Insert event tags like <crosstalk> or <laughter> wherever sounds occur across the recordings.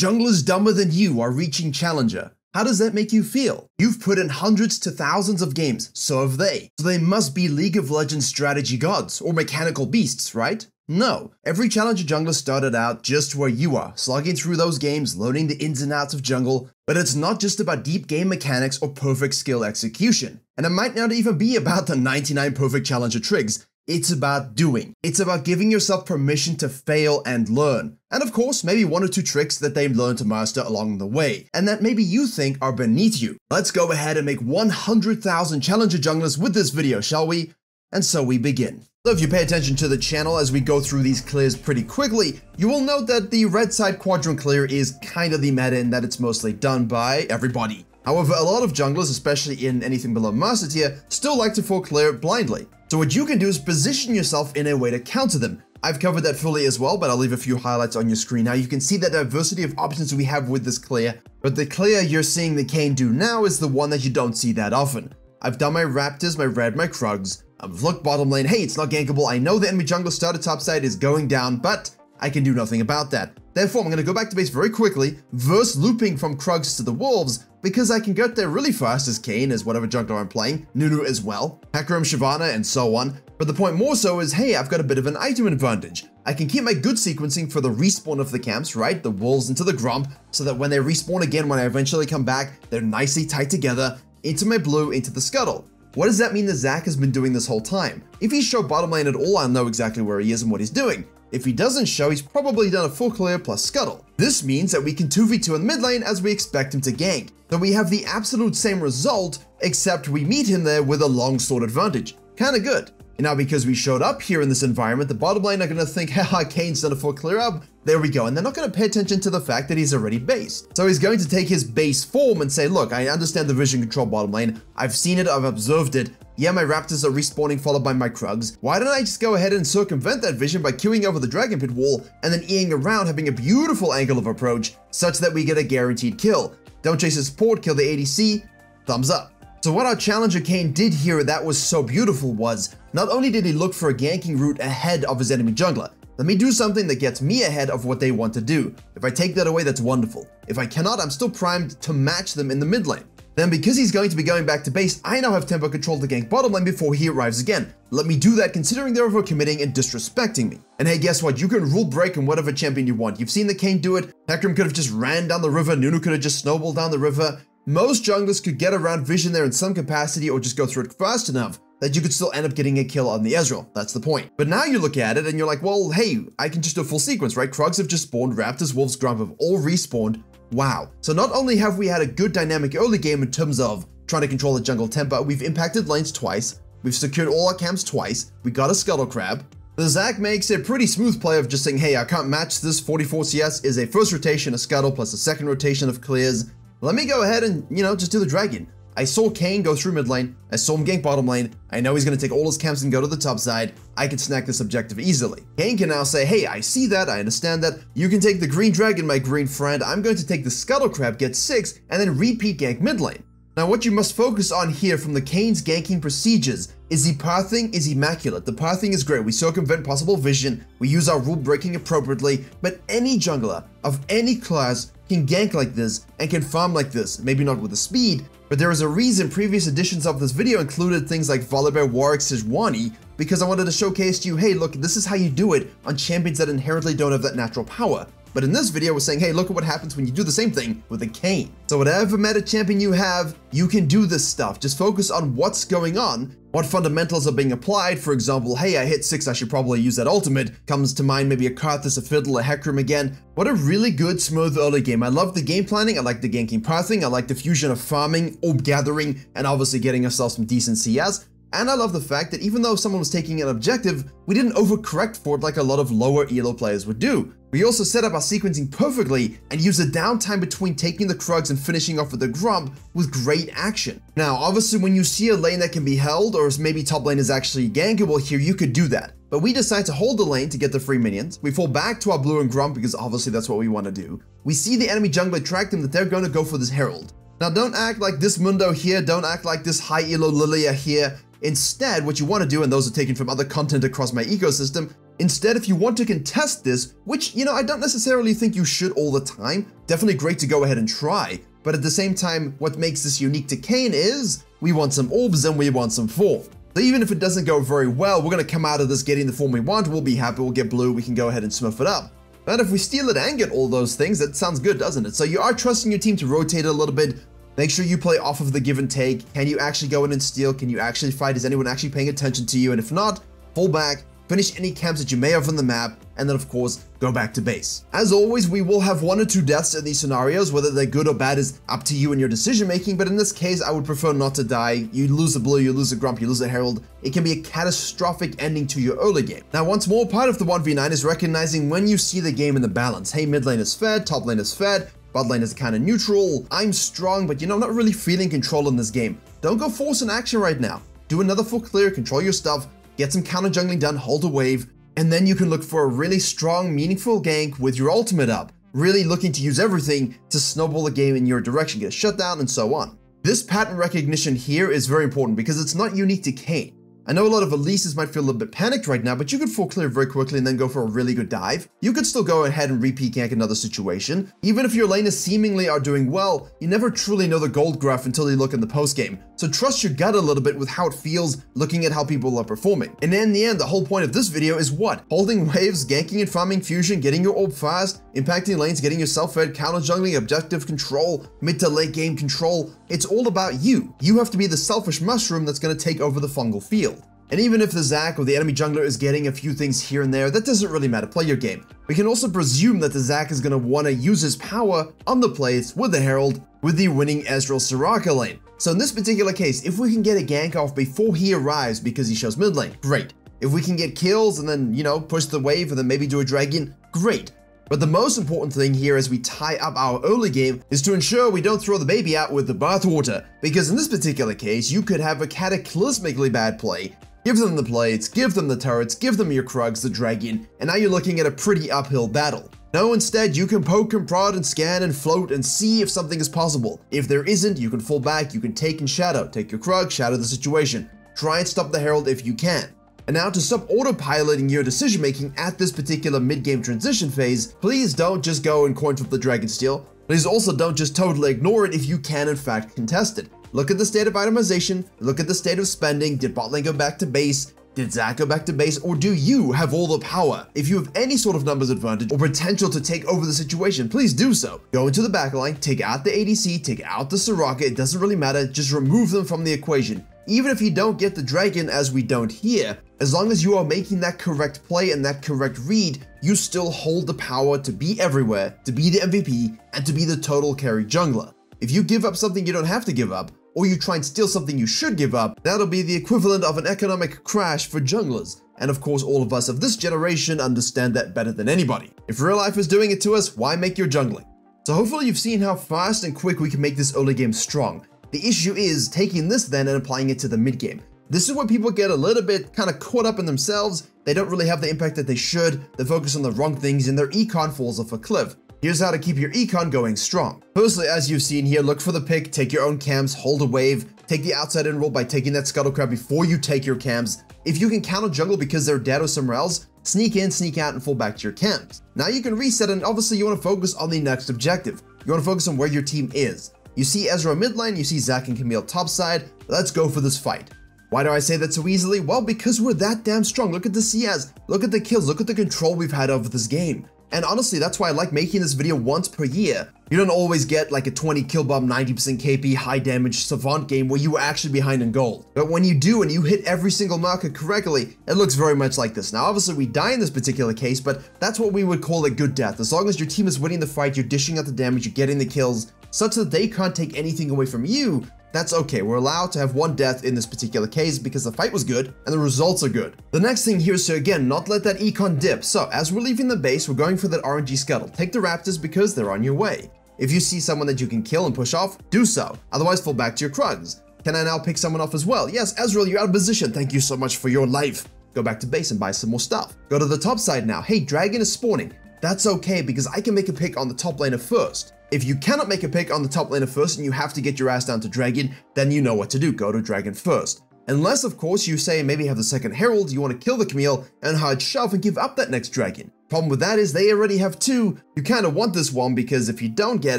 Junglers dumber than you are reaching Challenger. How does that make you feel? You've put in hundreds to thousands of games, so have they. So they must be League of Legends strategy gods, or mechanical beasts, right? No, every Challenger jungler started out just where you are, slogging through those games, learning the ins and outs of jungle, but it's not just about deep game mechanics or perfect skill execution. And it might not even be about the 99 perfect Challenger tricks, it's about doing. It's about giving yourself permission to fail and learn. And of course, maybe one or two tricks that they've learned to master along the way, and that maybe you think are beneath you. Let's go ahead and make 100,000 Challenger junglers with this video, shall we? And so we begin. So if you pay attention to the channel as we go through these clears pretty quickly, you will note that the red side quadrant clear is kind of the meta in that it's mostly done by everybody. However, a lot of junglers, especially in anything below Master tier, still like to full clear blindly. So what you can do is position yourself in a way to counter them. I've covered that fully as well, but I'll leave a few highlights on your screen now. You can see the diversity of options we have with this clear, but the clear you're seeing the Kayn do now is the one that you don't see that often. I've done my Raptors, my Red, my Krugs. I've looked bottom lane, hey, it's not gankable. I know the enemy jungle starter topside is going down, but I can do nothing about that. Therefore, I'm going to go back to base very quickly, verse looping from Krugs to the Wolves, because I can get there really fast as Kayn, as whatever jungler I'm playing, Nunu as well, Hecarim, Shyvana, and so on. But the point more so is, hey, I've got a bit of an item advantage. I can keep my good sequencing for the respawn of the camps, right? The wolves into the Gromp, so that when they respawn again, when I eventually come back, they're nicely tied together, into my blue, into the scuttle. What does that mean that Zac has been doing this whole time? If he's show bottom lane at all, I'll know exactly where he is and what he's doing. If he doesn't show, he's probably done a full clear plus scuttle. This means that we can 2v2 in the mid lane as we expect him to gank. So we have the absolute same result, except we meet him there with a long sword advantage. Kinda good. And now because we showed up here in this environment, the bottom lane are gonna think, <laughs> haha, Kayn's done a full clear up. There we go. And they're not gonna pay attention to the fact that he's already based. So he's going to take his base form and say, look, I understand the vision control bottom lane. I've seen it, I've observed it. Yeah, my raptors are respawning followed by my krugs. Why don't I just go ahead and circumvent that vision by queuing over the dragon pit wall and then eing around having a beautiful angle of approach such that we get a guaranteed kill. Don't chase his support, kill the ADC, thumbs up. So what our challenger Kayn did here that was so beautiful was, not only did he look for a ganking route ahead of his enemy jungler, let me do something that gets me ahead of what they want to do. If I take that away, that's wonderful. If I cannot, I'm still primed to match them in the mid lane. Then because he's going to be going back to base, I now have tempo control to gank bottom lane before he arrives again. Let me do that considering they're overcommitting and disrespecting me. And hey, guess what? You can rule break on whatever champion you want. You've seen the Kayn do it. Hecarim could have just ran down the river. Nunu could have just snowballed down the river. Most junglers could get around vision there in some capacity or just go through it fast enough that you could still end up getting a kill on the Ezreal. That's the point. But now you look at it and you're like, well, hey, I can just do a full sequence, right? Krugs have just spawned, Raptors, Wolves, Gromp have all respawned. Wow. So not only have we had a good dynamic early game in terms of trying to control the jungle tempo. We've impacted lanes twice. We've secured all our camps twice. We got a Scuttle Crab. The Zac makes a pretty smooth play of just saying, hey, I can't match this 44 CS is a first rotation of Scuttle plus a second rotation of clears. Let me go ahead and, you know, just do the Dragon. I saw Kayn go through mid lane. I saw him gank bottom lane. I know he's going to take all his camps and go to the top side. I can snack this objective easily. Kayn can now say, hey, I see that. I understand that. You can take the green dragon, my green friend. I'm going to take the scuttle crab, get six, and then repeat gank mid lane. Now what you must focus on here from the Kayn's ganking procedures is the pathing is immaculate. The pathing is great. We circumvent possible vision. We use our rule breaking appropriately, but any jungler of any class can gank like this and can farm like this. Maybe not with the speed, but there is a reason previous editions of this video included things like Volibear, Warwick, Sejuani, because I wanted to showcase to you, hey, look, this is how you do it on champions that inherently don't have that natural power. But in this video, we're saying, hey, look at what happens when you do the same thing with a Kayn. So whatever meta champion you have, you can do this stuff. Just focus on what's going on, what fundamentals are being applied. For example, hey, I hit six, I should probably use that ultimate. Comes to mind maybe a Karthus, a Fiddle, a Hecarim again. What a really good, smooth early game. I love the game planning, I like the ganking pathing, I like the fusion of farming, orb gathering, and obviously getting ourselves some decent CS. And I love the fact that even though someone was taking an objective, we didn't overcorrect for it like a lot of lower elo players would do. We also set up our sequencing perfectly and use the downtime between taking the Krugs and finishing off with the Gromp with great action. Now, obviously when you see a lane that can be held or maybe top lane is actually gankable here, you could do that. But we decide to hold the lane to get the free minions. We fall back to our blue and Gromp because obviously that's what we want to do. We see the enemy jungler track them that they're going to go for this Herald. Now don't act like this Mundo here, don't act like this high elo Lilia here. Instead, what you want to do, and those are taken from other content across my ecosystem, instead if you want to contest this, which, you know, I don't necessarily think you should all the time, Definitely great to go ahead and try, but at the same time, what makes this unique to Kayn is we want some orbs and we want some form. So even if it doesn't go very well, we're going to come out of this getting the form we want, we'll be happy, we'll get blue, we can go ahead and smurf it up. But if we steal it and get all those things, that sounds good, doesn't it? So you are trusting your team to rotate a little bit, Make sure you play off of the give and take. Can you actually go in and steal? Can you actually fight? Is anyone actually paying attention to you? And if not, pull back, finish any camps that you may have on the map, and then of course, go back to base. As always, we will have one or two deaths in these scenarios, whether they're good or bad is up to you and your decision making, but in this case, I would prefer not to die. You lose a blue, you lose a gromp, you lose a herald. It can be a catastrophic ending to your early game. Now, once more, part of the 1v9 is recognizing when you see the game in the balance. Hey, mid lane is fed, top lane is fed, bot lane is kind of neutral, I'm strong, but you know, I'm not really feeling control in this game. Don't go force an action right now. Do another full clear, control your stuff, get some counter jungling done, hold a wave, and then you can look for a really strong, meaningful gank with your ultimate up, really looking to use everything to snowball the game in your direction, get a shutdown, and so on. This pattern recognition here is very important because it's not unique to Kayn. I know a lot of Elises might feel a little bit panicked right now, but you could full clear very quickly and then go for a really good dive. You could still go ahead and repeat gank another situation. Even if your laners seemingly are doing well, you never truly know the gold graph until you look in the post game. So trust your gut a little bit with how it feels looking at how people are performing. And in the end, the whole point of this video is what? Holding <laughs> waves, ganking and farming fusion, getting your orb fast, impacting lanes, getting yourself fed, counter jungling, objective control, mid to late game control. It's all about you. You have to be the selfish mushroom that's going to take over the fungal field. And even if the Zac or the enemy jungler is getting a few things here and there, that doesn't really matter, play your game. We can also presume that the Zac is going to want to use his power on the plays with the Herald with the winning Ezreal Soraka lane. So in this particular case, if we can get a gank off before he arrives because he shows mid lane, great. If we can get kills and then, you know, push the wave and then maybe do a dragon, great. But the most important thing here as we tie up our early game is to ensure we don't throw the baby out with the bathwater, because in this particular case, you could have a cataclysmically bad play Give them the plates, give them the turrets, give them your Krugs, the dragon, and now you're looking at a pretty uphill battle. No, instead, you can poke and prod and scan and float and see if something is possible. If there isn't, you can fall back, you can take and shadow, take your Krug, shadow the situation. Try and stop the Herald if you can. And now to stop autopiloting your decision making at this particular mid-game transition phase, please don't just go and coin flip the Dragon Steal. Please also don't just totally ignore it if you can in fact contest it. Look at the state of itemization, look at the state of spending, did bot lane go back to base, did Zac go back to base, or do you have all the power? If you have any sort of numbers advantage or potential to take over the situation, please do so. Go into the backline, take out the ADC, take out the Soraka, it doesn't really matter, just remove them from the equation. Even if you don't get the dragon as we don't here, as long as you are making that correct play and that correct read, you still hold the power to be everywhere, to be the MVP, and to be the total carry jungler. If you give up something you don't have to give up, or you try and steal something you should give up, that'll be the equivalent of an economic crash for junglers. And of course, all of us of this generation understand that better than anybody. If real life is doing it to us, why make your jungling? So hopefully you've seen how fast and quick we can make this early game strong. The issue is taking this then and applying it to the mid game. This is where people get a little bit kind of caught up in themselves. They don't really have the impact that they should. They focus on the wrong things and their econ falls off a cliff. Here's how to keep your econ going strong. Firstly, as you've seen here, look for the pick, take your own cams, hold a wave, take the outside in roll by taking that scuttle crab before you take your cams. If you can counter jungle because they're dead or somewhere else, sneak in, sneak out, and fall back to your cams. Now you can reset and obviously you want to focus on the next objective. You want to focus on where your team is. You see Ezreal mid lane, you see Zac and Camille topside, let's go for this fight. Why do I say that so easily? Well, because we're that damn strong. Look at the CS, look at the kills, look at the control we've had over this game. And honestly, that's why I like making this video once per year. You don't always get like a 20 kill bomb, 90% KP, high damage Savant game where you are actually behind in gold. But when you do and you hit every single marker correctly, it looks very much like this. Now obviously we die in this particular case, but that's what we would call a good death. As long as your team is winning the fight, you're dishing out the damage, you're getting the kills, such that they can't take anything away from you, that's okay, we're allowed to have one death in this particular case because the fight was good and the results are good. The next thing here is to again not let that econ dip. So as we're leaving the base, we're going for that RNG scuttle. Take the raptors because they're on your way. If you see someone that you can kill and push off, do so. Otherwise fall back to your Krugs. Can I now pick someone off as well? Yes, Ezreal, you're out of position. Thank you so much for your life. Go back to base and buy some more stuff. Go to the top side now. Hey, dragon is spawning. That's okay because I can make a pick on the top laner first. If you cannot make a pick on the top laner first and you have to get your ass down to Dragon, then you know what to do, go to Dragon first. Unless, of course, you say maybe have the second Herald, you want to kill the Camille and hide shelf and give up that next dragon. Problem with that is they already have two. You kind of want this one because if you don't get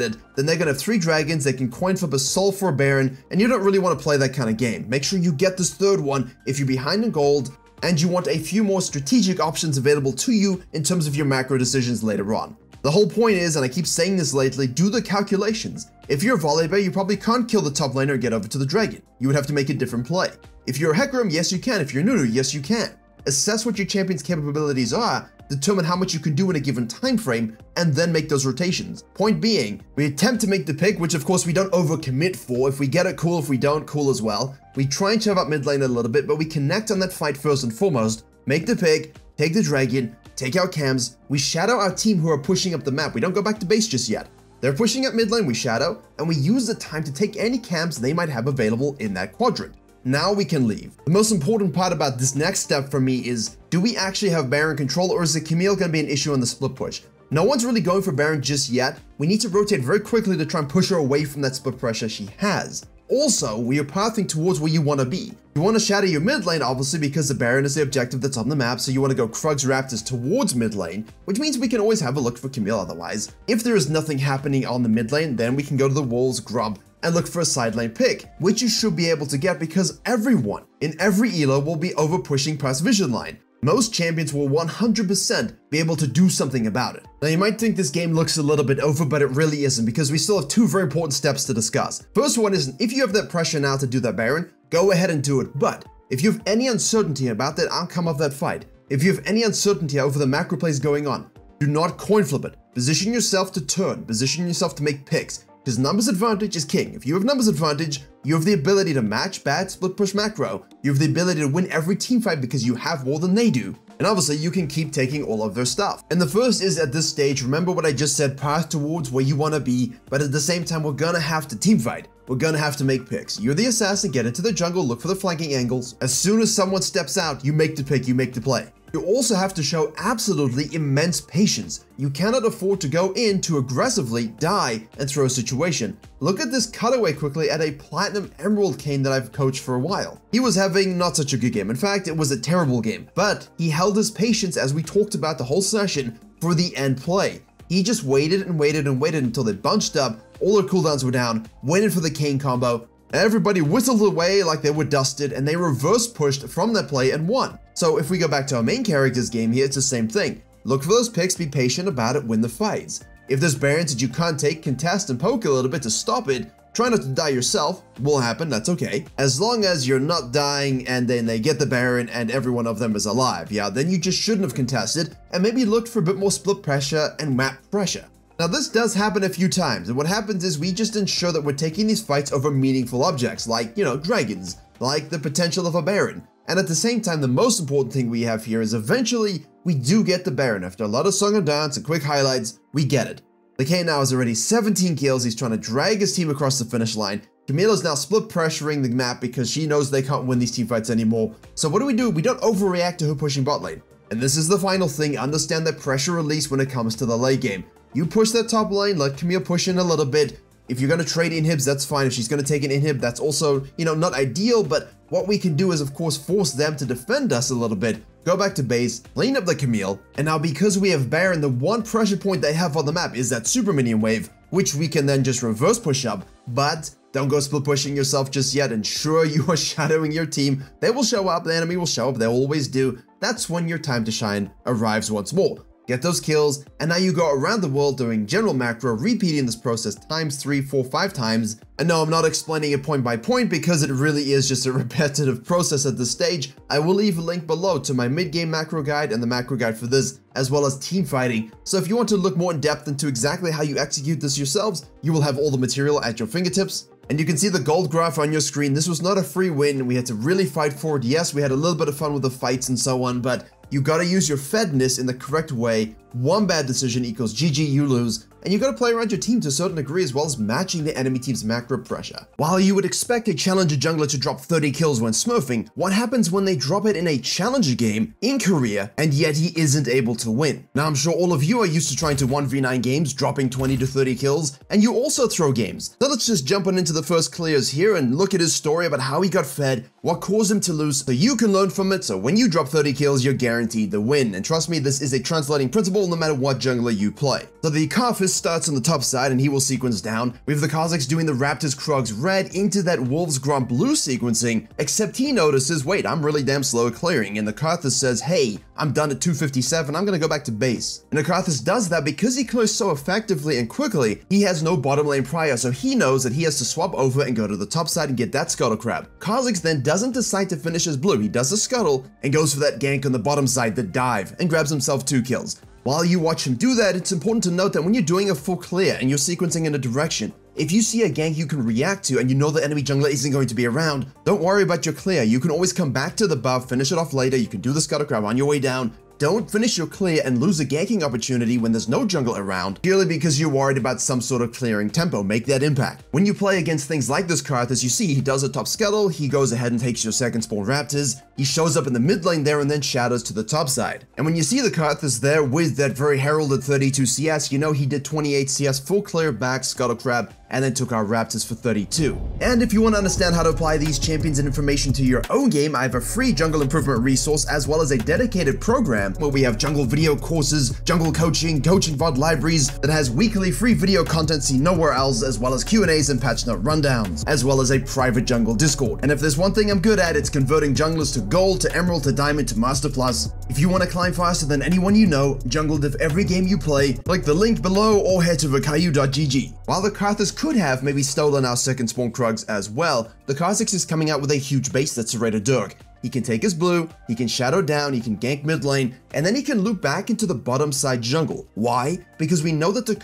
it, then they're going to have three dragons, they can coin flip a soul for a baron, and you don't really want to play that kind of game. Make sure you get this third one if you're behind in gold, and you want a few more strategic options available to you in terms of your macro decisions later on. The whole point is, and I keep saying this lately, do the calculations. If you're Volibear, you probably can't kill the top laner and get over to the dragon. You would have to make a different play. If you're a Hecarim, yes you can. If you're Nunu, yes you can. Assess what your champion's capabilities are, determine how much you can do in a given time frame, and then make those rotations. Point being, we attempt to make the pick, which of course we don't overcommit for. If we get it, cool. If we don't, cool as well. We try and shove up mid lane a little bit, but we connect on that fight first and foremost, make the pick, take the dragon, take out cams, we shadow our team who are pushing up the map. We don't go back to base just yet. They're pushing up mid lane, we shadow, and we use the time to take any camps they might have available in that quadrant. Now we can leave. The most important part about this next step for me is, do we actually have Baron control or is the Camille going to be an issue on the split push? No one's really going for Baron just yet. We need to rotate very quickly to try and push her away from that split pressure she has. Also, we are pathing towards where you want to be. You want to shadow your mid lane, obviously, because the Baron is the objective that's on the map, so you want to go Krugs Raptors towards mid lane, which means we can always have a look for Camille otherwise. If there is nothing happening on the mid lane, then we can go to the Wolves, grub, and look for a side lane pick, which you should be able to get because everyone in every elo will be over pushing past vision line. Most champions will 100% be able to do something about it. Now you might think this game looks a little bit over, but it really isn't because we still have two very important steps to discuss. First one is if you have that pressure now to do that Baron, go ahead and do it. But if you have any uncertainty about the outcome of that fight, if you have any uncertainty over the macro plays going on, do not coin flip it. Position yourself to turn, position yourself to make picks, because numbers advantage is king. If you have numbers advantage, you have the ability to match bad split push macro. You have the ability to win every team fight because you have more than they do. And obviously, you can keep taking all of their stuff. And the first is at this stage, remember what I just said, path towards where you want to be, but at the same time, we're gonna have to team fight. We're gonna have to make picks. You're the assassin, get into the jungle, look for the flanking angles. As soon as someone steps out, you make the pick, you make the play. You also have to show absolutely immense patience. You cannot afford to go in to aggressively die and throw a situation. Look at this cutaway quickly at a Platinum Emerald Kayn that I've coached for a while. He was having not such a good game. In fact, it was a terrible game, but he held his patience as we talked about the whole session for the end play. He just waited and waited and waited until they bunched up, all their cooldowns were down, waited for the Kayn combo, Everybody whistled away like they were dusted and they reverse pushed from their play and won. So if we go back to our main character's game here, it's the same thing. Look for those picks, be patient about it, win the fights. If there's barons that you can't take, contest and poke a little bit to stop it, try not to die yourself, will happen, that's okay. As long as you're not dying and then they get the Baron and every one of them is alive, yeah, then you just shouldn't have contested and maybe looked for a bit more split pressure and map pressure. Now this does happen a few times, and what happens is we just ensure that we're taking these fights over meaningful objects, like, you know, dragons, like the potential of a Baron. And at the same time, the most important thing we have here is eventually we do get the Baron. After a lot of song and dance and quick highlights, we get it. The K now has already 17 kills, he's trying to drag his team across the finish line. Camille's now split pressuring the map because she knows they can't win these team fights anymore. So what do we do? We don't overreact to her pushing bot lane. And this is the final thing, understand that pressure release when it comes to the late game. You push that top lane, let Camille push in a little bit. If you're going to trade inhibs, that's fine. If she's going to take an inhib, that's also, you know, not ideal, but what we can do is, of course, force them to defend us a little bit. Go back to base, clean up the Camille, and now because we have Baron, the one pressure point they have on the map is that super minion wave, which we can then just reverse push up, but don't go split pushing yourself just yet. Ensure <laughs> you are shadowing your team. They will show up, the enemy will show up, they always do. That's when your time to shine arrives once more get those kills, and now you go around the world doing general macro, repeating this process times three, four, five times. And no, I'm not explaining it point by point because it really is just a <laughs> repetitive process at this stage. I will leave a link below to my mid-game macro guide and the macro guide for this, as well as team fighting. So if you want to look more in depth into exactly how you execute this yourselves, you will have all the material at your fingertips. And you can see the gold graph on your screen. This was not a free win. We had to really fight for it. Yes, we had a little bit of fun with the fights and so on, but you gotta use your fedness in the correct way. One bad decision equals GG, you lose, and you gotta play around your team to a certain degree as well as matching the enemy team's macro pressure. While you would expect a challenger jungler to drop 30 kills when smurfing, what happens when they drop it in a challenger game in Korea and yet he isn't able to win? Now I'm sure all of you are used to trying to 1v9 games, dropping 20 to 30 kills, and you also throw games. So let's just jump on into the first clears here and look at his story about how he got fed, what caused him to lose, so you can learn from it so when you drop 30 kills, you're guaranteed the win. And trust me, this is a translating principle no matter what jungler you play. So the Karthus starts on the top side and he will sequence down. We have the Kha'Zix doing the Raptors Krugs red into that Wolves Gromp blue sequencing, except he notices, wait, I'm really damn slow at clearing. And the Karthus says, hey, I'm done at 257, I'm gonna go back to base. And the Karthus does that because he clears so effectively and quickly, he has no bottom lane prior, so he knows that he has to swap over and go to the top side and get that Scuttle Crab. Kha'Zix then doesn't decide to finish his blue, he does the Scuttle and goes for that gank on the bottom side, the dive, and grabs himself two kills. While you watch him do that, it's important to note that when you're doing a full clear and you're sequencing in a direction, if you see a gank you can react to and you know the enemy jungler isn't going to be around, don't worry about your clear. You can always come back to the buff, finish it off later, you can do the scuttle crab on your way down, don't finish your clear and lose a ganking opportunity when there's no jungle around, purely because you're worried about some sort of clearing tempo. Make that impact. When you play against things like this card, as you see, he does a top scuttle, he goes ahead and takes your second spawn raptors, he shows up in the mid lane there and then shadows to the top side. And when you see the Karthus there with that very heralded 32 CS, you know he did 28 CS full clear back scuttle crab and then took our Raptors for 32. And if you want to understand how to apply these champions and information to your own game, I have a free jungle improvement resource as well as a dedicated program where we have jungle video courses, jungle coaching, coaching VOD libraries that has weekly free video content seen nowhere else, as well as Q&As and patch note rundowns, as well as a private jungle Discord. And if there's one thing I'm good at, it's converting junglers to gold, to emerald, to diamond, to master plus. If you want to climb faster than anyone you know, jungle div every game you play, click the link below or head to virkayu.gg. While the Karthus could have maybe stolen our second spawn Krugs as well, the Kha'Zix is coming out with a huge base that's a of Dirk. He can take his blue, he can shadow down, he can gank mid lane, and then he can loop back into the bottom side jungle. Why? Because we know that the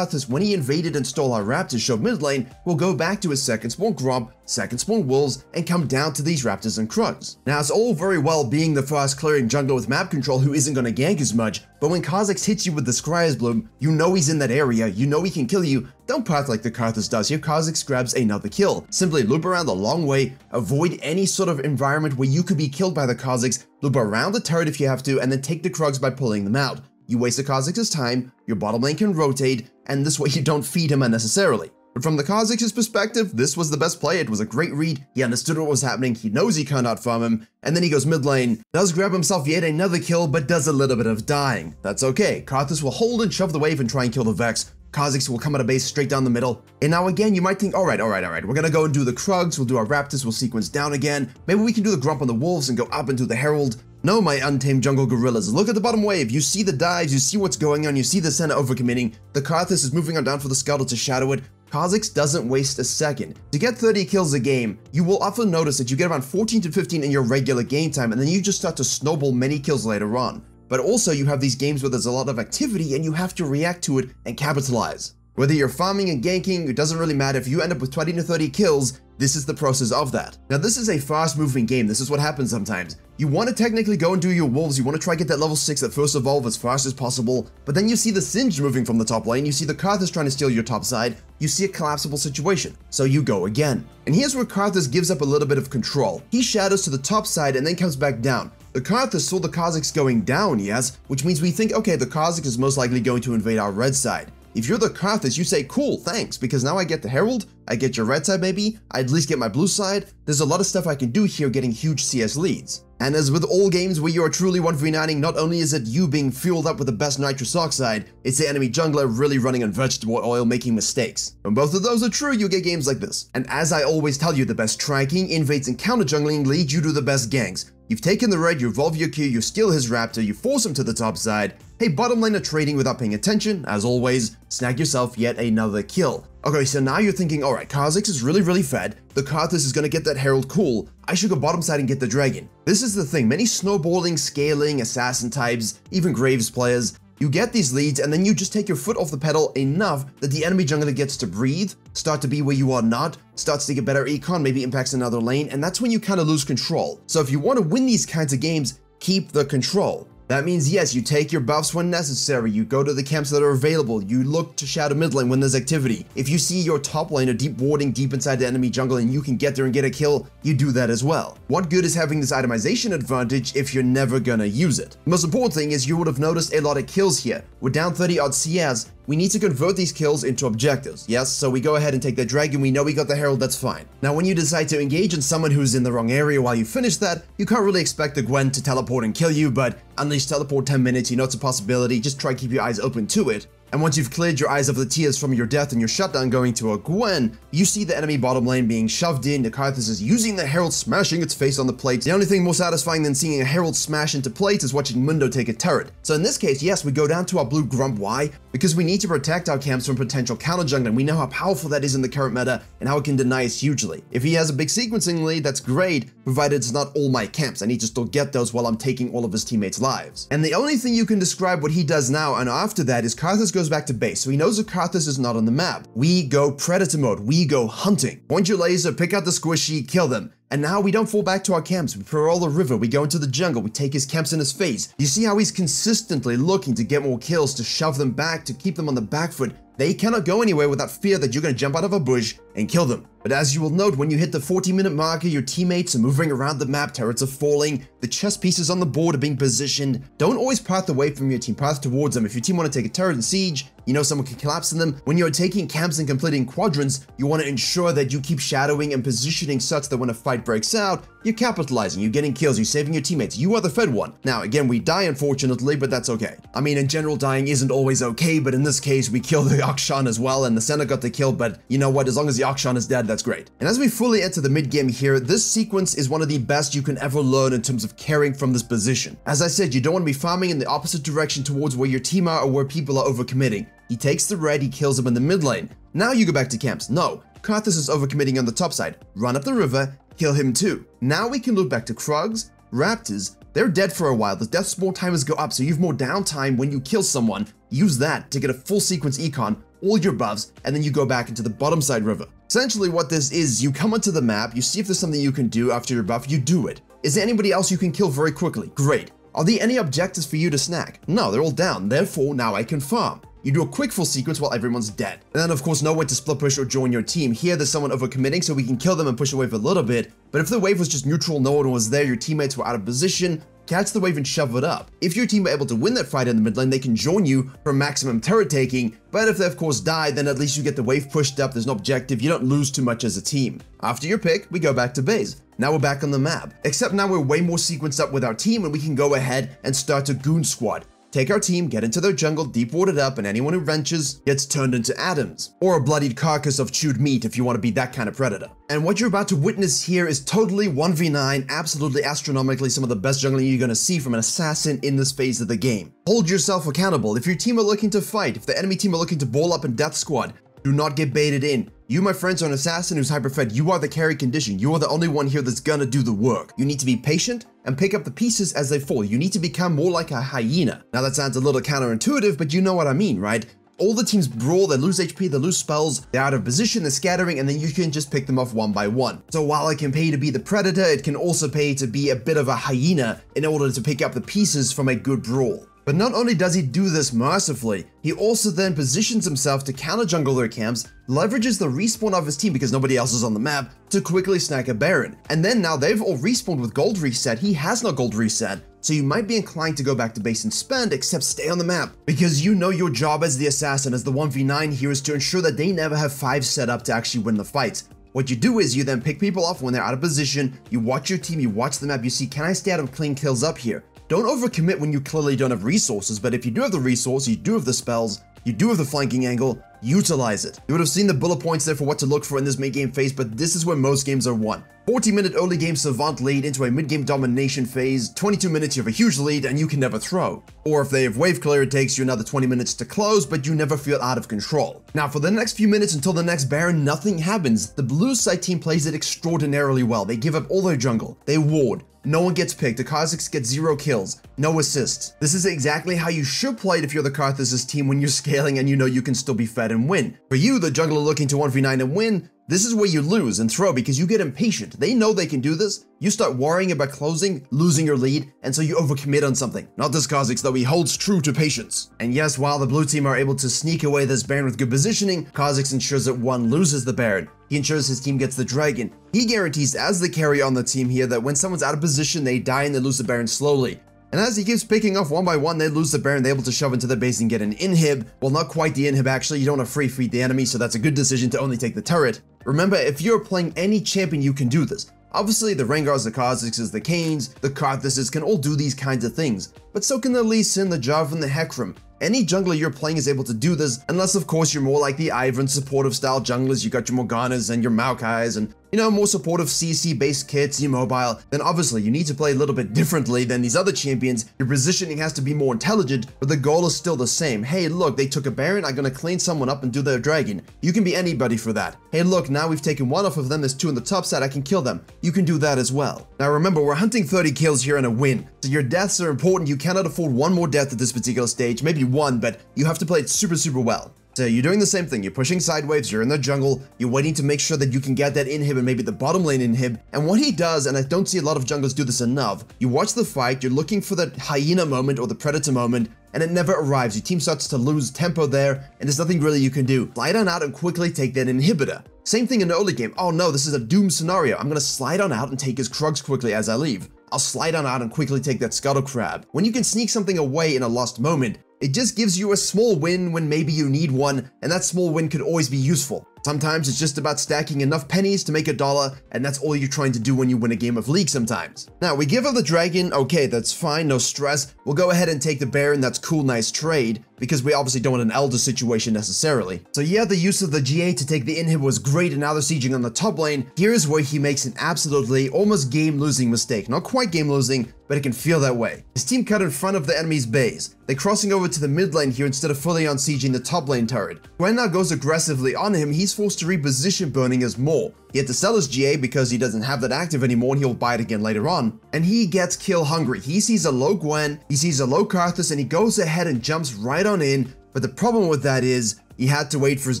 when he invaded and stole our Raptors show mid lane, will go back to his second spawn Gromp, second spawn Wolves, and come down to these Raptors and Krugs. Now it's all very well being the fast clearing jungler with map control who isn't gonna gank as much, but when Kha'Zix hits you with the Scryer's Bloom, you know he's in that area, you know he can kill you, don't path like the Karthus does here, Kha'Zix grabs another kill. Simply loop around the long way, avoid any sort of environment where you could be killed by the Kha'Zix, loop around the turret if you have to, and then take the Krugs by pulling them out. You waste the Kha'Zix's time, your bottom lane can rotate, and this way <laughs> you don't feed him unnecessarily. But from the Kha'Zix's perspective, this was the best play. It was a great read. He understood what was happening. He knows he cannot farm him. And then he goes mid lane, does grab himself yet another kill, but does a little bit of dying. That's okay. Karthus will hold and shove the wave and try and kill the Vex. Kha'Zix will come out of base straight down the middle. And now again, you might think, all right, all right, all right, we're gonna go and do the Krugs, we'll do our Raptors, we'll sequence down again. Maybe we can do the Gromp on the Wolves and go up into the Herald. No, my untamed jungle gorillas, look at the bottom wave. You see the dives, you see what's going on, you see the center overcommitting. The Karthus is moving on down for the Scuttle to shadow it. Kha'Zix doesn't waste a second. To get 30 kills a game, you will often notice that you get around 14 to 15 in your regular game time, and then you just start to snowball many kills later on. But also, you have these games where there's a lot of activity and you have to react to it and capitalize. Whether you're farming and ganking, it doesn't really matter. If you end up with 20 to 30 kills, this is the process of that. Now, this is a fast moving game. This is what happens sometimes. You want to technically go and do your wolves. You want to try get that level 6 at first evolve as fast as possible. But then you see the Singed moving from the top lane. You see the Karthus trying to steal your top side. You see a collapsible situation. So you go again. And here's where Karthus gives up a little bit of control. He shadows to the top side and then comes back down. The Karthus saw the Kha'Zix going down, yes? Which means we think, okay, the Kha'Zix is most likely going to invade our red side. If you're the Karthus, you say, cool, thanks, because now I get the Herald, I get your red side maybe, I at least get my blue side, there's a lot of stuff I can do here getting huge CS leads. And as with all games where you are truly 1v9ing, not only is it you being fueled up with the best nitrous oxide, it's the enemy jungler really running on vegetable oil making mistakes. When both of those are true, you get games like this. And as I always tell you, the best tracking, invades, and counter jungling lead you to the best ganks. You've taken the red, you evolve your Q, you steal his raptor, you force him to the top side. Hey, bottom laner trading without paying attention, as always, snag yourself yet another kill. Okay, so now you're thinking, alright, Kha'Zix is really, really fed, the Karthus is gonna get that Herald cool, I should go bottom side and get the Dragon. This is the thing, many snowballing, scaling, assassin types, even Graves players, you get these leads and then you just take your foot off the pedal enough that the enemy jungler gets to breathe, start to be where you are not, starts to get better econ, maybe impacts another lane, and that's when you kind of lose control. So if you want to win these kinds of games, keep the control. That means yes, you take your buffs when necessary, you go to the camps that are available, you look to shadow mid lane when there's activity. If you see your top laner deep warding deep inside the enemy jungle and you can get there and get a kill, you do that as well. What good is having this itemization advantage if you're never gonna use it? The most important thing is you would have noticed a lot of kills here. We're down 30 odd CS, we need to convert these kills into objectives, yes? So we go ahead and take the dragon, we know we got the herald, that's fine. Now when you decide to engage in someone who's in the wrong area while you finish that, you can't really expect the Gwen to teleport and kill you, but unleash teleport 10 minutes, you know it's a possibility, just try keep your eyes open to it. And once you've cleared your eyes of the tears from your death and your shutdown going to a Gwen, you see the enemy bottom lane being shoved in, Karthus is using the Herald smashing its face on the plates. The only thing more satisfying than seeing a Herald smash into plates is watching Mundo take a turret. So in this case, yes, we go down to our blue Gromp. Why? Because we need to protect our camps from potential counter jungling. We know how powerful that is in the current meta and how it can deny us hugely. If he has a big sequencing lead, that's great, provided it's not all my camps. I need to still get those while I'm taking all of his teammates' lives. And the only thing you can describe what he does now and after that is Karthus goes back to base. So he knows that Karthus is not on the map. We go predator mode, we go hunting. Point your laser, pick out the squishy, kill them. And now we don't fall back to our camps, we patrol the river, we go into the jungle, we take his camps in his face. You see how he's consistently looking to get more kills, to shove them back, to keep them on the back foot. They cannot go anywhere without fear that you're to jump out of a bush and kill them. But as you will note, when you hit the 40 minute marker, your teammates are moving around the map, turrets are falling, the chess pieces on the board are being positioned. Don't always path away from your team, path towards them. If your team want to take a turret and siege, you know someone can collapse in them. When you're taking camps and completing quadrants, you want to ensure that you keep shadowing and positioning such that when a fight breaks out, you're capitalizing, you're getting kills, you're saving your teammates. You are the fed one. Now, again, we die unfortunately, but that's okay. I mean, in general, dying isn't always okay, but in this case, we kill the Akshan as well, and the Senna got the kill, but you know what? As long as the Akshan is dead, that's great. And as we fully enter the mid game here, this sequence is one of the best you can ever learn in terms of caring from this position. As I said, you don't want to be farming in the opposite direction towards where your team are or where people are overcommitting. He takes the red, he kills him in the mid lane. Now you go back to camps. No, Karthus is overcommitting on the top side. Run up the river, kill him too. Now we can look back to Krugs, Raptors, they're dead for a while. The death spawn timers go up, so you have more downtime when you kill someone. Use that to get a full sequence econ, all your buffs, and then you go back into the bottom side river. Essentially what this is, you come onto the map, you see if there's something you can do after your buff, you do it. Is there anybody else you can kill very quickly? Great. Are there any objectives for you to snag? No, they're all down, therefore now I can farm. You do a quick full sequence while everyone's dead. And then of course know when to split push or join your team. Here there's someone overcommitting so we can kill them and push the wave a little bit. But if the wave was just neutral, no one was there, your teammates were out of position, catch the wave and shove it up. If your team are able to win that fight in the mid lane, they can join you for maximum turret taking, but if they of course die, then at least you get the wave pushed up, there's an objective, you don't lose too much as a team. After your pick, we go back to base. Now we're back on the map, except now we're way more sequenced up with our team and we can go ahead and start a goon squad. Take our team, get into their jungle, deep warded up, and anyone who ventures gets turned into atoms, or a bloodied carcass of chewed meat if you want to be that kind of predator. And what you're about to witness here is totally 1v9, absolutely astronomically some of the best jungling you're going to see from an assassin in this phase of the game. Hold yourself accountable. If your team are looking to fight, if the enemy team are looking to ball up in death squad, do not get baited in. You, my friends, are an assassin who's hyperfed. You are the carry condition. You are the only one here that's gonna do the work. You need to be patient and pick up the pieces as they fall. You need to become more like a hyena. Now that sounds a little counterintuitive, but you know what I mean, right? All the teams brawl, they lose HP, they lose spells, they're out of position, they're scattering, and then you can just pick them off one by one. So while it can pay to be the predator, it can also pay to be a bit of a hyena in order to pick up the pieces from a good brawl. But not only does he do this mercifully, he also then positions himself to counter jungle their camps, leverages the respawn of his team because nobody else is on the map to quickly snag a Baron. And then now they've all respawned with gold reset, he has no gold reset, so you might be inclined to go back to base and spend, except stay on the map, because you know your job as the assassin, as the 1v9 here is to ensure that they never have 5 set up to actually win the fight. What you do is you then pick people off when they're out of position, you watch your team, you watch the map, you see, can I stay out of clean kills up here? Don't overcommit when you clearly don't have resources, but if you do have the resource, you do have the spells, you do have the flanking angle, utilize it. You would have seen the bullet points there for what to look for in this mid game phase, but this is where most games are won. 40 minute early game Savant lead into a mid game domination phase, 22 minutes you have a huge lead and you can never throw. Or if they have wave clear, it takes you another 20 minutes to close, but you never feel out of control. Now for the next few minutes until the next Baron, nothing happens. The blue side team plays it extraordinarily well. They give up all their jungle, they ward, no one gets picked. The Kha'Zix get zero kills, no assists. This is exactly how you should play it if you're the Karthus team when you're <laughs> scaling and you know you can still be fed and win. For you, the jungler looking to 1v9 and win, This is where you lose and throw because you get impatient. They know they can do this. You start worrying about closing, losing your lead, and so you overcommit on something. Not this Kha'Zix though, he holds true to patience. And yes, while the blue team are able to sneak away this Baron with good positioning, Kha'Zix ensures that one loses the Baron. He ensures his team gets the Dragon. He guarantees as the carry on the team here that when someone's out of position, they die and they lose the Baron slowly. And as he keeps picking off one by one, they lose the Baron, they're able to shove into the base and get an inhib. Well, not quite the inhib actually, you don't want to free feed the enemy, so that's a good decision to only take the turret. Remember, if you're playing any champion, you can do this. Obviously, the Rengars, the Kha'Zixes, the Kayns, the Karthuses can all do these kinds of things, but so can the Lee Sin, the Jarvan, the Hecarim. Any jungler you're playing is able to do this, unless of course you're more like the Ivern supportive style junglers, you got your Morganas and your Maokais and you know, more supportive CC based kits, mobile, then obviously you need to play a little bit differently than these other champions. Your positioning has to be more intelligent, but the goal is still the same. Hey, look, they took a Baron, I'm gonna clean someone up and do their dragon. You can be anybody for that. Hey, look, now we've taken one off of them, there's two in the top side, I can kill them. You can do that as well. Now remember, we're hunting 30 kills here and a win, so your deaths are important. You cannot afford one more death at this particular stage, maybe one, but you have to play it super, super well. So you're doing the same thing, you're pushing sideways, you're in the jungle, you're waiting to make sure that you can get that inhib and maybe the bottom lane inhib, and what he does, and I don't see a lot of junglers do this enough, you watch the fight, you're looking for that hyena moment or the predator moment, and it never arrives. Your team starts to lose tempo there, and there's nothing really you can do. Slide on out and quickly take that inhibitor. Same thing in the early game. Oh no, this is a doom scenario. I'm gonna slide on out and take his Krugs quickly as I leave. I'll slide on out and quickly take that Scuttle Crab. When you can sneak something away in a lost moment, it just gives you a small win when maybe you need one, and that small win could always be useful. Sometimes it's just about stacking enough pennies to make a dollar, and that's all you're trying to do when you win a game of League sometimes. Now, we give up the dragon, okay, that's fine, no stress. We'll go ahead and take the Baron, that's cool, nice trade, because we obviously don't want an Elder situation necessarily. So yeah, the use of the GA to take the inhib was great, and now they're sieging on the top lane. Here's where he makes an absolutely, almost game-losing mistake. Not quite game-losing, but it can feel that way. His team cut in front of the enemy's base. They're crossing over to the mid lane here instead of fully on sieging the top lane turret. Gwen now goes aggressively on him, he's forced to reposition burning as more. He had to sell his GA because he doesn't have that active anymore and he'll buy it again later on. And he gets kill hungry. He sees a low Gwen, he sees a low Karthus, and he goes ahead and jumps right on in. But the problem with that is, he had to wait for his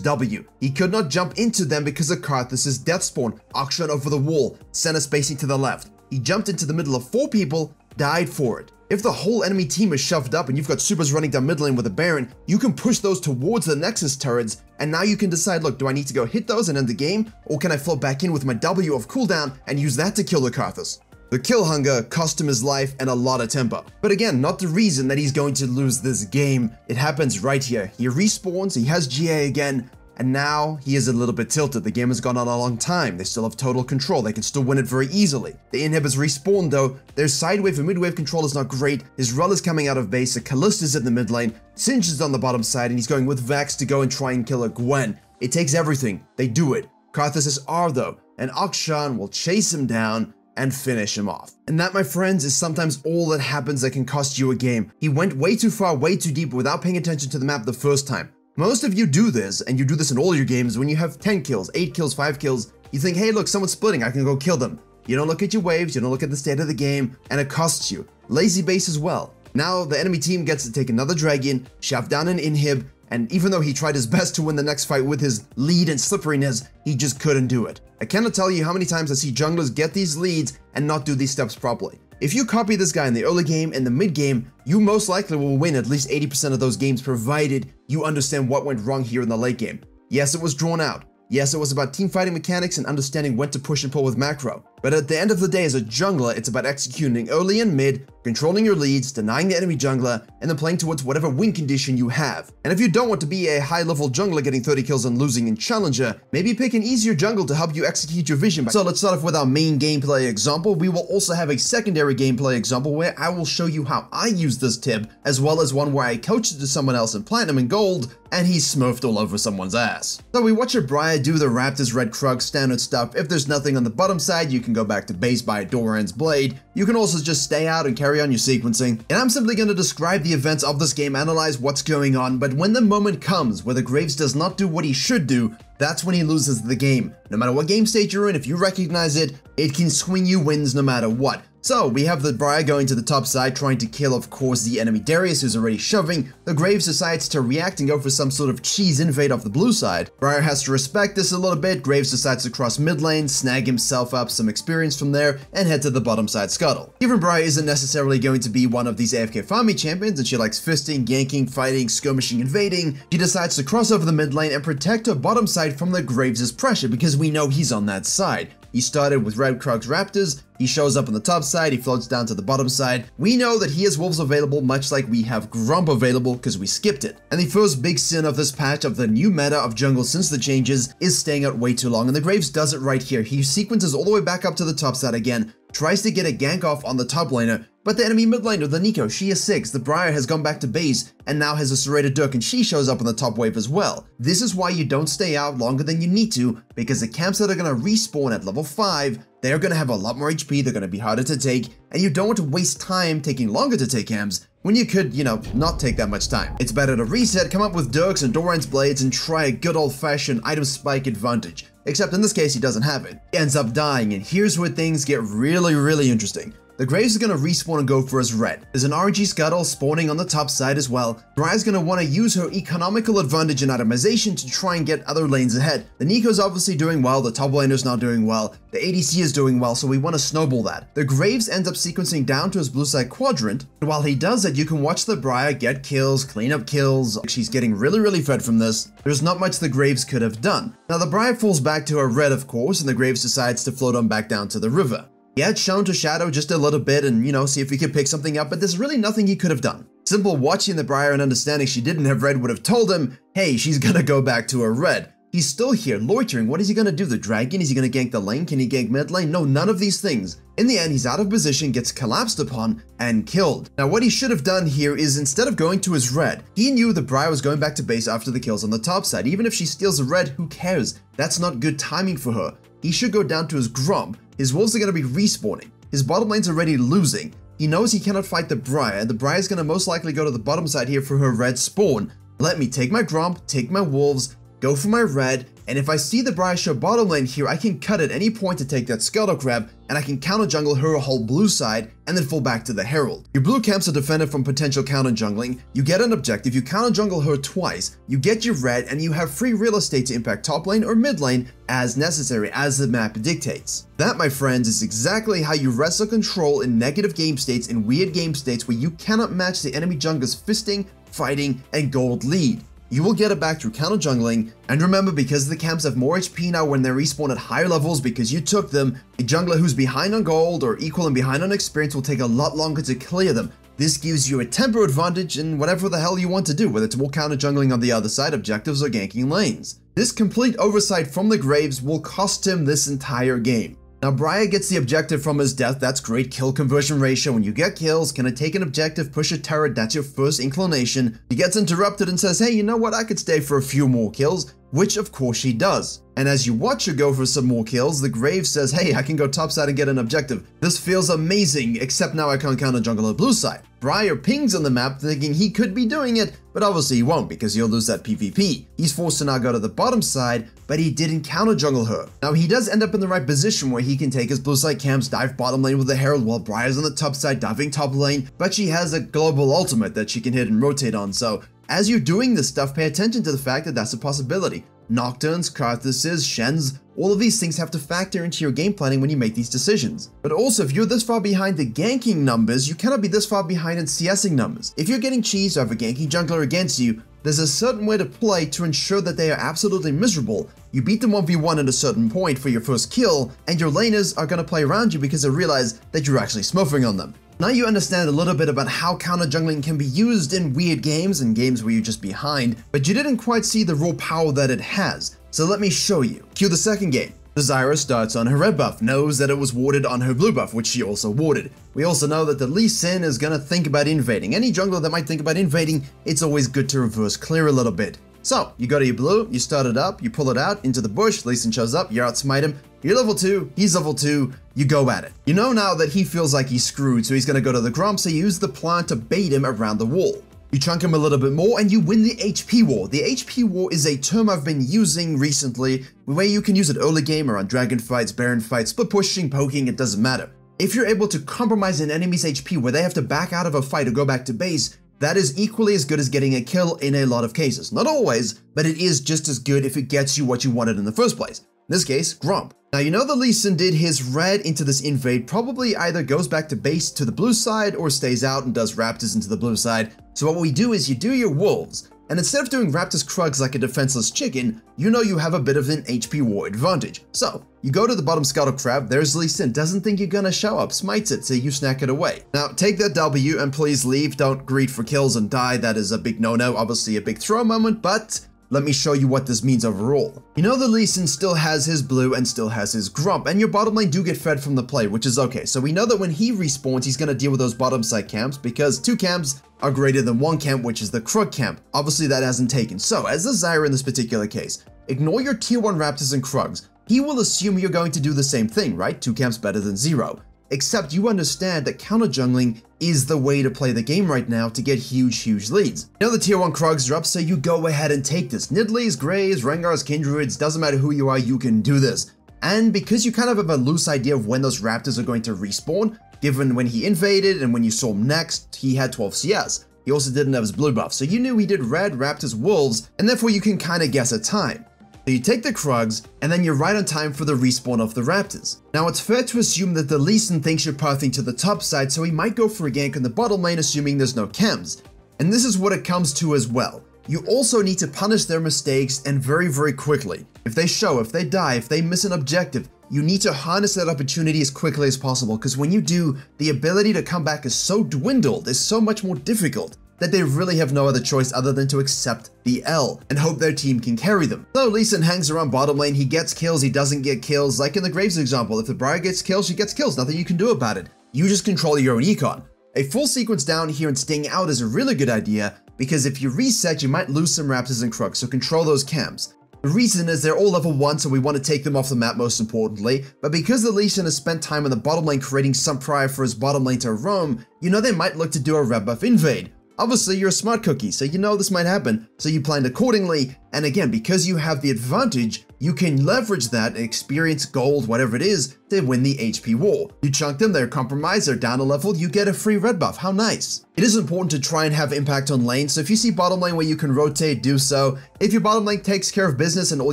W. He could not jump into them because of Karthus' death spawn, Akshan over the wall, Senna spacing to the left. He jumped into the middle of four people, died for it. If the whole enemy team is shoved up and you've got supers running down mid lane with a Baron, you can push those towards the Nexus turrets, and now you can decide, look, do I need to go hit those and end the game, or can I float back in with my W of cooldown and use that to kill the Karthus? The kill hunger cost him his life and a lot of tempo. But again, not the reason that he's going to lose this game. It happens right here. He respawns, he has GA again, and now he is a little bit tilted. The game has gone on a long time. They still have total control. They can still win it very easily. The inhibitors respawn though. Their sidewave and midwave control is not great. His Rell is coming out of base. The Kalista's in the mid lane. Singed is on the bottom side and he's going with Vex to go and try and kill a Gwen. It takes everything. They do it. Karthus is R though, and Akshan will chase him down and finish him off. And that, my friends, is sometimes all that happens that can cost you a game. He went way too far, way too deep without paying attention to the map the first time. Most of you do this, and you do this in all your games when you have 10 kills, 8 kills, 5 kills, you think, hey look, someone's splitting, I can go kill them. You don't look at your waves, you don't look at the state of the game, and it costs you. Lazy base as well. Now the enemy team gets to take another dragon, shove down an inhib, and even though he tried his best to win the next fight with his lead and slipperiness, he just couldn't do it. I cannot tell you how many times I see junglers get these leads and not do these steps properly. If you copy this guy in the early game and the mid game, you most likely will win at least 80% of those games provided you understand what went wrong here in the late game. Yes, it was drawn out. Yes, it was about team fighting mechanics and understanding when to push and pull with macro. But at the end of the day, as a jungler, it's about executing early and mid, controlling your leads, denying the enemy jungler, and then playing towards whatever win condition you have. And if you don't want to be a high-level jungler getting 30 kills and losing in Challenger, maybe pick an easier jungle to help you execute your vision. So let's start off with our main gameplay example. We will also have a secondary gameplay example where I will show you how I use this tip, as well as one where I coached it to someone else in Platinum and Gold, and he smurfed all over someone's ass. So we watch a Briar do the Raptors Red Krug standard stuff. If there's nothing on the bottom side, you can go back to base by Doran's Blade. You can also just stay out and carry on your sequencing. And I'm simply going to describe the events of this game, analyze what's going on, but when the moment comes where the Graves does not do what he should do, that's when he loses the game. No matter what game state you're in, if you recognize it, it can swing you wins no matter what. So we have the Briar going to the top side trying to kill of course the enemy Darius who's already shoving. The Graves decides to react and go for some sort of cheese invade off the blue side. Briar has to respect this a little bit. Graves decides to cross mid lane, snag himself up some experience from there and head to the bottom side scuttle. Even Briar isn't necessarily going to be one of these AFK farming champions and she likes fisting, ganking, fighting, skirmishing, invading, she decides to cross over the mid lane and protect her bottom side from the Graves' pressure because we know he's on that side. He started with Red Krugs Raptors, he shows up on the top side, he floats down to the bottom side. We know that he has Wolves available much like we have Gromp available because we skipped it. And the first big sin of this patch of the new meta of jungle since the changes is staying out way too long and the Graves does it right here. He sequences all the way back up to the top side again, tries to get a gank off on the top laner, but the enemy mid laner, the Neeko, she is 6, the Briar has gone back to base and now has a serrated Dirk and she shows up on the top wave as well. This is why you don't stay out longer than you need to because the camps that are going to respawn at level 5, they're to have a lot more HP, they're to be harder to take, and you don't want to waste time taking longer to take camps when you could, you know, not take that much time. It's better to reset, come up with Dirks and Doran's blades and try a good old-fashioned item spike advantage. Except in this case, he doesn't have it. He ends up dying, and here's where things get really, really interesting. The Graves is going to respawn and go for his red. There's an RNG Scuttle spawning on the top side as well. Briar's going to want to use her economical advantage in itemization to try and get other lanes ahead. The Neeko's obviously doing well, the top laner's not doing well, the ADC is doing well, so we want to snowball that. The Graves ends up sequencing down to his blue side quadrant, and while he does that, you can watch the Briar get kills, clean up kills. She's getting really, really fed from this. There's not much the Graves could have done. Now the Briar falls back to her red, of course, and the Graves decides to float on back down to the river. He had shown to Shadow just a little bit and, you know, see if he could pick something up, but there's really nothing he could have done. Simple watching the Briar and understanding she didn't have red would have told him, hey, she's gonna go back to her red. He's still here, loitering. What is he gonna do? The dragon? Is he gonna gank the lane? Can he gank mid lane? No, none of these things. In the end, he's out of position, gets collapsed upon, and killed. Now, what he should have done here is instead of going to his red, he knew the Briar was going back to base after the kills on the top side. Even if she steals a red, who cares? That's not good timing for her. He should go down to his Gromp. His wolves are gonna be respawning. His bottom lane's already losing. He knows he cannot fight the Briar, the Briar's gonna most likely go to the bottom side here for her red spawn. Let me take my Gromp, take my Wolves, go for my red, and if I see the Briar bottom lane here, I can cut at any point to take that Scuttle Crab, and I can counter jungle her whole blue side, and then fall back to the Herald. Your blue camps are defended from potential counter jungling, you get an objective, you counter jungle her twice, you get your red, and you have free real estate to impact top lane or mid lane as necessary, as the map dictates. That, my friends, is exactly how you wrestle control in negative game states and weird game states where you cannot match the enemy jungler's fisting, fighting, and gold lead. You will get it back through counter jungling, and remember because the camps have more HP now when they respawn at higher levels because you took them, a jungler who's behind on gold or equal and behind on experience will take a lot longer to clear them. This gives you a tempo advantage in whatever the hell you want to do, whether it's more counter jungling on the other side, objectives, or ganking lanes. This complete oversight from the Graves will cost him this entire game. Now, Briar gets the objective from his death, that's great kill conversion ratio. When you get kills, can I take an objective, push a turret, that's your first inclination. He gets interrupted and says, hey, you know what, I could stay for a few more kills, which of course she does. And as you watch her go for some more kills, the Graves says, hey, I can go topside and get an objective. This feels amazing, except now I can't counter jungle on blue side. Briar pings on the map thinking he could be doing it, but obviously he won't because he'll lose that PvP. He's forced to now go to the bottom side, but he didn't counter jungle her. Now he does end up in the right position where he can take his blue side camps, dive bottom lane with the Herald while Briar's on the top side diving top lane, but she has a global ultimate that she can hit and rotate on, so as you're doing this stuff, pay attention to the fact that that's a possibility. Nocturnes, Karthuses, Shens, all of these things have to factor into your game planning when you make these decisions. But also, if you're this far behind the ganking numbers, you cannot be this far behind in CSing numbers. If you're getting cheese over ganking jungler against you, there's a certain way to play to ensure that they are absolutely miserable. You beat them 1v1 at a certain point for your first kill, and your laners are going to play around you because they realize that you're actually smurfing on them. Now you understand a little bit about how counter jungling can be used in weird games and games where you're just behind, but you didn't quite see the raw power that it has. So let me show you. Cue the second game. Zyra starts on her red buff, knows that it was warded on her blue buff, which she also warded. We also know that the Lee Sin is gonna think about invading. Any jungler that might think about invading, it's always good to reverse clear a little bit. So, you go to your blue, you start it up, you pull it out into the bush, Lee Sin shows up, you outsmite him, you're level 2, he's level 2, you go at it. You know now that he feels like he's screwed, so he's gonna go to the Gromp, so you use the plant to bait him around the wall. You chunk him a little bit more and you win the HP war. The HP war is a term I've been using recently where you can use it early game or on dragon fights, baron fights, split pushing, poking, it doesn't matter. If you're able to compromise an enemy's HP where they have to back out of a fight or go back to base, that is equally as good as getting a kill in a lot of cases. Not always, but it is just as good if it gets you what you wanted in the first place. In this case, Gromp. Now you know that Lee Sin did his red into this invade probably either goes back to base to the blue side or stays out and does Raptors into the blue side. So what we do is you do your wolves, and instead of doing Raptors Krugs like a defenseless chicken, you know you have a bit of an HP war advantage. So, you go to the bottom Scuttle Crab, there's Lee Sin, doesn't think you're gonna show up, smites it, so you snack it away. Now, take that W and please leave, don't greed for kills and die, that is a big no-no, obviously a big throw moment, but let me show you what this means overall. You know the Lee Sin still has his blue and still has his gromp, and your bottom lane do get fed from the play, which is okay. So we know that when he respawns, he's gonna deal with those bottom side camps, because two camps are greater than one camp, which is the Krug camp. Obviously that hasn't taken. So as the Zyra in this particular case, ignore your tier 1 Raptors and Krugs. He will assume you're going to do the same thing, right? Two camps better than zero. Except you understand that counter jungling is the way to play the game right now to get huge, huge leads. Now the tier 1 Krugs drop, so you go ahead and take this. Nidalees, Greys, Rengars, Kindreds, doesn't matter who you are, you can do this. And because you kind of have a loose idea of when those Raptors are going to respawn, given when he invaded and when you saw him next, he had 12 CS. He also didn't have his blue buff, so you knew he did red, Raptors, Wolves, and therefore you can kinda guess a time. You take the Krugs, and then you're right on time for the respawn of the Raptors. Now it's fair to assume that the Lee Sin thinks you're pathing to the top side, so he might go for a gank in the bottom lane assuming there's no chems. And this is what it comes to as well. You also need to punish their mistakes and very very quickly. If they show, if they die, if they miss an objective, you need to harness that opportunity as quickly as possible because when you do, the ability to come back is so dwindled, is so much more difficult that they really have no other choice other than to accept the L and hope their team can carry them. So Lee Sin hangs around bottom lane, he gets kills, he doesn't get kills, like in the Graves example, if the Briar gets kills, she gets kills, nothing you can do about it. You just control your own econ. A full sequence down here and staying out is a really good idea, because if you reset, you might lose some Raptors and Krugs, so control those camps. The reason is they're all level 1, so we want to take them off the map most importantly, but because the Lee Sin has spent time in the bottom lane creating some prio for his bottom lane to roam, you know they might look to do a red buff invade. Obviously, you're a smart cookie, so you know this might happen, so you planned accordingly, and again, because you have the advantage, you can leverage that and experience, gold, whatever it is, to win the HP war. You chunk them, they're compromised, they're down a level, you get a free red buff, how nice. It is important to try and have impact on lane, so if you see bottom lane where you can rotate, do so. If your bottom lane takes care of business and all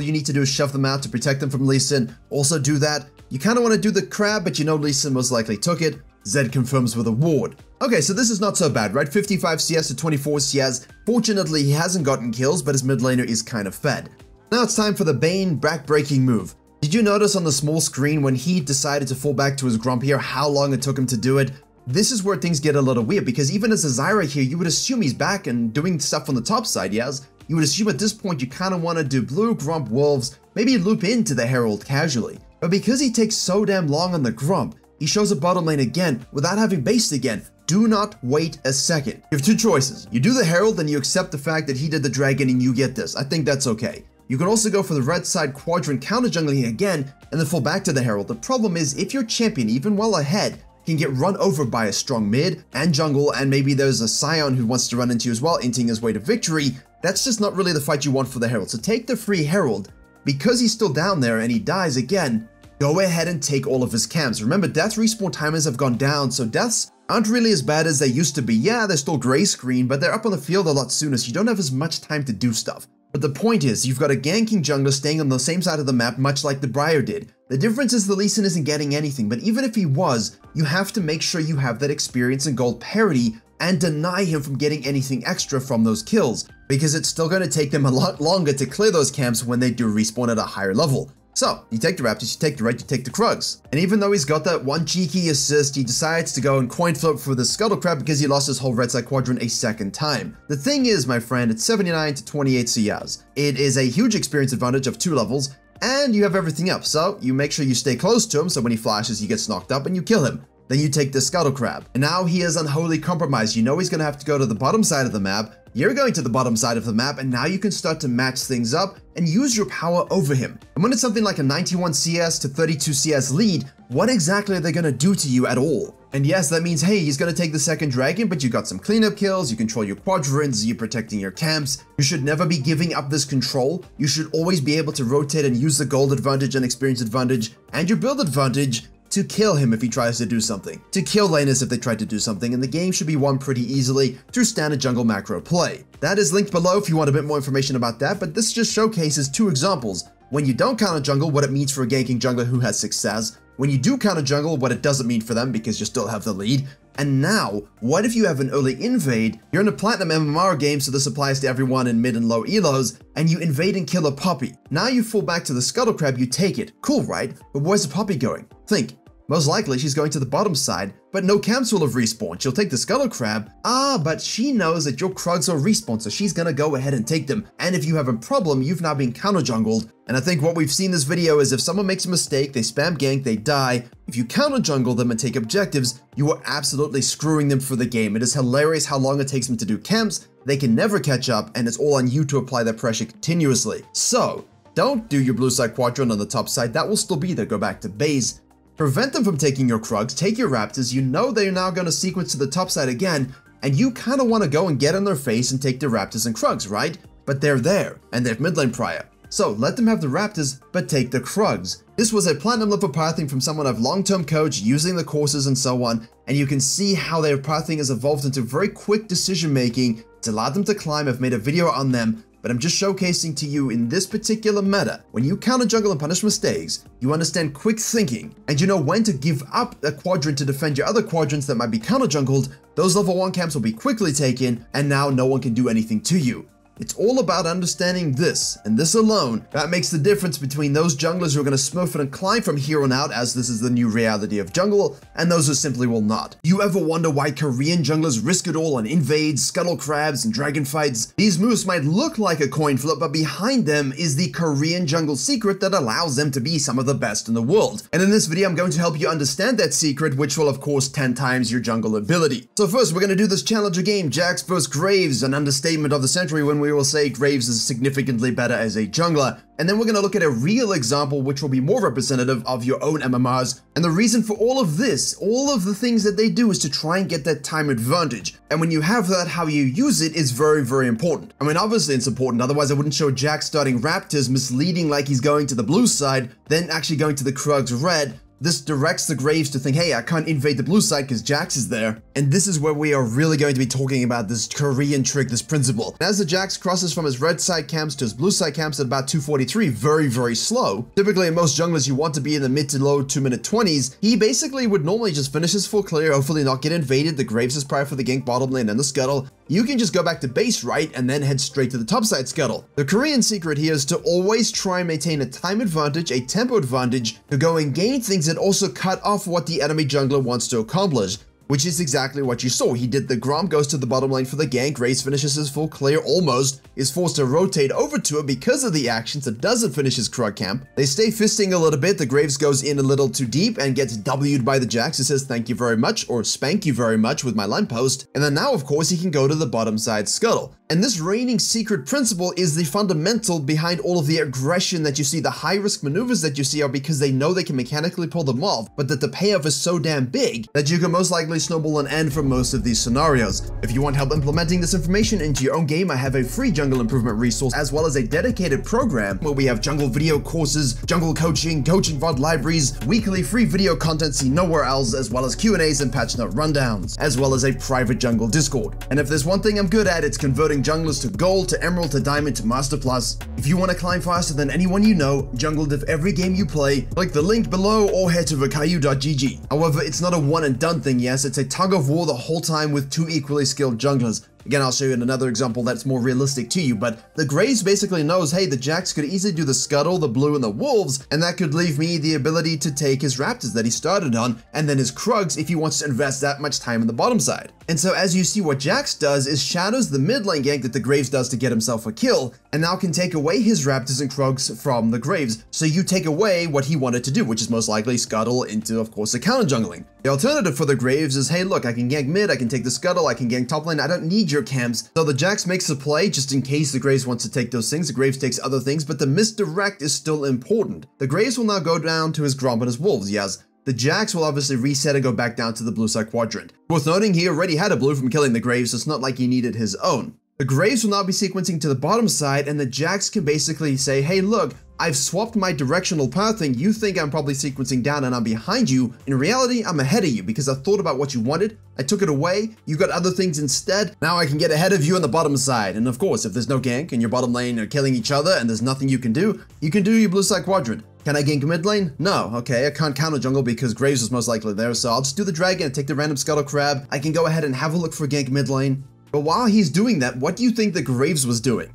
you need to do is shove them out to protect them from Lee Sin, also do that. You kind of want to do the crab, but you know Lee Sin most likely took it. Zed confirms with a ward. Okay, so this is not so bad, right? 55 CS to 24 CS. Fortunately, he hasn't gotten kills, but his mid laner is kind of fed. Now it's time for the Bane back-breaking move. Did you notice on the small screen when he decided to fall back to his Gromp here how long it took him to do it? This is where things get a little weird because even as a Zyra here, you would assume he's back and doing stuff on the top side, yes? You would assume at this point you kind of want to do Blue, Gromp, Wolves, maybe loop into the Herald casually. But because he takes so damn long on the Gromp, he shows a bottom lane again without having based again. Do not wait a second. You have two choices. You do the Herald and you accept the fact that he did the Dragon and you get this. I think that's okay. You can also go for the red side quadrant counter jungling again and then fall back to the Herald. The problem is if your champion, even while ahead, can get run over by a strong mid and jungle and maybe there's a Sion who wants to run into you as well, inting his way to victory, that's just not really the fight you want for the Herald. So take the free Herald. Because he's still down there and he dies again, go ahead and take all of his camps. Remember, death respawn timers have gone down, so deaths aren't really as bad as they used to be. Yeah, they're still gray screen, but they're up on the field a lot sooner, so you don't have as much time to do stuff. But the point is, you've got a ganking jungler staying on the same side of the map much like the Briar did. The difference is the Lee Sin isn't getting anything, but even if he was, you have to make sure you have that experience and gold parity and deny him from getting anything extra from those kills, because it's still going to take them a lot longer to clear those camps when they do respawn at a higher level. So, you take the Raptors, you take the Red, you take the Krugs. And even though he's got that one cheeky assist, he decides to go and coin flip for the Scuttle Crab because he lost his whole red side quadrant a second time. The thing is, my friend, it's 79 to 28 CS. It is a huge experience advantage of two levels, and you have everything up, so you make sure you stay close to him so when he flashes he gets knocked up and you kill him. Then you take the Scuttle Crab. And now he is unholy compromised. You know he's gonna have to go to the bottom side of the map. You're going to the bottom side of the map, and now you can start to match things up and use your power over him. And when it's something like a 91 CS to 32 CS lead, what exactly are they gonna do to you at all? And yes, that means, hey, he's gonna take the second dragon, but you got some cleanup kills, you control your quadrants, you're protecting your camps. You should never be giving up this control. You should always be able to rotate and use the gold advantage and experience advantage and your build advantage to kill him if he tries to do something, to kill laners if they try to do something, and the game should be won pretty easily through standard jungle macro play. That is linked below if you want a bit more information about that, but this just showcases two examples. When you don't counter jungle, what it means for a ganking jungler who has success, when you do counter jungle, what it doesn't mean for them because you still have the lead, and now, what if you have an early invade, you're in a platinum MMR game so this applies to everyone in mid and low elos, and you invade and kill a puppy. Now you fall back to the scuttle crab, you take it. Cool, right? But where's the puppy going? Think, most likely she's going to the bottom side, but no camps will have respawned. She'll take the Scuttle Crab. Ah, but she knows that your Krugs will respawn, so she's gonna go ahead and take them. And if you have a problem, you've now been counter jungled. And I think what we've seen this video is if someone makes a mistake, they spam gank, they die. If you counter jungle them and take objectives, you are absolutely screwing them for the game. It is hilarious how long it takes them to do camps. They can never catch up, and it's all on you to apply that pressure continuously. So, don't do your blue side quadrant on the top side, that will still be there, go back to base. Prevent them from taking your Krugs, take your Raptors, you know they're now going to sequence to the top side again, and you kind of want to go and get in their face and take their Raptors and Krugs, right? But they're there, and they have mid lane prio. So let them have the Raptors, but take the Krugs. This was a platinum level pathing from someone I've long-term coached using the courses and so on, and you can see how their pathing has evolved into very quick decision making. It's allowed them to climb, I've made a video on them, but I'm just showcasing to you in this particular meta, when you counter jungle and punish mistakes, you understand quick thinking, and you know when to give up a quadrant to defend your other quadrants that might be counter jungled, those level 1 camps will be quickly taken, and now no one can do anything to you. It's all about understanding this, and this alone, that makes the difference between those junglers who are going to smurf it and climb from here on out as this is the new reality of jungle, and those who simply will not. You ever wonder why Korean junglers risk it all on invades, scuttle crabs, and dragon fights? These moves might look like a coin flip, but behind them is the Korean jungle secret that allows them to be some of the best in the world. And in this video, I'm going to help you understand that secret, which will of course 10 times your jungle ability. So first, we're going to do this challenger game, Jax vs Graves, an understatement of the century when we will say Graves is significantly better as a jungler, and then we're going to look at a real example which will be more representative of your own MMRs. And the reason for all of this, all of the things that they do is to try and get that time advantage. And when you have that, how you use it is very, very important. I mean, obviously it's important, otherwise I wouldn't show Jax starting Raptors misleading like he's going to the blue side, then actually going to the Krugs red, this directs the Graves to think, hey, I can't invade the blue side because Jax is there. And this is where we are really going to be talking about this Korean trick, this principle. As the Jax crosses from his red side camps to his blue side camps at about 243, very, very slow. Typically in most junglers, you want to be in the mid to low 2 minute 20s. He basically would normally just finish his full clear, hopefully not get invaded. The Graves is prior for the gank bottom lane and the scuttle. You can just go back to base right and then head straight to the topside scuttle. The Korean secret here is to always try and maintain a time advantage, a tempo advantage, to go and gain things and also cut off what the enemy jungler wants to accomplish which is exactly what you saw. He did the Gromp goes to the bottom lane for the gank, Graves finishes his full clear almost, is forced to rotate over to it because of the actions that doesn't finish his Krug camp. They stay fisting a little bit, the Graves goes in a little too deep and gets W'd by the Jax. It says thank you very much or spank you very much with my line post. And then now of course he can go to the bottom side scuttle. And this reigning secret principle is the fundamental behind all of the aggression that you see. The high risk maneuvers that you see are because they know they can mechanically pull them off, but that the payoff is so damn big that you can most likely snowball an end for most of these scenarios. If you want help implementing this information into your own game, I have a free jungle improvement resource as well as a dedicated program where we have jungle video courses, jungle coaching, coaching VOD libraries, weekly free video content seen nowhere else, as well as Q&As and patch note rundowns, as well as a private jungle Discord. And if there's one thing I'm good at, it's converting junglers to gold, to emerald, to diamond, to master plus. If you want to climb faster than anyone you know, jungle diff every game you play, click the link below or head to virkayu.gg. However, it's not a one and done thing, yes, it's a tug of war the whole time with two equally skilled junglers. Again, I'll show you another example that's more realistic to you, but the Graves basically knows, hey, the Jax could easily do the Scuttle, the Blue, and the Wolves, and that could leave me the ability to take his Raptors that he started on, and then his Krugs if he wants to invest that much time in the bottom side. And so as you see, what Jax does is shadows the mid lane gank that the Graves does to get himself a kill, and now can take away his Raptors and Krugs from the Graves, so you take away what he wanted to do, which is most likely Scuttle into, of course, the counter jungling. The alternative for the Graves is, hey, look, I can gank mid, I can take the Scuttle, I can gank top lane, I don't need your camps. So the Jax makes a play just in case the Graves wants to take those things. The Graves takes other things, but the misdirect is still important. The Graves will now go down to his Gromp and his Wolves, yes. The Jax will obviously reset and go back down to the blue side quadrant. Worth noting, he already had a blue from killing the Graves, so it's not like he needed his own. The Graves will now be sequencing to the bottom side, and the Jax can basically say, hey look, I've swapped my directional pathing. You think I'm probably sequencing down and I'm behind you. In reality, I'm ahead of you because I thought about what you wanted. I took it away. You got other things instead. Now I can get ahead of you on the bottom side. And of course, if there's no gank and your bottom lane are killing each other and there's nothing you can do, you can do your blue side quadrant. Can I gank mid lane? No. Okay, I can't counter jungle because Graves was most likely there, so I'll just do the dragon and take the random scuttle crab. I can go ahead and have a look for gank mid lane. But while he's doing that, what do you think the Graves was doing?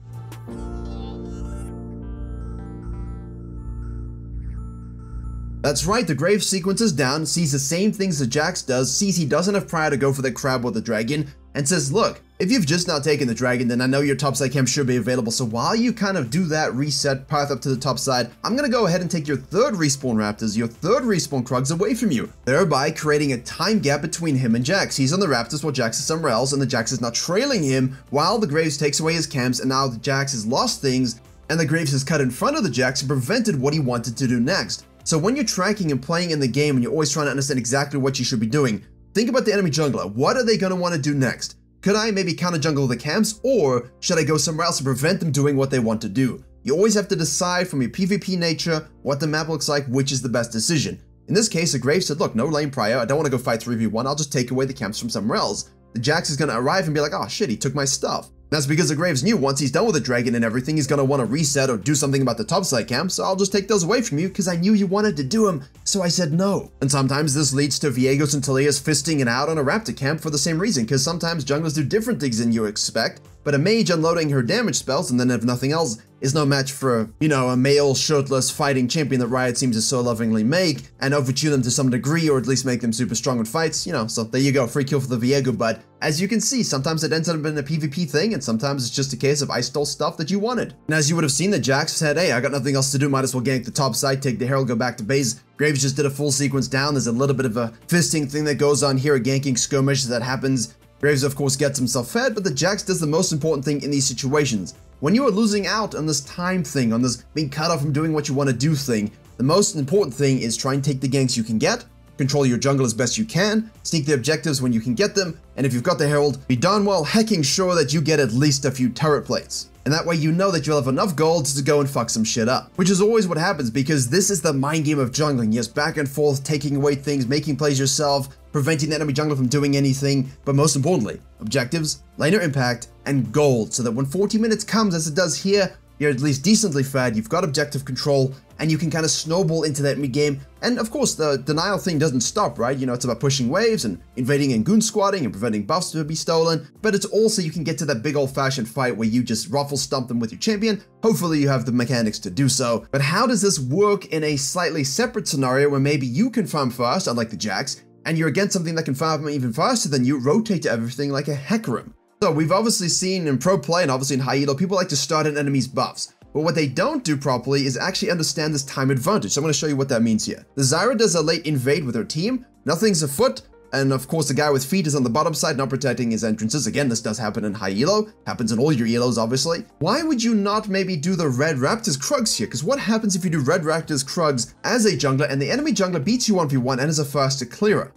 That's right, the Graves sequences down, sees the same things that Jax does, sees he doesn't have prior to go for the crab or the dragon, and says, look, if you've just now taken the dragon, then I know your topside camp should be available, so while you kind of do that reset path up to the top side, I'm gonna go ahead and take your third respawn Raptors, your third respawn Krugs away from you, thereby creating a time gap between him and Jax. He's on the Raptors while Jax is somewhere else, and the Jax is now trailing him while the Graves takes away his camps, and now the Jax has lost things, and the Graves has cut in front of the Jax and prevented what he wanted to do next. So when you're tracking and playing in the game and you're always trying to understand exactly what you should be doing, think about the enemy jungler. What are they going to want to do next? Could I maybe counter jungle the camps or should I go somewhere else to prevent them doing what they want to do? You always have to decide from your PvP nature, what the map looks like, which is the best decision. In this case, the Graves said, look, no lane prio, I don't want to go fight 3v1, I'll just take away the camps from somewhere else. The Jax is going to arrive and be like, oh shit, he took my stuff. That's because the Graves knew once he's done with the dragon and everything, he's gonna want to reset or do something about the topside camp, so I'll just take those away from you because I knew you wanted to do them, so I said no. And sometimes this leads to Viegos and Taliyahs fisting it out on a Raptor camp for the same reason, because sometimes junglers do different things than you expect, but a mage unloading her damage spells and then if nothing else is no match for, you know, a male shirtless fighting champion that Riot seems to so lovingly make and overtune them to some degree or at least make them super strong in fights, you know, so there you go, free kill for the Viego, but as you can see, sometimes it ends up being a PvP thing and sometimes it's just a case of I stole stuff that you wanted. And as you would have seen, the Jax said, hey, I got nothing else to do, might as well gank the top side, take the Herald, go back to base. Graves just did a full sequence down, there's a little bit of a fisting thing that goes on here, a ganking skirmish that happens Graves of course gets himself fed, but the Jax does the most important thing in these situations. When you are losing out on this time thing, on this being cut off from doing what you want to do thing, the most important thing is try and take the ganks you can get, control your jungle as best you can, sneak the objectives when you can get them, and if you've got the Herald, be darn well hacking sure that you get at least a few turret plates. And that way you know that you'll have enough gold to go and fuck some shit up. Which is always what happens because this is the mind game of jungling. Yes, back and forth, taking away things, making plays yourself, preventing the enemy jungler from doing anything, but most importantly, objectives, laner impact, and gold, so that when 40 minutes comes, as it does here, you're at least decently fed, you've got objective control, and you can kind of snowball into that mid-game. And of course, the denial thing doesn't stop, right? You know, it's about pushing waves and invading and goon squatting and preventing buffs to be stolen, but it's also you can get to that big old-fashioned fight where you just ruffle stomp them with your champion. Hopefully you have the mechanics to do so. But how does this work in a slightly separate scenario where maybe you can farm first, unlike the Jax, and you're against something that can farm even faster than you, rotate to everything like a Hecarim. So we've obviously seen in pro play and obviously in high elo, people like to start an enemy's buffs. But what they don't do properly is actually understand this time advantage. So I'm going to show you what that means here. The Zyra does a late invade with her team. Nothing's afoot. And of course, the guy with feet is on the bottom side, not protecting his entrances. Again, this does happen in high elo. Happens in all your elos, obviously. Why would you not maybe do the Red Raptors Krugs here? Because what happens if you do Red Raptors Krugs as a jungler and the enemy jungler beats you 1v1 and is a faster clearer?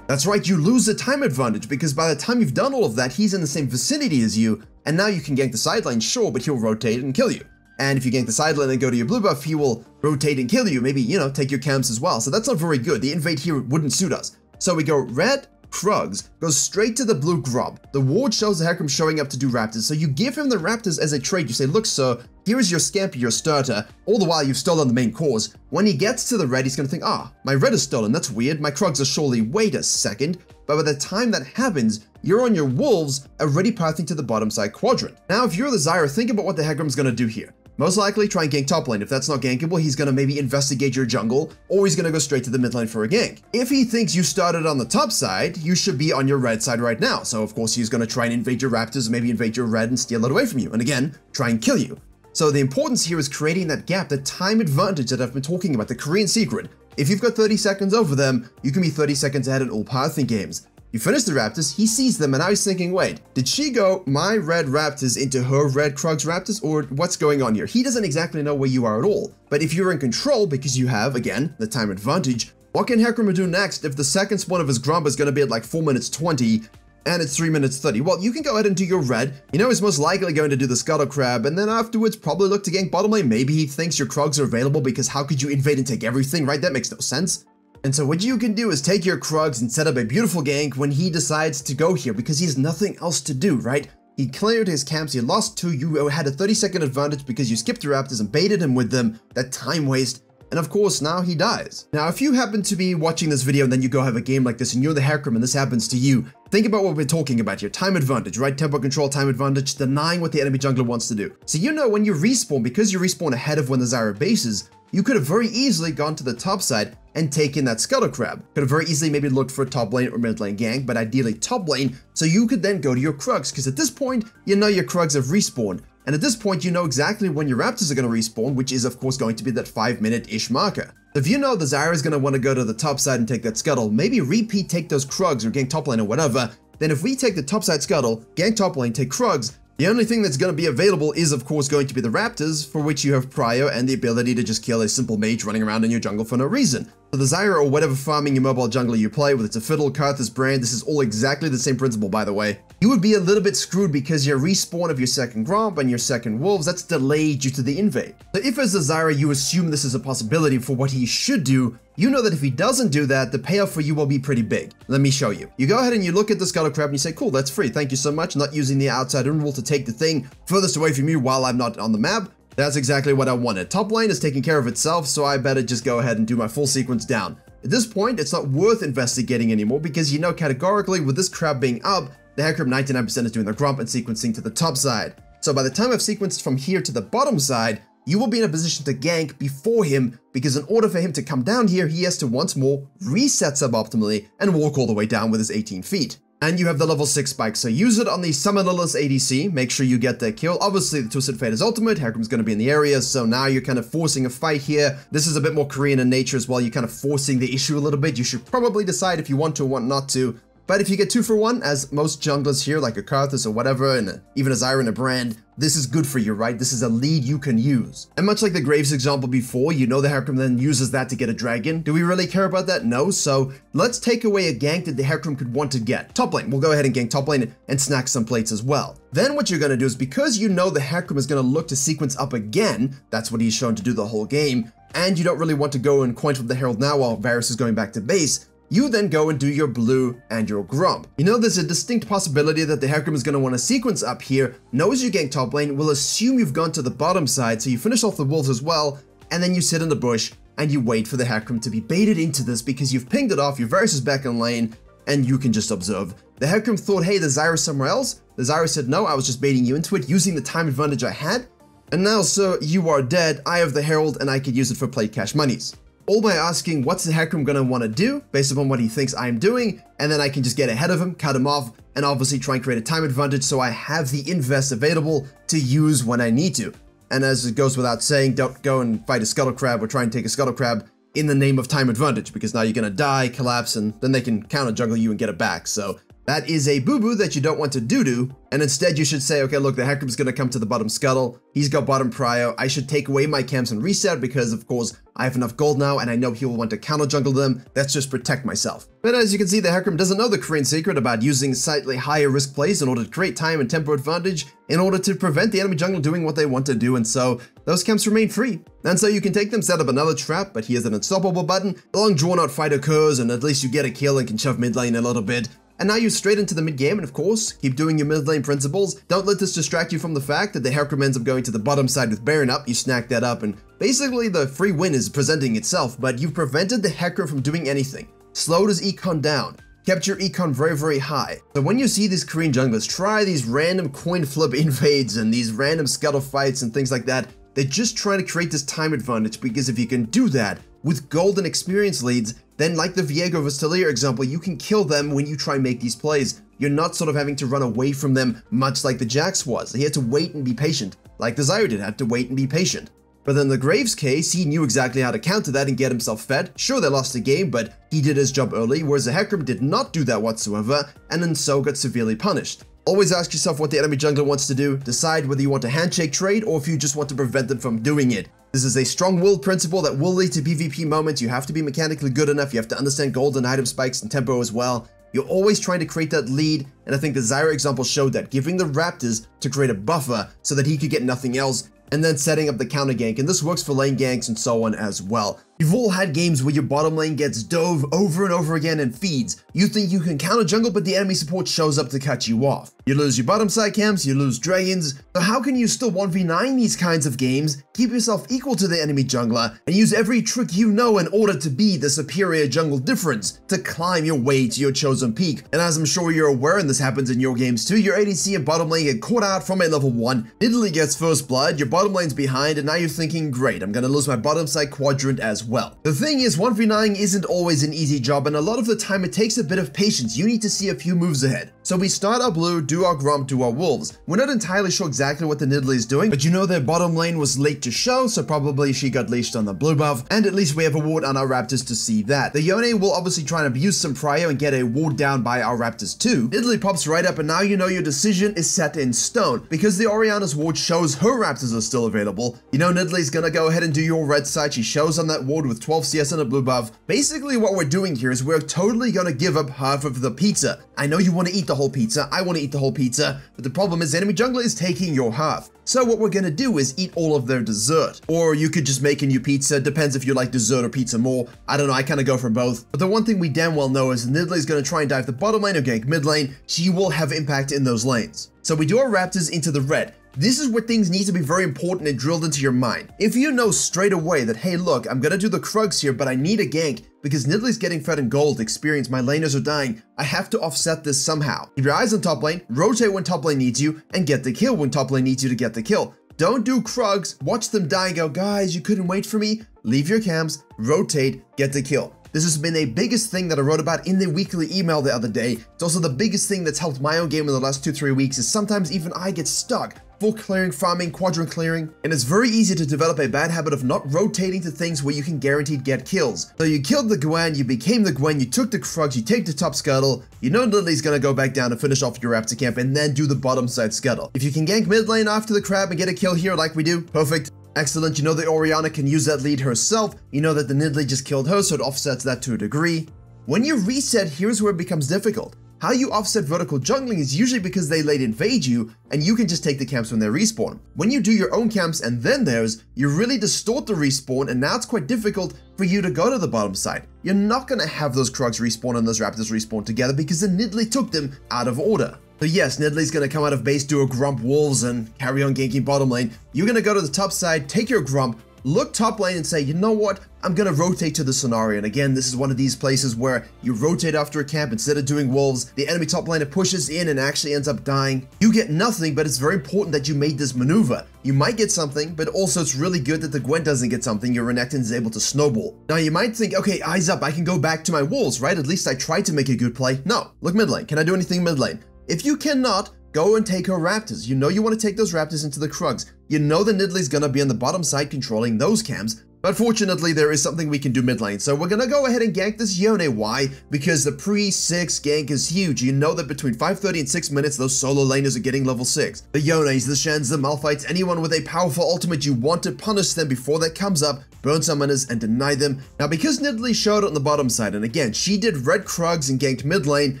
That's right, you lose the time advantage because by the time you've done all of that, he's in the same vicinity as you, and now you can gank the side lane, sure, but he'll rotate and kill you. And if you gank the side lane and go to your blue buff, he will rotate and kill you, maybe, you know, take your camps as well. So that's not very good. The invade here wouldn't suit us. So we go red, Krugs goes straight to the blue grub. The ward shows the Hecarim showing up to do Raptors, so you give him the Raptors as a trade. You say, look sir, here is your Scampi, your starter, all the while you've stolen the main cores. When he gets to the red, he's gonna think, ah, my red is stolen, that's weird, my Krugs are surely, wait a second. But by the time that happens, you're on your wolves, already pathing to the bottom side quadrant. Now, if you're the Zyra, think about what the Hecarim's gonna do here. Most likely try and gank top lane. If that's not gankable, he's gonna maybe investigate your jungle, or he's gonna go straight to the mid lane for a gank. If he thinks you started on the top side, you should be on your red side right now. So of course he's gonna try and invade your raptors, maybe invade your red and steal it away from you. And again, try and kill you. So the importance here is creating that gap, the time advantage that I've been talking about, the Korean secret. If you've got 30 seconds over them, you can be 30 seconds ahead in all pathing games. You finish the Raptors, he sees them, and now he's thinking, wait, did she go my red Raptors into her red Krugs Raptors, or what's going on here? He doesn't exactly know where you are at all. But if you're in control, because you have, again, the time advantage, what can Hecarim do next if the second spawn of his Gromp is going to be at like 4 minutes 20, and it's 3 minutes 30. Well, you can go ahead and do your red. You know he's most likely going to do the Scuttle Crab, and then afterwards probably look to gank bottom lane. Maybe he thinks your Krugs are available because how could you invade and take everything, right? That makes no sense. And so what you can do is take your Krugs and set up a beautiful gank when he decides to go here because he has nothing else to do, right? He cleared his camps, he lost two, you oh, had a 30 second advantage because you skipped the Raptors and baited him with them, that time waste, and of course now he dies. Now if you happen to be watching this video and then you go have a game like this and you're the Hecarim and this happens to you, think about what we're talking about here, time advantage, right? Tempo control, time advantage, denying what the enemy jungler wants to do. So you know when you respawn, because you respawn ahead of when the Zyra bases, you could have very easily gone to the top side and taken that Scuttle Crab. Could have very easily maybe looked for a top lane or mid lane gank, but ideally top lane, so you could then go to your Krugs, because at this point, you know your Krugs have respawned. And at this point, you know exactly when your Raptors are going to respawn, which is of course going to be that 5 minute-ish marker. If you know the Zyra is going to want to go to the top side and take that Scuttle, maybe repeat take those Krugs or gank top lane or whatever, then if we take the top side Scuttle, gank top lane, take Krugs, the only thing that's going to be available is of course going to be the Raptors, for which you have Prio and the ability to just kill a simple mage running around in your jungle for no reason. So the Zyra or whatever farming immobile jungler you play, whether it's a Fiddle, Karthus, Brand, this is all exactly the same principle by the way. You would be a little bit screwed because your respawn of your second Gromp and your second Wolves, that's delayed due to the invade. So if as a Zyra you assume this is a possibility for what he should do, you know that if he doesn't do that, the payoff for you will be pretty big. Let me show you. You go ahead and you look at the Scuttle Crab and you say, cool, that's free. Thank you so much. Not using the outside rule to take the thing furthest away from you while I'm not on the map. That's exactly what I wanted. Top lane is taking care of itself, so I better just go ahead and do my full sequence down. At this point, it's not worth investigating anymore because you know categorically with this crab being up, the Hecarim 99% is doing the gromp and sequencing to the top side. So by the time I've sequenced from here to the bottom side, you will be in a position to gank before him because in order for him to come down here, he has to once more reset suboptimally and walk all the way down with his 18 feet. And you have the level 6 spike, so use it on the Summonerless ADC, make sure you get the kill. Obviously, the Twisted Fate is ultimate, Hecarim's to be in the area, so now you're kind of forcing a fight here. This is a bit more Korean in nature as well, you're kind of forcing the issue a little bit. You should probably decide if you want to or want not to. But if you get two for one, as most junglers here, like a Karthus or whatever, and even a and a Brand, this is good for you, right? This is a lead you can use. And much like the Graves example before, you know the Hecarim then uses that to get a dragon. Do we really care about that? No. So let's take away a gank that the Hecarim could want to get. Top lane, we'll go ahead and gank top lane and snack some plates as well. Then what you're gonna do is because you know the Hecarim is gonna look to sequence up again, that's what he's shown to do the whole game, and you don't really want to go and coin flip the Herald now while Varus is going back to base, you then go and do your blue and your gromp. You know there's a distinct possibility that the Hecarim is going to want to sequence up here, knows you gank top lane, will assume you've gone to the bottom side, so you finish off the wolves as well, and then you sit in the bush and you wait for the Hecarim to be baited into this because you've pinged it off, your Varus is back in lane, and you can just observe. The Hecarim thought, hey, the Zyra somewhere else. The Zyra said, no, I was just baiting you into it using the time advantage I had. And now, sir, you are dead. I have the Herald and I could use it for play cash monies all by asking what's the Hecarim gonna want to do based upon what he thinks I'm doing, and then I can just get ahead of him, cut him off, and obviously try and create a time advantage so I have the invest available to use when I need to. And as it goes without saying, don't go and fight a Scuttle Crab or try and take a Scuttle Crab in the name of time advantage, because now you're gonna die, collapse, and then they can counter jungle you and get it back. So that is a boo-boo that you don't want to do-do, and instead you should say, okay, look, the Hecarim's gonna come to the bottom scuttle, he's got bottom prio, I should take away my camps and reset because, of course, I have enough gold now and I know he will want to counter jungle them, let's just protect myself. But as you can see, the Hecarim doesn't know the Korean secret about using slightly higher risk plays in order to create time and tempo advantage in order to prevent the enemy jungle doing what they want to do, and so those camps remain free. And so you can take them, set up another trap, but he has an unstoppable button, a long drawn out fight occurs, and at least you get a kill and can shove mid lane a little bit, and now you're straight into the mid game, and of course, keep doing your mid lane principles. Don't let this distract you from the fact that the Hecarim ends up going to the bottom side with Baron up, you snack that up, and basically the free win is presenting itself, but you've prevented the Hecarim from doing anything. Slowed his econ down, kept your econ very, very high. So when you see these Korean junglers try these random coin flip <laughs> invades and these random scuttle fights and things like that, they're just trying to create this time advantage because if you can do that with golden experience leads, then like the Viego Vestalier example, you can kill them when you try and make these plays. You're not sort of having to run away from them much like the Jax was. He had to wait and be patient, like the Zyra did, had to wait and be patient. But in the Graves case, he knew exactly how to counter that and get himself fed. Sure, they lost the game, but he did his job early, whereas the Hecarim did not do that whatsoever, and then so got severely punished. Always ask yourself what the enemy jungler wants to do, decide whether you want a handshake trade or if you just want to prevent them from doing it. This is a strong-willed principle that will lead to PvP moments. You have to be mechanically good enough. You have to understand golden item spikes and tempo as well. You're always trying to create that lead, and I think the Zyra example showed that, giving the Raptors to create a buffer so that he could get nothing else, and then setting up the counter gank, and this works for lane ganks and so on as well. You've all had games where your bottom lane gets dove over and over again and feeds. You think you can counter jungle, but the enemy support shows up to cut you off. You lose your bottom side camps, you lose dragons. So how can you still 1v9 these kinds of games, keep yourself equal to the enemy jungler, and use every trick you know in order to be the superior jungle difference to climb your way to your chosen peak? And as I'm sure you're aware, and this happens in your games too, your ADC and bottom lane get caught out from a level 1, Nidalee gets first blood, your bottom lane's behind, and now you're thinking, great, I'm gonna lose my bottom side quadrant as well. The thing is, 1v9 isn't always an easy job, and a lot of the time it takes a bit of patience. You need to see a few moves ahead. So we start our blue, do our gromp, do our wolves. We're not entirely sure exactly what the Nidalee is doing, but you know their bottom lane was late to show, so probably she got leashed on the blue buff, and at least we have a ward on our raptors to see that. The Yone will obviously try and abuse some prio and get a ward down by our raptors too. Nidalee pops right up, and now you know your decision is set in stone. Because the Orianna's ward shows her raptors are still available, you know Nidalee's gonna go ahead and do your red side. She shows on that ward with 12 CS and a blue buff. Basically what we're doing here is we're totally gonna give up half of the pizza. I know you want to eat the whole pizza, I want to eat the whole pizza, but the problem is enemy jungler is taking your half. So what we're gonna do is eat all of their dessert. Or you could just make a new pizza, depends if you like dessert or pizza more. I don't know, I kinda go for both. But the one thing we damn well know is Nidalee is gonna try and dive the bottom lane or gank mid lane, she will have impact in those lanes. So we do our raptors into the red. This is where things need to be very important and drilled into your mind. If you know straight away that, hey look, I'm gonna do the Krugs here, but I need a gank because Nidalee's getting fed in gold, experience, my laners are dying, I have to offset this somehow. Keep your eyes on top lane, rotate when top lane needs you, and get the kill when top lane needs you to get the kill. Don't do Krugs, watch them die and go, guys, you couldn't wait for me? Leave your camps, rotate, get the kill. This has been a biggest thing that I wrote about in the weekly email the other day. It's also the biggest thing that's helped my own game in the last 2-3 weeks is sometimes even I get stuck full clearing, farming, quadrant clearing, and it's very easy to develop a bad habit of not rotating to things where you can guaranteed get kills. So you killed the Gwen, you became the Gwen, you took the Krugs, you take the top scuttle, you know Nidalee's gonna go back down and finish off your Raptor camp and then do the bottom side scuttle. If you can gank mid lane after the crab and get a kill here like we do, perfect. Excellent, you know that Orianna can use that lead herself, you know that the Nidalee just killed her so it offsets that to a degree. When you reset, here's where it becomes difficult. How you offset vertical jungling is usually because they late invade you, and you can just take the camps when they respawn. When you do your own camps and then theirs, you really distort the respawn, and now it's quite difficult for you to go to the bottom side. You're not gonna have those Krugs respawn and those Raptors respawn together because the Nidalee took them out of order. So yes, Nidalee's gonna come out of base, do a Gromp Wolves, and carry on ganking bottom lane. You're gonna go to the top side, take your Gromp, look top lane and say, you know what, I'm gonna rotate to the Cenarion. And again, this is one of these places where you rotate after a camp instead of doing wolves. The enemy top laner pushes in and actually ends up dying. You get nothing, but it's very important that you made this maneuver. You might get something, but also it's really good that the Gwen doesn't get something. Your Renekton is able to snowball. Now you might think, okay, eyes up, I can go back to my wolves, right? At least I tried to make a good play. No, look mid lane. Can I do anything mid lane? If you cannot, Go and take her Raptors. You know you want to take those Raptors into the Krugs. You know the Nidalee's gonna be on the bottom side controlling those camps, but fortunately, there is something we can do mid lane, so we're gonna go ahead and gank this Yone. Why? Because the pre-6 gank is huge. You know that between 5.30 and 6 minutes, those solo laners are getting level 6. The Yones, the Shens, the Malphites, anyone with a powerful ultimate, you want to punish them before that comes up, burn summoners, and deny them. Now, because Nidalee showed on the bottom side, and again, she did red Krugs and ganked mid lane,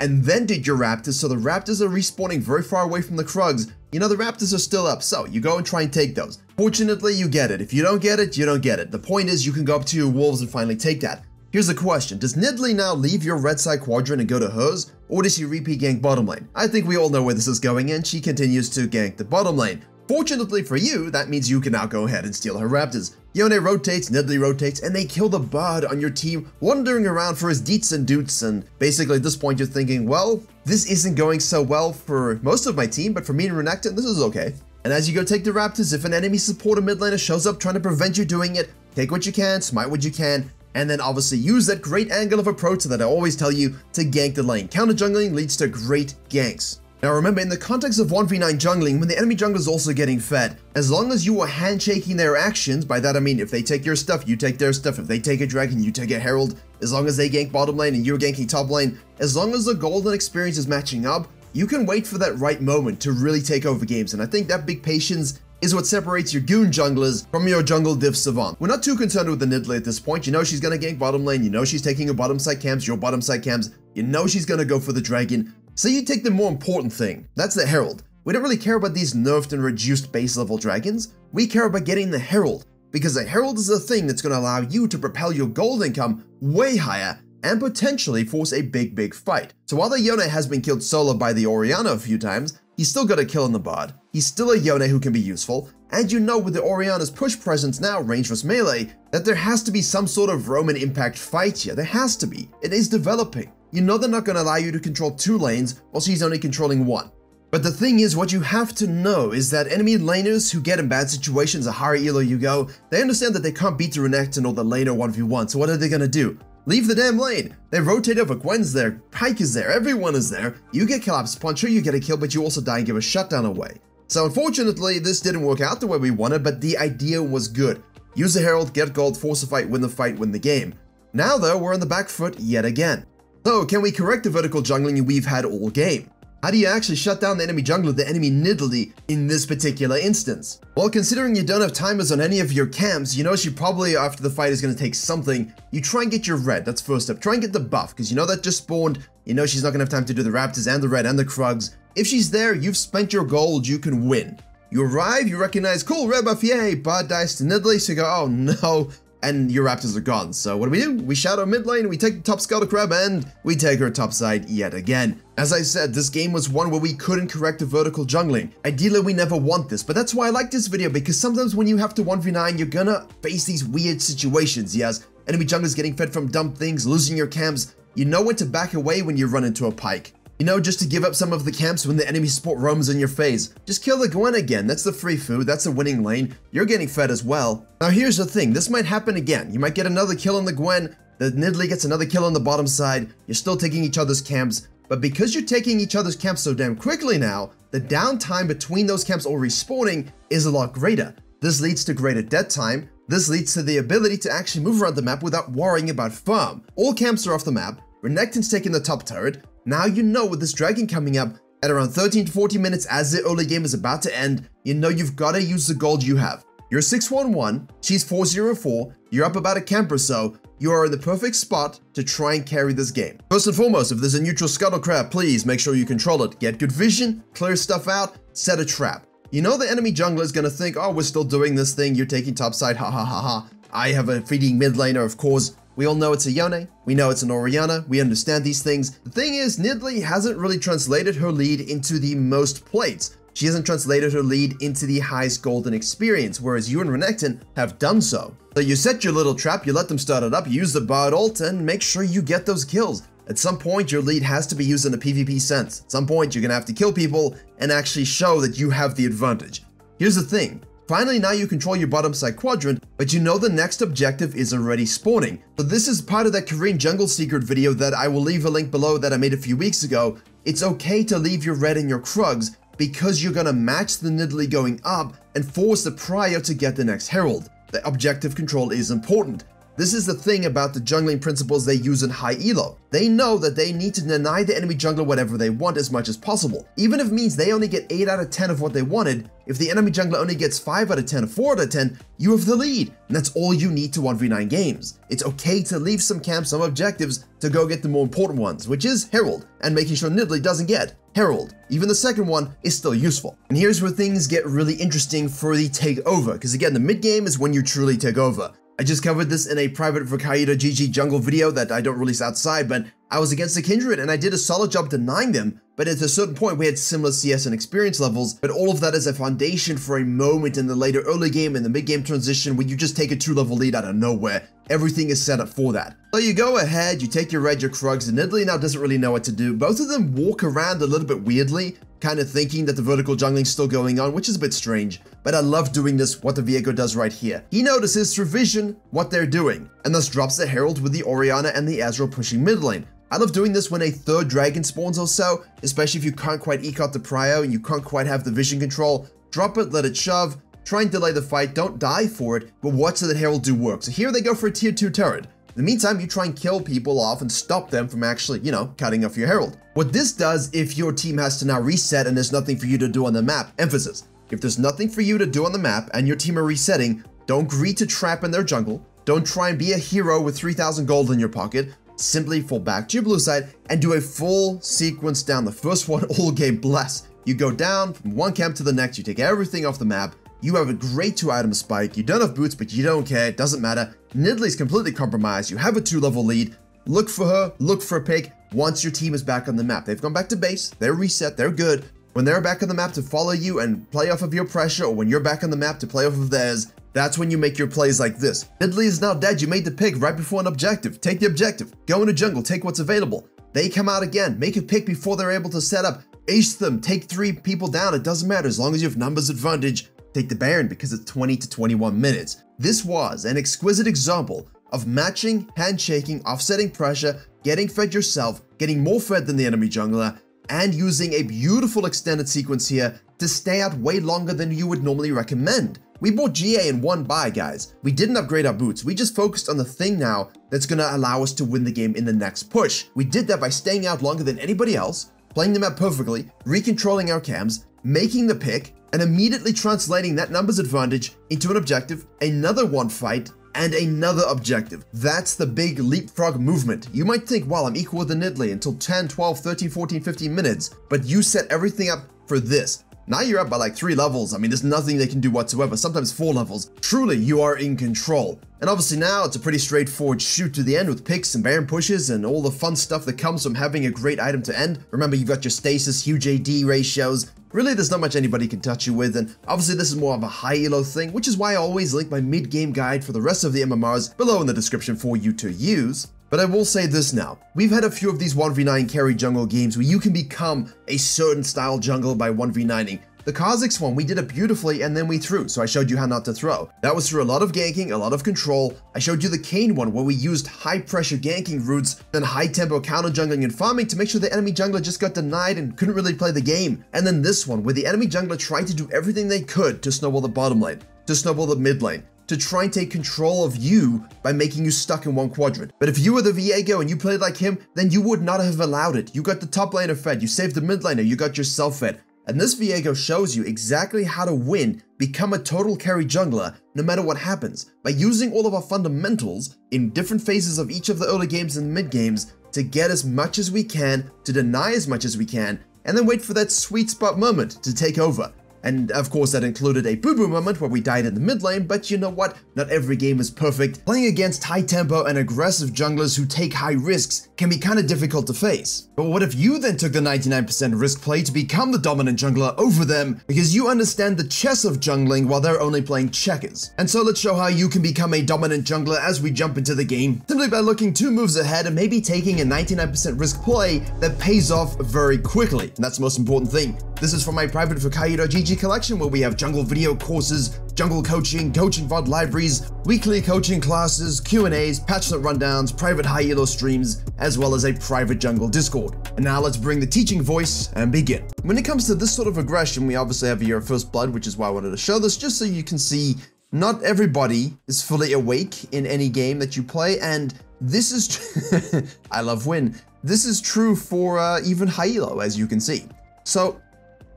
and then did your Raptors, so the Raptors are respawning very far away from the Krugs, you know the Raptors are still up, so you go and try and take those. Fortunately, you get it. If you don't get it, you don't get it. The point is you can go up to your Wolves and finally take that. Here's the question, does Nidalee now leave your red side quadrant and go to hers, or does she repeat gank bottom lane? I think we all know where this is going and she continues to gank the bottom lane. Fortunately for you, that means you can now go ahead and steal her Raptors. Yone rotates, Nidalee rotates, and they kill the bard on your team, wandering around for his deets and doots, and basically at this point you're thinking, well, this isn't going so well for most of my team, but for me and Renekton, this is okay. And as you go take the Raptors, if an enemy supporter mid laner shows up trying to prevent you doing it, take what you can, smite what you can, and then obviously use that great angle of approach that I always tell you to gank the lane. Counter jungling leads to great ganks. Now remember, in the context of 1v9 jungling, when the enemy jungler is also getting fed, as long as you are handshaking their actions, by that I mean if they take your stuff, you take their stuff, if they take a dragon, you take a herald, as long as they gank bottom lane and you're ganking top lane, as long as the golden experience is matching up, you can wait for that right moment to really take over games. And I think that big patience is what separates your goon junglers from your jungle div savant. We're not too concerned with the Nidalee at this point. You know she's gonna gank bottom lane, you know she's taking your bottom side camps, your bottom side camps, you know she's gonna go for the dragon. So you take the more important thing, that's the Herald. We don't really care about these nerfed and reduced base level dragons, we care about getting the Herald, because the Herald is the thing that's going to allow you to propel your gold income way higher and potentially force a big, big fight. So while the Yone has been killed solo by the Orianna a few times, he's still got a kill in the bard. He's still a Yone who can be useful, and you know with the Orianna's push presence now, range vs melee, that there has to be some sort of Roman impact fight here. There has to be. It is developing. You know they're not going to allow you to control two lanes while she's only controlling one. But the thing is, what you have to know is that enemy laners who get in bad situations the higher elo you go, they understand that they can't beat the Renekton or the laner 1v1, so what are they gonna do? Leave the damn lane! They rotate over, Gwen's there, Pyke is there, everyone is there, you get collapsed sure you get a kill, but you also die and give a shutdown away. So unfortunately, this didn't work out the way we wanted, but the idea was good. Use the Herald, get gold, force a fight, win the fight, win the game. Now though, we're on the back foot yet again. So can we correct the vertical jungling we've had all game? How do you actually shut down the enemy jungler, the enemy Nidalee, in this particular instance? Well, considering you don't have timers on any of your camps, you know she probably, after the fight, is going to take something. You try and get your red, that's first step. Try and get the buff, because you know that just spawned. You know she's not going to have time to do the raptors and the red and the krugs. If she's there, you've spent your gold, you can win. You arrive, you recognize, cool, red buff, yay, bot dice to Nidalee, so you go, oh no, and your raptors are gone. So what do we do? We shadow mid lane, we take the top Scuttle Crab, and we take her top side yet again. As I said, this game was one where we couldn't correct the vertical jungling. Ideally, we never want this, but that's why I like this video, because sometimes when you have to 1v9, you're gonna face these weird situations, yes? Enemy junglers getting fed from dumb things, losing your camps. You know when to back away when you run into a Pyke. You know, just to give up some of the camps when the enemy support roams in your face. Just kill the Gwen again, that's the free food, that's a winning lane, you're getting fed as well. Now here's the thing, this might happen again. You might get another kill on the Gwen, the Nidalee gets another kill on the bottom side, you're still taking each other's camps, but because you're taking each other's camps so damn quickly now, the downtime between those camps all respawning is a lot greater. This leads to greater dead time, this leads to the ability to actually move around the map without worrying about farm. All camps are off the map, Renekton's taking the top turret, now you know with this dragon coming up at around 13 to 40 minutes as the early game is about to end, you know you've got to use the gold you have. You're 611, she's 404, you're up about a camp or so, you are in the perfect spot to try and carry this game. First and foremost, if there's a neutral scuttle crab, please make sure you control it. Get good vision, clear stuff out, set a trap. You know the enemy jungler is gonna think, oh, we're still doing this thing, you're taking topside, ha ha ha ha. I have a feeding mid laner, of course, we all know it's a Yone, we know it's an Orianna, we understand these things. The thing is, Nidalee hasn't really translated her lead into the most plates. She hasn't translated her lead into the highest golden experience, whereas you and Renekton have done so. So you set your little trap, you let them start it up, you use the Bard ult, and make sure you get those kills. At some point, your lead has to be used in a PvP sense. At some point, you're gonna have to kill people and actually show that you have the advantage. Here's the thing, Finally, now you control your bottom side quadrant, but you know the next objective is already spawning. So this is part of that Korean jungle secret video that I will leave a link below that I made a few weeks ago. It's okay to leave your red and your krugs because you're gonna match the Nidalee going up and force the prio to get the next herald. The objective control is important. This is the thing about the jungling principles they use in high elo. They know that they need to deny the enemy jungler whatever they want as much as possible. Even if it means they only get 8 out of 10 of what they wanted, if the enemy jungler only gets 5 out of 10 or 4 out of 10, you have the lead. And that's all you need to 1v9 games. It's okay to leave some camps, some objectives, to go get the more important ones, which is Herald, and making sure Nidalee doesn't get Herald. Even the second one is still useful. And here's where things get really interesting for the takeover, because again, the mid game is when you truly take over. I just covered this in a private Virkayu GG jungle video that I don't release outside, but I was against the Kindred and I did a solid job denying them, but at a certain point we had similar CS and experience levels, but all of that is a foundation for a moment in the later early game and the mid game transition where you just take a two level lead out of nowhere. Everything is set up for that. So you go ahead, you take your red, your Krugs, and Nidalee now doesn't really know what to do. Both of them walk around a little bit weirdly, kind of thinking that the vertical jungling's still going on, which is a bit strange. But I love doing this, what the Viego does right here. He notices through vision what they're doing, and thus drops the Herald with the Orianna and the Ezreal pushing mid lane. I love doing this when a third dragon spawns or so, especially if you can't quite eke out the prio and you can't quite have the vision control. Drop it, let it shove, try and delay the fight, don't die for it, but watch so that Herald do work. So here they go for a tier 2 turret. In the meantime, you try and kill people off and stop them from actually, you know, cutting off your herald. What this does if your team has to now reset and there's nothing for you to do on the map, emphasis. If there's nothing for you to do on the map and your team are resetting, don't greed to trap in their jungle, don't try and be a hero with 3000 gold in your pocket, simply fall back to your blue side and do a full sequence down. The first one <laughs> all game bless. You go down from one camp to the next, you take everything off the map, you have a great two item spike, you don't have boots, but you don't care, it doesn't matter. Nidalee's completely compromised, you have a two level lead, look for her, look for a pick, once your team is back on the map. They've gone back to base, they're reset, they're good. When they're back on the map to follow you and play off of your pressure, or when you're back on the map to play off of theirs, that's when you make your plays like this. Nidalee is now dead, you made the pick right before an objective. Take the objective, go into jungle, take what's available. They come out again, make a pick before they're able to set up, ace them, take three people down, it doesn't matter as long as you have numbers advantage. Take the Baron because it's 20 to 21 minutes. This was an exquisite example of matching, handshaking, offsetting pressure, getting fed yourself, getting more fed than the enemy jungler, and using a beautiful extended sequence here to stay out way longer than you would normally recommend. We bought GA in one buy, guys. We didn't upgrade our boots. We just focused on the thing now that's to allow us to win the game in the next push. We did that by staying out longer than anybody else, playing the map perfectly, recontrolling our cams, making the pick, and immediately translating that numbers advantage into an objective, another one fight, and another objective. That's the big leapfrog movement. You might think, well, I'm equal with the Nidalee until 10, 12, 13, 14, 15 minutes, but you set everything up for this. Now you're up by like three levels. I mean, there's nothing they can do whatsoever, sometimes four levels. Truly, you are in control. And obviously now it's a pretty straightforward shoot to the end with picks and Baron pushes and all the fun stuff that comes from having a great item to end. Remember, you've got your stasis, huge AD ratios. Really, there's not much anybody can touch you with, and obviously this is more of a high elo thing, which is why I always link my mid-game guide for the rest of the MMRs below in the description for you to use. But I will say this now. We've had a few of these 1v9 carry jungle games where you can become a certain style jungle by 1v9ing. The Kha'Zix one, we did it beautifully and then we threw, so I showed you how not to throw. That was through a lot of ganking, a lot of control. I showed you the Kayn one where we used high pressure ganking routes, then high tempo counter jungling and farming to make sure the enemy jungler just got denied and couldn't really play the game. And then this one where the enemy jungler tried to do everything they could to snowball the bottom lane, to snowball the mid lane, to try and take control of you by making you stuck in one quadrant. But if you were the Viego and you played like him, then you would not have allowed it. You got the top laner fed, you saved the mid laner, you got yourself fed. And this Viego shows you exactly how to win, become a total carry jungler, no matter what happens, by using all of our fundamentals in different phases of each of the early games and mid games to get as much as we can, to deny as much as we can, and then wait for that sweet spot moment to take over. And of course that included a boo-boo moment where we died in the mid lane, but you know what? Not every game is perfect. Playing against high tempo and aggressive junglers who take high risks can be kinda difficult to face. But what if you then took the 99% risk play to become the dominant jungler over them because you understand the chess of jungling while they're only playing checkers? And so let's show how you can become a dominant jungler as we jump into the game, simply by looking two moves ahead and maybe taking a 99% risk play that pays off very quickly. And that's the most important thing. This is from my private Virkayu.gg collection where we have jungle video courses, jungle coaching, coaching VOD libraries, weekly coaching classes, Q&As, patch note rundowns, private high elo streams, as well as a private jungle discord. And now let's bring the teaching voice and begin. When it comes to this sort of aggression, we obviously have here First Blood, which is why I wanted to show this, just so you can see not everybody is fully awake in any game that you play, and this is, <laughs> I love win. This is true for uh, even high elo, as you can see. So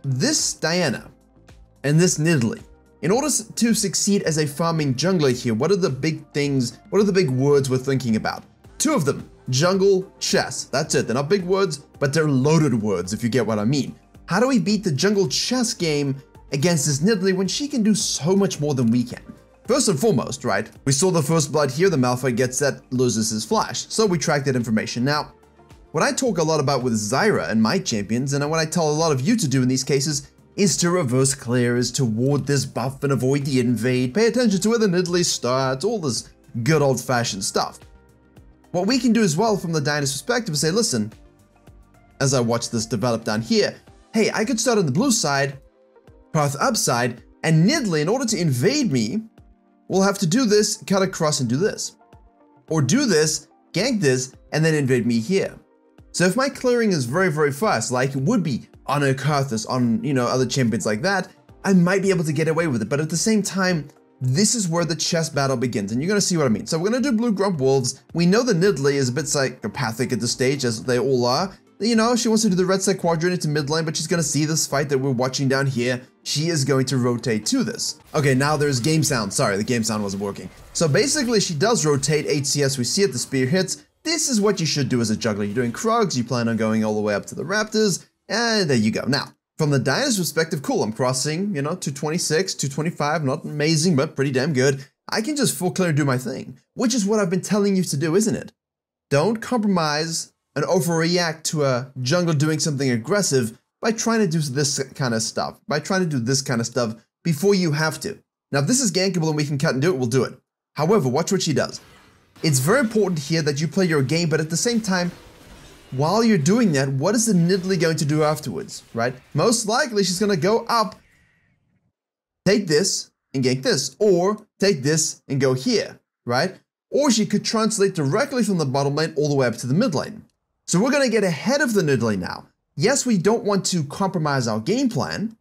this Diana and this Nidalee, in order to succeed as a farming jungler here, what are the big things, what are the big words we're thinking about? Two of them, jungle, chess. That's it. They're not big words, but they're loaded words, if you get what I mean. How do we beat the jungle chess game against this Nidalee when she can do so much more than we can? First and foremost, right, we saw the first blood here, the Malphite gets that, loses his flash, so we track that information. Now, what I talk a lot about with Zyra and my champions, and what I tell a lot of you to do in these cases, is to reverse clear, is to ward this buff and avoid the invade, pay attention to where the Nidalee starts, all this good old-fashioned stuff. What we can do as well from the Diana's perspective is say, listen, as I watch this develop down here, hey, I could start on the blue side, path upside, and Nidalee, in order to invade me, will have to do this, cut across and do this. Or do this, gank this, and then invade me here. So if my clearing is very, very fast, like it would be on Karthus, on, you know, other champions like that, I might be able to get away with it. But at the same time, this is where the chess battle begins, and you're gonna see what I mean. So we're gonna do Blue Grub Wolves. We know the Nidalee is a bit psychopathic at this stage, as they all are. you know, she wants to do the red side quadrant into mid lane, but she's gonna see this fight that we're watching down here. She is going to rotate to this. Okay, now there's game sound. Sorry, the game sound wasn't working. So basically, she does rotate HCS. We see it, the spear hits. This is what you should do as a juggler. You're doing Krugs, you plan on going all the way up to the Raptors, and there you go. Now, from the Diana's perspective, cool, I'm crossing, you know, 226, 225, not amazing, but pretty damn good. I can just full clear do my thing, which is what I've been telling you to do, isn't it? Don't compromise and overreact to a jungle doing something aggressive by trying to do this kind of stuff, by trying to do this kind of stuff before you have to. Now, if this is gankable and we can cut and do it, we'll do it. However, watch what she does. It's very important here that you play your game, but at the same time, while you're doing that, what is the Nidalee going to do afterwards, right? Most likely, she's going to go up, take this, and gank this, or take this and go here, right? Or she could translate directly from the bottom lane all the way up to the mid lane. So we're going to get ahead of the Nidalee now. Yes, we don't want to compromise our game plan,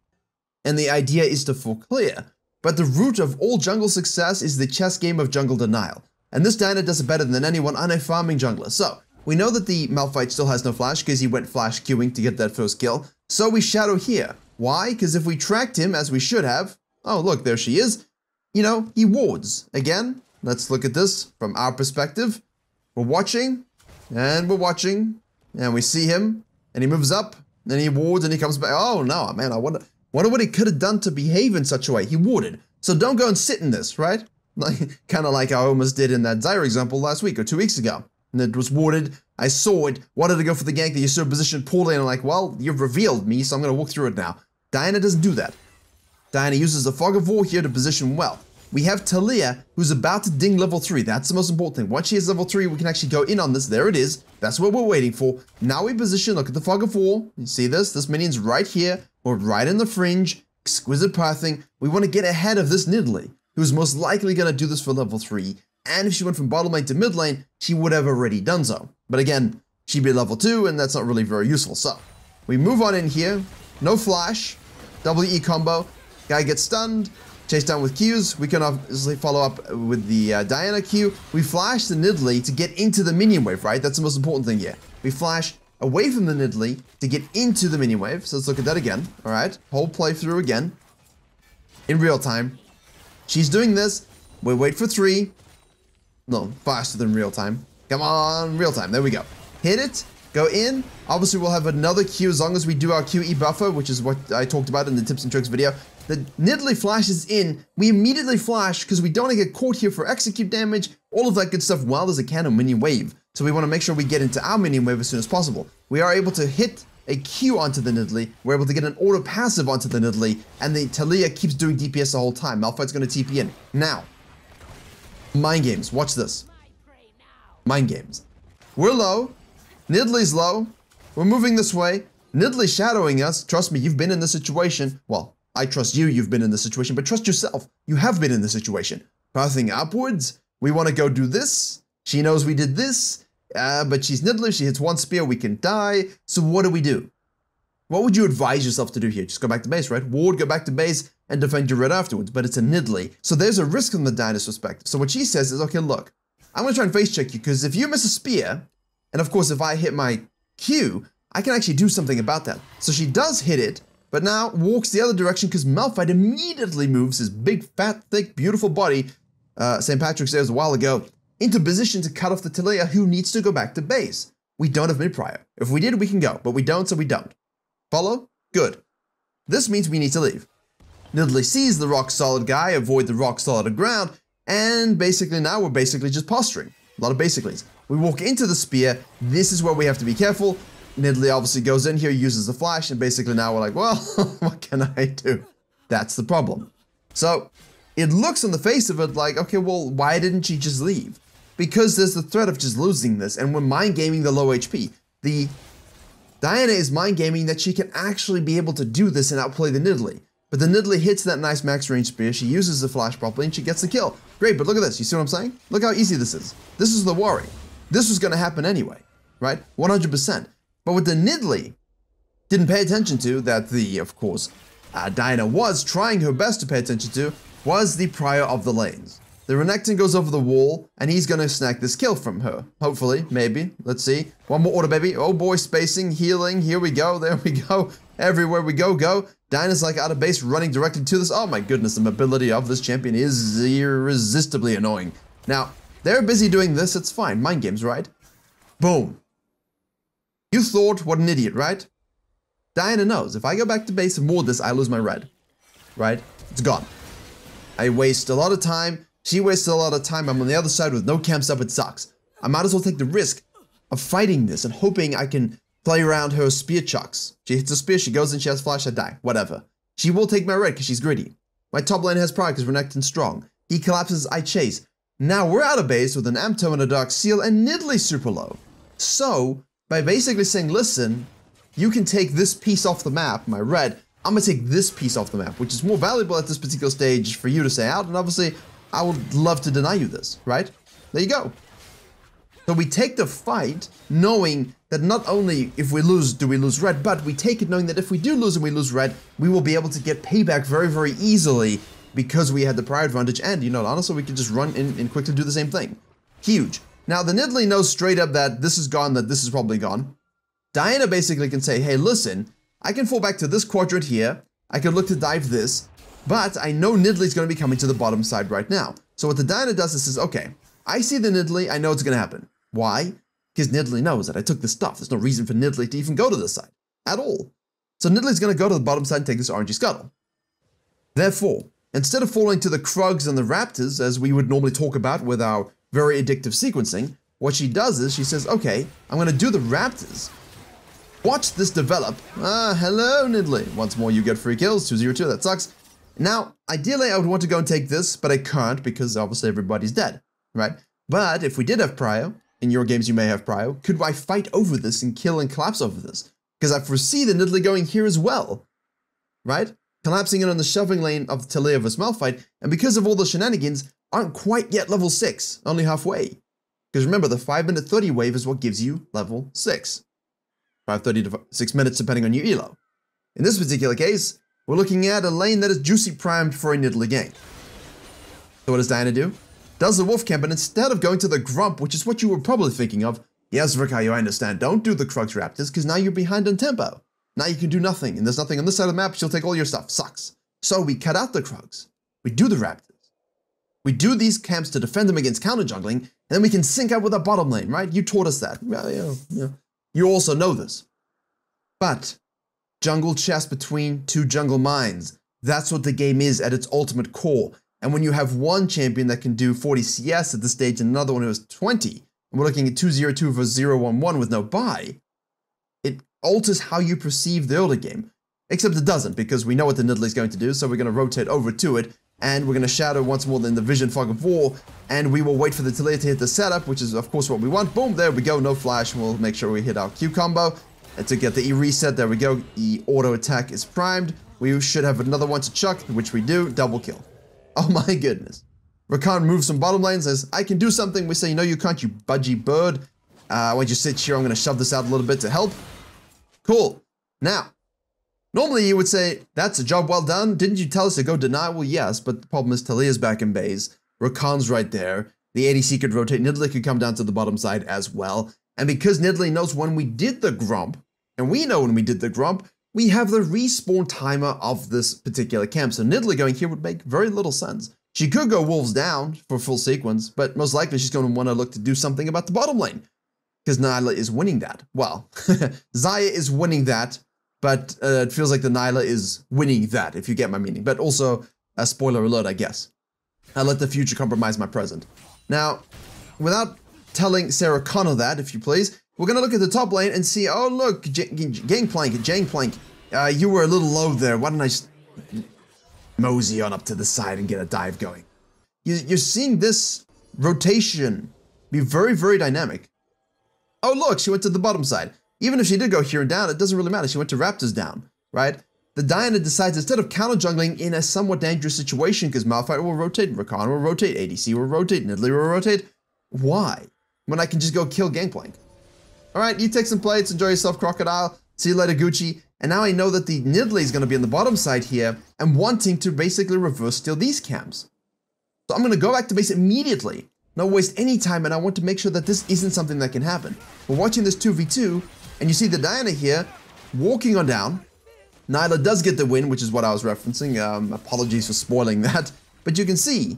and the idea is to full clear, but the root of all jungle success is the chess game of jungle denial. And this Diana does it better than anyone on a farming jungler. So, we know that the Malphite still has no flash because he went flash queuing to get that first kill. So we shadow here. Why? Because if we tracked him, as we should have, oh look, there she is, you know, he wards. Again, let's look at this from our perspective. We're watching, and we're watching, and we see him, and he moves up, and he wards, and he comes back. Oh no, man, I wonder, wonder what he could have done to behave in such a way. He warded. So don't go and sit in this, right? <laughs> Like, kind of like I almost did in that Zyra example last week or two weeks ago. And it was warded, I saw it, wanted to go for the gank, the usurp position poorly, and I'm like, well, you've revealed me, so I'm going to walk through it now. Diana doesn't do that. Diana uses the Fog of War here to position well we have Taliyah, who's about to ding level 3. That's the most important thing. Once she has level 3, we can actually go in on this. There it is. That's what we're waiting for. Now we position, look at the Fog of War. You see this? This minion's right here, or right in the fringe. Exquisite pathing. We want to get ahead of this Nidalee, who's most likely going to do this for level 3. And if she went from bottom lane to mid lane, she would have already done so. But again, she'd be level 2, and that's not really very useful. So, we move on in here. No flash. WE combo. Guy gets stunned. Chase down with Qs. We can obviously follow up with the uh, Diana Q. We flash the Nidalee to get into the minion wave, right? That's the most important thing here. We flash away from the Nidalee to get into the minion wave. So let's look at that again. All right, whole playthrough again in real time. She's doing this. We wait for three. No, faster than real time. Come on, real time. There we go. Hit it. Go in. Obviously, we'll have another Q as long as we do our QE buffer, which is what I talked about in the tips and tricks video. The Nidalee flashes in, we immediately flash because we don't want to get caught here for execute damage, all of that good stuff while there's a cannon minion wave. So we want to make sure we get into our minion wave as soon as possible. We are able to hit a Q onto the Nidalee, we're able to get an auto passive onto the Nidalee, and the Taliyah keeps doing DPS the whole time. Malphite's going to TP in. Now, mind games. Watch this. Mind games. We're low. Nidalee's low. We're moving this way. Nidalee shadowing us. Trust me, you've been in this situation. Well, I trust you, you've been in this situation, but trust yourself. You have been in this situation. Pathing upwards, we want to go do this. She knows we did this, uh, but she's Nidalee, she hits one spear, we can die. So what do we do? What would you advise yourself to do here? Just go back to base, right? Ward, go back to base, and defend your red afterwards, but it's a Nidalee. So there's a risk from the Diana's perspective. So what she says is, okay, look, I'm to try and face check you, because if you miss a spear, and of course if I hit my Q, I can actually do something about that. So she does hit it, but now walks the other direction because Malphite immediately moves his big, fat, thick, beautiful body, uh, St. Patrick's Day was a while ago, into position to cut off the Taliyah who needs to go back to base. We don't have mid prio. If we did, we can go, but we don't, so we don't. Follow? Good. This means we need to leave. Nidalee sees the rock solid guy, avoid the rock solid ground, and basically now we're basically just posturing. A lot of basicallys. We walk into the spear. This is where we have to be careful. Nidalee obviously goes in here, uses the flash, and basically now we're like, well, <laughs> what can I do? That's the problem. So it looks on the face of it like, okay, well, why didn't she just leave? Because there's the threat of just losing this, and we're mind gaming the low HP. The Diana is mind gaming that she can actually be able to do this and outplay the Nidalee. But the Nidalee hits that nice max range spear, she uses the flash properly, and she gets the kill. Great, but look at this. You see what I'm saying? Look how easy this is. This is the worry. This was going to happen anyway, right? 100%. But what the Nidalee didn't pay attention to, that the, of course, uh, Diana was trying her best to pay attention to, was the prio of the lanes. The Renekton goes over the wall, and he's gonna snag this kill from her. Hopefully, maybe. Let's see. One more order, baby. Oh boy, spacing, healing. Here we go. There we go. Everywhere we go, go. Diana's like out of base, running directly to this. Oh my goodness, the mobility of this champion is irresistibly annoying. Now, they're busy doing this. It's fine. Mind games, right? Boom. You thought, what an idiot, right? Diana knows. If I go back to base and ward this, I lose my red. Right? It's gone. I waste a lot of time. She wasted a lot of time. I'm on the other side with no camps up. It sucks. I might as well take the risk of fighting this and hoping I can play around her spear chucks. She hits a spear, she goes in, she has flash, I die. Whatever. She will take my red because she's greedy. My top lane has pride because Renekton's strong. He collapses, I chase. Now we're out of base with an Amto and a Dark Seal and Nidalee super low. So, by basically saying, listen, you can take this piece off the map, my red, I'm gonna take this piece off the map, which is more valuable at this particular stage for you to say out, and obviously, I would love to deny you this, right? There you go. So we take the fight knowing that not only if we lose do we lose red, but we take it knowing that if we do lose and we lose red, we will be able to get payback very, very easily because we had the prio advantage, and, you know, honestly, we can just run in and quickly do the same thing. Huge. Now, the Nidalee knows straight up that this is gone, that this is probably gone. Diana basically can say, hey, listen, I can fall back to this quadrant here, I can look to dive this, but I know Nidalee's going to be coming to the bottom side right now. So what the Diana does is says, okay, I see the Nidalee, I know it's going to happen. Why? Because Nidalee knows that I took the stuff. There's no reason for Nidalee to even go to this side. At all. So Nidalee's going to go to the bottom side and take this RNG scuttle. Therefore, instead of falling to the Krugs and the Raptors, as we would normally talk about with our very addictive sequencing, what she does is she says, okay, I'm going to do the Raptors. Watch this develop. Ah, hello, Nidalee. Once more, you get free kills. 202, that sucks. Now, ideally, I would want to go and take this, but I can't because obviously everybody's dead, right? But if we did have Prio, in your games you may have Prio, could I fight over this and kill and collapse over this? Because I foresee the Nidalee going here as well, right? Collapsing it on the shoving lane of Taliyah vs Malphite, and because of all the shenanigans, aren't quite yet level 6, only halfway. Because remember, the 5 minute 30 wave is what gives you level 6. 530 to 6 minutes depending on your elo. In this particular case, we're looking at a lane that is juicy primed for a Nidalee gank. So what does Diana do? Does the wolf camp, and instead of going to the gromp, which is what you were probably thinking of, yes, Virkayu, I understand, don't do the Krugs Raptors, because now you're behind on tempo. Now you can do nothing, and there's nothing on this side of the map, she'll take all your stuff. Sucks. So we cut out the Krugs. We do the Raptors. We do these camps to defend them against counter jungling, and then we can sync up with our bottom lane, right? You taught us that. Well, yeah, yeah. You also know this. But jungle chess between two jungle minds. That's what the game is at its ultimate core. And when you have one champion that can do 40 CS at this stage and another one who has 20, and we're looking at 202 versus 011 with no buy, it alters how you perceive the early game. Except it doesn't, because we know what the Nidalee is going to do, so we're going to rotate over to it, and we're going to shadow once more in the Vision Fog of War, and we will wait for the Taliyah to hit the setup, which is of course what we want. Boom, there we go, no flash, and we'll make sure we hit our Q combo. And to get the E reset, there we go, E auto attack is primed. We should have another one to chuck, which we do, double kill. Oh my goodness. Rakan moves some bottom lane, says, I can do something. We say, no you can't, you budgie bird. Uh, why don't you sit here, I'm going to shove this out a little bit to help. Cool. Now, Normally you would say, that's a job well done. Didn't you tell us to go deny? Well, yes, but the problem is Taliyah's back in base. Rakan's right there. The ADC could rotate. Nidalee could come down to the bottom side as well. And because Nidalee knows when we did the Gromp, and we know when we did the Gromp, we have the respawn timer of this particular camp. So Nidalee going here would make very little sense. She could go Wolves down for full sequence, but most likely she's going to want to look to do something about the bottom lane. Because Nilah is winning that. Well, <laughs> Xayah is winning that but uh, it feels like the Nilah is winning that, if you get my meaning. But also, a spoiler alert, I guess. I let the future compromise my present. Now, without telling Sarah Connor that, if you please, we're gonna look at the top lane and see, oh look, Gangplank, Gangplank, uh, you were a little low there. Why don't I just mosey on up to the side and get a dive going? You're seeing this rotation be very, very dynamic. Oh look, she went to the bottom side. Even if she did go here and down, it doesn't really matter. She went to Raptors down, right? The Diana decides instead of counter jungling in a somewhat dangerous situation, because Malphite will rotate, Rakan will rotate, ADC will rotate, Nidalee will rotate. Why? When I can just go kill Gangplank. Alright, you take some plates, enjoy yourself, Crocodile. See you later, Gucci. And now I know that the Nidalee is going to be on the bottom side here and wanting to basically reverse steal these camps. So I'm going to go back to base immediately. Not waste any time, and I want to make sure that this isn't something that can happen. We're watching this 2v2, and you see the Diana here walking on down. Nilah does get the win, which is what I was referencing. Um, apologies for spoiling <laughs> that. But you can see,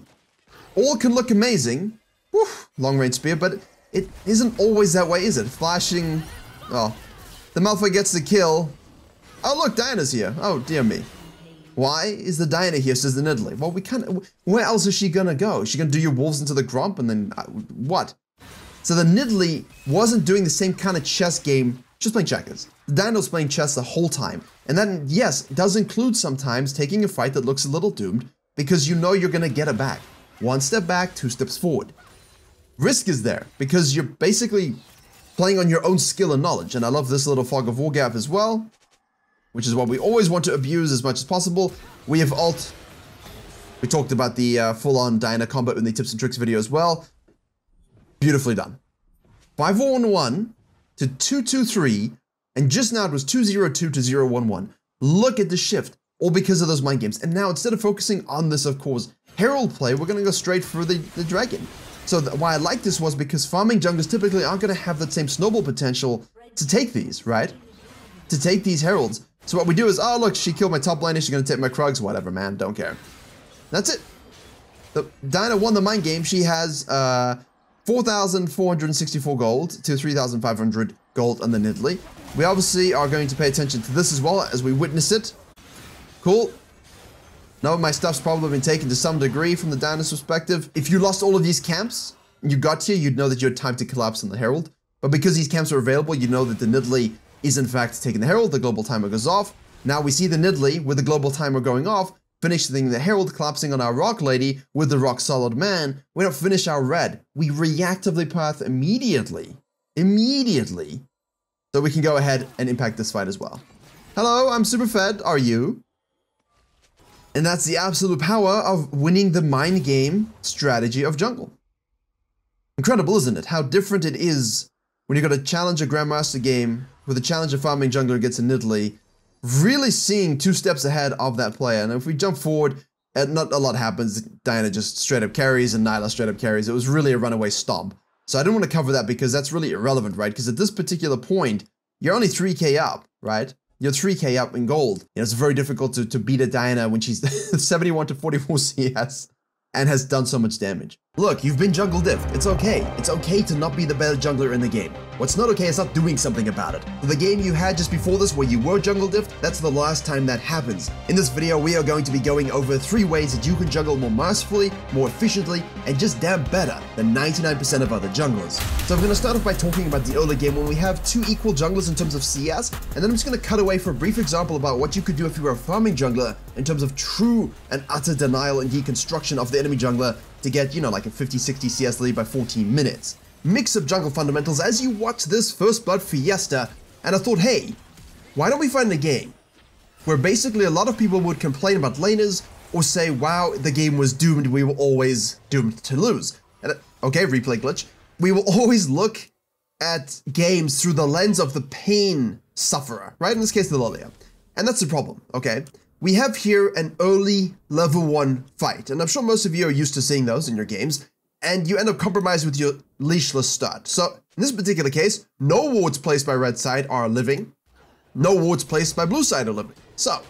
all can look amazing. long range spear, but it isn't always that way, is it? Flashing, Oh. the Malphite gets the kill. Oh look, Diana's here. Oh dear me. Why is the Diana here, says the Nidalee? Well, we can't, where else is she gonna go? Is she gonna do your wolves into the gromp and then, uh, what? So the Nidalee wasn't doing the same kind of chess game, just playing checkers. The Diana was playing chess the whole time. And then, yes, does include sometimes taking a fight that looks a little doomed because you know you're gonna get it back. One step back, two steps forward. Risk is there because you're basically playing on your own skill and knowledge. And I love this little fog of war gap as well which is what we always want to abuse as much as possible. We have alt. We talked about the uh, full-on Diana combat in the tips and tricks video as well. Beautifully done. 511 to 223, and just now it was 202 to 011. Look at the shift, all because of those mind games. And now instead of focusing on this, of course, Herald play, we're going to go straight for the, the Dragon. So why I like this was because farming junglers typically aren't going to have that same snowball potential to take these, right? To take these Heralds. So what we do is, oh look, she killed my top laner, she's gonna take my Krugs, whatever, man, don't care. That's it. The Diana won the mind game. She has uh, 4,464 gold to 3,500 gold on the Nidalee. We obviously are going to pay attention to this as well as we witness it. Cool. Now my stuff's probably been taken to some degree from the Diana's perspective. If you lost all of these camps, you got here, you'd know that you had time to collapse on the Herald. But because these camps are available, you know that the Nidalee is in fact taking the Herald, the global timer goes off. Now we see the Nidalee with the global timer going off, finishing the Herald collapsing on our Rock Lady with the Rock Solid Man. We don't finish our red. We reactively path immediately. Immediately. So we can go ahead and impact this fight as well. Hello, I'm super fed. Are you? And that's the absolute power of winning the mind game strategy of jungle. Incredible, isn't it? How different it is when you got a Grandmaster game with a challenger farming jungler gets in Italy, really seeing two steps ahead of that player. And if we jump forward, uh, not a lot happens. Diana just straight up carries and Nilah straight up carries. It was really a runaway stomp. So I didn't want to cover that because that's really irrelevant, right? Because at this particular point, you're only 3k up, right? You're 3k up in gold. You know, it's very difficult to, to beat a Diana when she's <laughs> 71 to 44 CS and has done so much damage. Look, you've been jungle diff. It's okay. It's okay to not be the better jungler in the game. What's not okay is not doing something about it. The game you had just before this where you were jungle diff, that's the last time that happens. In this video, we are going to be going over three ways that you can jungle more masterfully, more efficiently, and just damn better than 99% of other junglers. So I'm going to start off by talking about the early game when we have two equal junglers in terms of CS, and then I'm just going to cut away for a brief example about what you could do if you were a farming jungler in terms of true and utter denial and deconstruction of the enemy jungler to get, you know, like a 50-60 CS lead by 14 minutes. Mix of jungle fundamentals as you watch this First Blood Fiesta, and I thought, hey, why don't we find a game where basically a lot of people would complain about laners or say, wow, the game was doomed, we were always doomed to lose. And, okay, replay glitch. We will always look at games through the lens of the pain sufferer, right? In this case, the Lilia. And that's the problem, okay? We have here an early level 1 fight, and I'm sure most of you are used to seeing those in your games, and you end up compromised with your leashless stud. So, in this particular case, no wards placed by red side are living, no wards placed by blue side are living. So,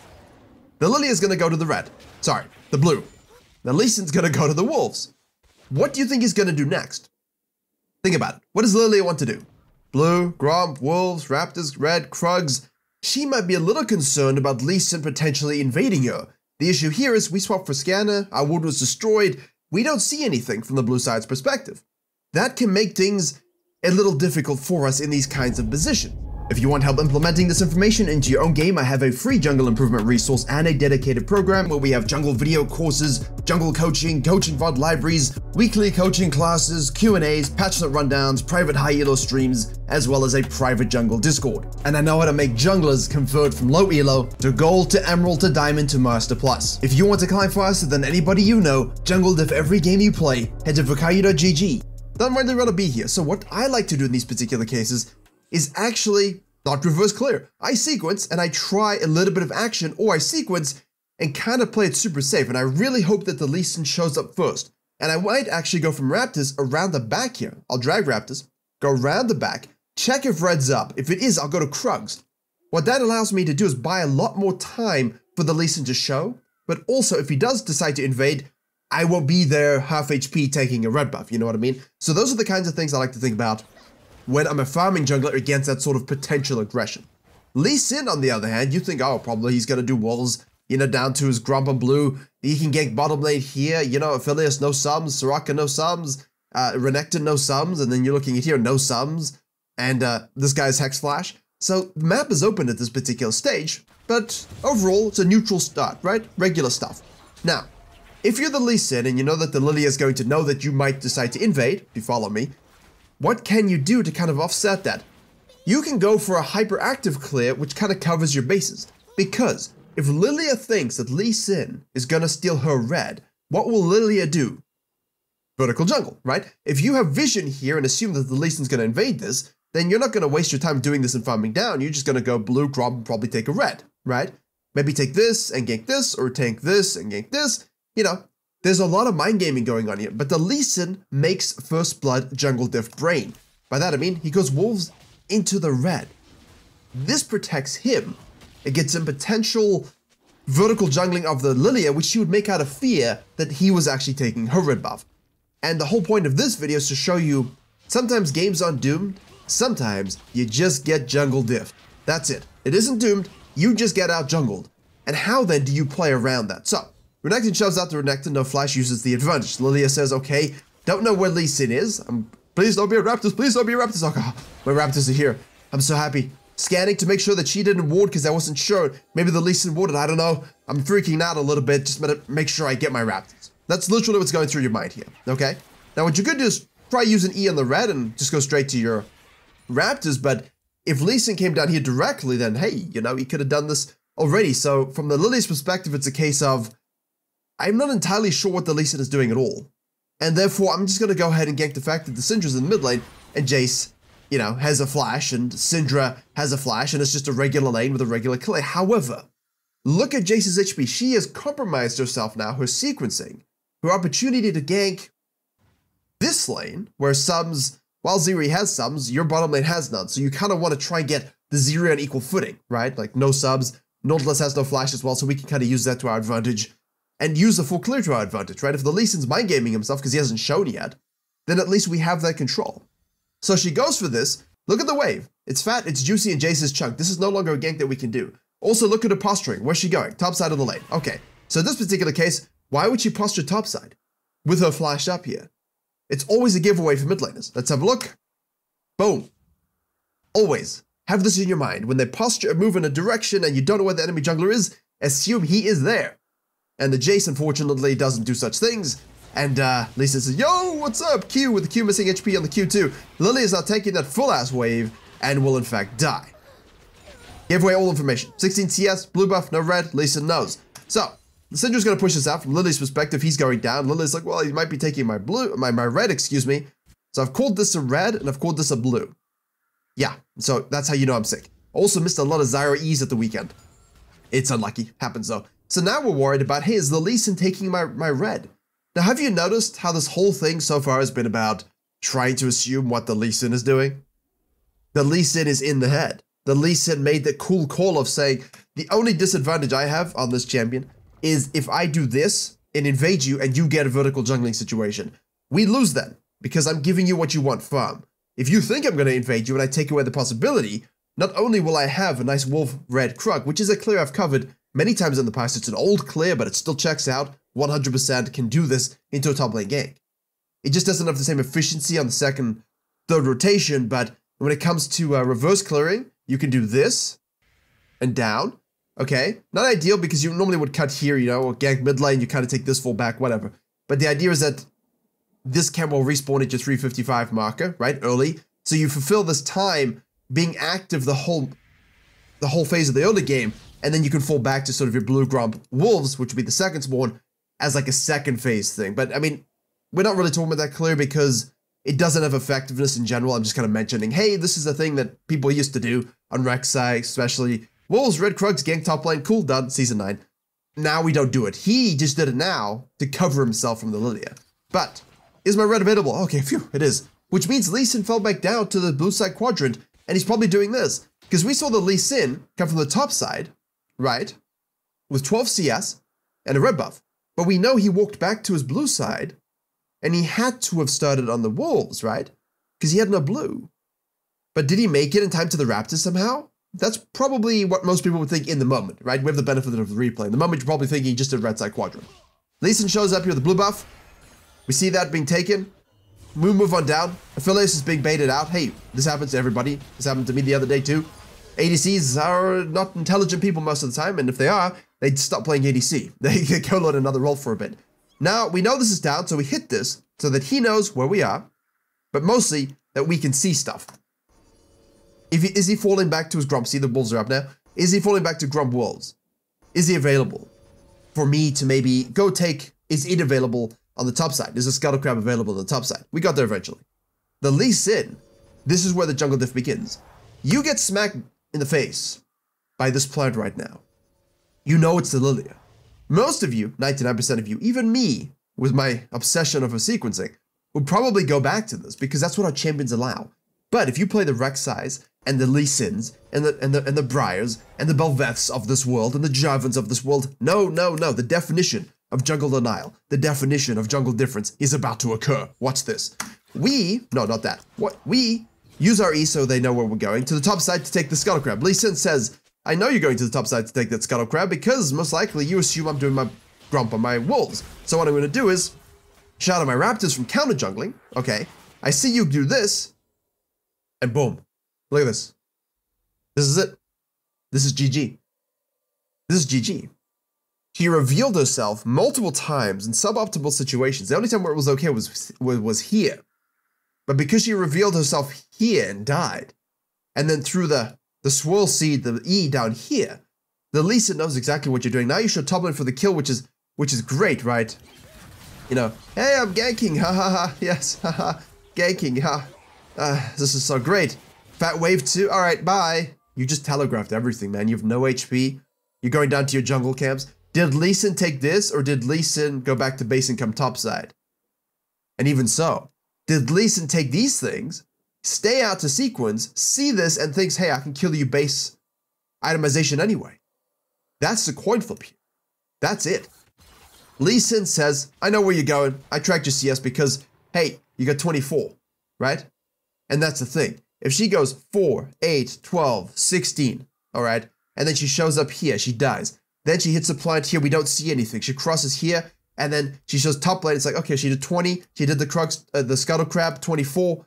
the lily is going to go to the red. Sorry, the blue. The Lee Sin's going to go to the wolves. What do you think he's going to do next? Think about it. What does Lily want to do? Blue, Gromp, Wolves, Raptors, Red, Krugs, she might be a little concerned about Lee Sin potentially invading her. The issue here is we swapped for Scanner, our wood was destroyed, we don't see anything from the blue side's perspective. That can make things a little difficult for us in these kinds of positions. If you want help implementing this information into your own game, I have a free jungle improvement resource and a dedicated program where we have jungle video courses, jungle coaching, coaching VOD libraries, weekly coaching classes, Q&As, patch note rundowns, private high elo streams, as well as a private jungle discord. And I know how to make junglers convert from low elo to gold to emerald to diamond to master plus. If you want to climb faster than anybody you know, jungle diff every game you play, head to virkayu.gg. Don't really rather be here, so what I like to do in these particular cases is actually not reverse clear. I sequence and I try a little bit of action, or I sequence and kind of play it super safe. And I really hope that the Lee Sin shows up first. And I might actually go from Raptors around the back here. I'll drag Raptors, go around the back, check if red's up. If it is, I'll go to Krugs. What that allows me to do is buy a lot more time for the Lee Sin to show, but also if he does decide to invade, I will be there half HP taking a red buff, you know what I mean? So those are the kinds of things I like to think about when I'm a farming jungler against that sort of potential aggression. Lee Sin, on the other hand, you think, oh, probably he's gonna do walls, you know, down to his Gromp and Blue. He can gank bottom lane here, you know, Aphelios no sums, Soraka no sums, uh, Renekton no sums, and then you're looking at here, no sums, and uh, this guy's Hex Flash. So the map is open at this particular stage, but overall, it's a neutral start, right? Regular stuff. Now, if you're the Lee Sin and you know that the Lilia is going to know that you might decide to invade, if you follow me, what can you do to kind of offset that? You can go for a hyperactive clear which kind of covers your bases. Because if Lilia thinks that Lee Sin is gonna steal her red, what will Lilia do? Vertical jungle, right? If you have vision here and assume that the Lee Sin's gonna invade this, then you're not gonna waste your time doing this and farming down, you're just gonna go blue, grab, and probably take a red, right? Maybe take this and gank this, or tank this and gank this. You know, there's a lot of mind gaming going on here, but the Lee Sin makes First Blood Jungle Diff Brain. By that I mean, he goes wolves into the red. This protects him. It gets him potential vertical jungling of the Lilia, which she would make out of fear that he was actually taking her red buff. And the whole point of this video is to show you sometimes games aren't doomed, sometimes you just get jungle diff. That's it. It isn't doomed, you just get out jungled. And how then do you play around that? So, Renekton shoves out the Renekton, no flash uses the advantage. Lilia says, okay, don't know where Lee Sin is. I'm, please don't be a Raptors, please don't be a Raptors. Oh god, my Raptors are here. I'm so happy. Scanning to make sure that she didn't ward because I wasn't sure. Maybe the Lee Sin warded, I don't know. I'm freaking out a little bit, just to make sure I get my Raptors. That's literally what's going through your mind here, okay? Now what you could do is try using E on the red and just go straight to your Raptors, but if Lee Sin came down here directly, then hey, you know, he could have done this already. So from the Lily's perspective, it's a case of I'm not entirely sure what the Lee Sin is doing at all. And therefore, I'm just going to go ahead and gank the fact that the Syndra's in the mid lane, and Jace, you know, has a flash, and Syndra has a flash, and it's just a regular lane with a regular clear. However, look at Jace's HP. She has compromised herself now, her sequencing, her opportunity to gank this lane, where subs, while Zeri has subs, your bottom lane has none. So you kind of want to try and get the Zeri on equal footing, right? Like no subs, Nautilus has no flash as well, so we can kind of use that to our advantage and use the full clear to our advantage, right? If the Lee mind gaming himself because he hasn't shown yet, then at least we have that control. So she goes for this. Look at the wave. It's fat, it's juicy, and Jace's chunk. This is no longer a gank that we can do. Also, look at her posturing. Where's she going? Top side of the lane. Okay. So in this particular case, why would she posture top side? With her flashed up here. It's always a giveaway for mid laners. Let's have a look. Boom. Always. Have this in your mind. When they posture or move in a direction and you don't know where the enemy jungler is, assume he is there. And the Jace, unfortunately, doesn't do such things. And uh, Lee Sin says, Yo, what's up? Q with the Q missing HP on the Q2. Lily is now taking that full ass wave and will in fact die. Give away all information. 16 CS, blue buff, no red, Lee Sin knows. So, the Syndra's gonna push this out from Lily's perspective. He's going down. Lily's like, well, he might be taking my blue, my, my red, excuse me. So I've called this a red and I've called this a blue. Yeah, so that's how you know I'm sick. Also missed a lot of Zyra E's at the weekend. It's unlucky, happens though. So now we're worried about, hey, is the Lee Sin taking my, my red? Now, have you noticed how this whole thing so far has been about trying to assume what the Lee Sin is doing? The Lee Sin is in the head. The Lee Sin made the cool call of saying, the only disadvantage I have on this champion is if I do this and invade you and you get a vertical jungling situation. We lose then, because I'm giving you what you want farm. If you think I'm going to invade you and I take away the possibility, not only will I have a nice wolf red Krug, which is a clear I've covered Many times in the past, it's an old clear, but it still checks out. 100% can do this into a top lane gank. It just doesn't have the same efficiency on the second, third rotation, but when it comes to uh, reverse clearing, you can do this and down. Okay, not ideal because you normally would cut here, you know, or gank mid lane, you kind of take this full back, whatever. But the idea is that this cam will respawn at your 355 marker, right, early. So you fulfill this time being active the whole the whole phase of the early game, and then you can fall back to sort of your blue Gromp wolves, which would be the second spawn, as like a second phase thing. But I mean, we're not really talking about that clear because it doesn't have effectiveness in general. I'm just kind of mentioning, hey, this is a thing that people used to do on Rek'Sai, especially Wolves, Red Krugs, Gank top lane, cool, done, season 9. Now we don't do it. He just did it now to cover himself from the Lilia. But is my red available? Okay, phew, it is. Which means Lee Sin fell back down to the blue side quadrant, and he's probably doing this. Because we saw the Lee Sin come from the top side, right? With 12 CS and a red buff. But we know he walked back to his blue side, and he had to have started on the Wolves, right? Because he had no blue. But did he make it in time to the Raptors somehow? That's probably what most people would think in the moment, right? We have the benefit of the replay. In the moment, you're probably thinking he just did red side quadrant. Lee Sin shows up here with the blue buff. We see that being taken. We move on down. Aphelios is being baited out. Hey, this happens to everybody. This happened to me the other day too. ADCs are not intelligent people most of the time, and if they are, they'd stop playing ADC. <laughs> They go learn another role for a bit. Now, we know this is down, so we hit this so that he knows where we are, but mostly that we can see stuff. If he, is he falling back to his Gromp? See, the wolves are up now. Is he falling back to Gromp Wolves? Is he available for me to maybe go take? Is it available on the top side? Is a Scuttle Crab available on the top side? We got there eventually. The Lee Sin, this is where the jungle diff begins. You get smacked in the face by this plant right now. You know it's the Lilia. Most of you, 99% of you, even me, with my obsession of a sequencing, would probably go back to this because that's what our champions allow. But if you play the Rek'Sais and the Lee Sins and the and the and the Briars and the Bel'Veths of this world and the Jarvans of this world, no, no, no. The definition of jungle denial, the definition of jungle difference is about to occur. Watch this. We, no, not that. What we use our E so they know where we're going to the top side to take the scuttle crab. Lee Sin says, I know you're going to the top side to take that scuttle crab because most likely you assume I'm doing my gromp on my wolves. So what I'm going to do is shadow my raptors from counter jungling. Okay, I see you do this, and boom. Look at this. This is it. This is GG. This is GG. She revealed herself multiple times in suboptimal situations. The only time where it was okay was, was here. But because she revealed herself here and died, and then through the, the swirl seed, the E down here, the Sin knows exactly what you're doing. Now you should top lane for the kill, which is which is great, right? You know, hey, I'm ganking, <laughs> ha ha ha, yes, ha ha, ganking, ha. Uh, this is so great. Fat wave 2, alright, bye. You just telegraphed everything, man. You have no HP. You're going down to your jungle camps. Did Lee Sin take this, or did Lee Sin go back to base and come topside? And even so, did Lee Sin take these things, stay out to sequence, see this, and thinks, hey, I can kill you base itemization anyway? That's the coin flip here. That's it. Lee Sin says, I know where you're going. I tracked your CS because, hey, you got 24, right? And that's the thing. If she goes 4, 8, 12, 16, all right, and then she shows up here, she dies. Then she hits a plant here, we don't see anything. She crosses here, and then she shows top lane. It's like, okay, she did 20. She did the crux, uh, the scuttle crab, 24.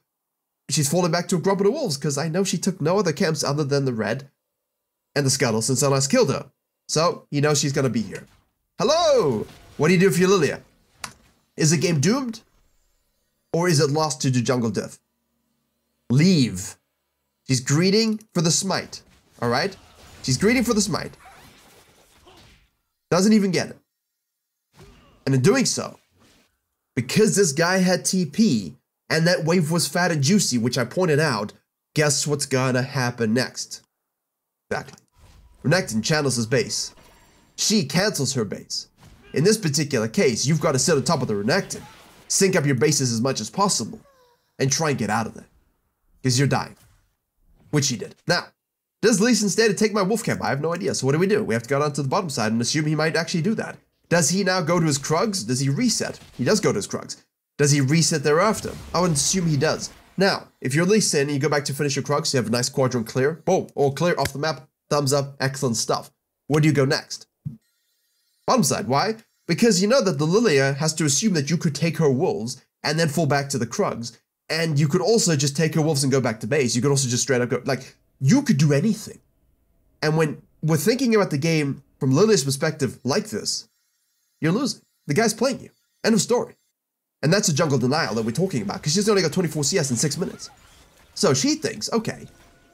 She's falling back to a gromp of the wolves because I know she took no other camps other than the red and the scuttle since I last killed her. So, you know she's going to be here. Hello! What do you do for your Lilia? Is the game doomed? Or is it lost to the jungle death? Leave. She's greeting for the smite. All right? She's greeting for the smite. Doesn't even get it. And in doing so, because this guy had TP and that wave was fat and juicy, which I pointed out, guess what's gonna happen next? Exactly. Renekton channels his base. She cancels her base. In this particular case, you've got to sit on top of the Renekton, sync up your bases as much as possible, and try and get out of there because you're dying. Which he did. Now, does Lee Sin stay to take my wolf camp? I have no idea. So what do we do? We have to go down to the bottom side and assume he might actually do that. Does he now go to his Krugs? Does he reset? He does go to his Krugs. Does he reset thereafter? I would assume he does. Now, if you're Lee Sin and you go back to finish your Krugs, you have a nice quadrant clear. Boom. Or clear off the map. Thumbs up. Excellent stuff. Where do you go next? Bottom side. Why? Because you know that the Lilia has to assume that you could take her wolves and then fall back to the Krugs. And you could also just take her wolves and go back to base. You could also just straight up go, like, you could do anything. And when we're thinking about the game from Lilia's perspective like this, you're losing. The guy's playing you. End of story. And that's a jungle denial that we're talking about, because she's only got 24 CS in six minutes. So she thinks, okay,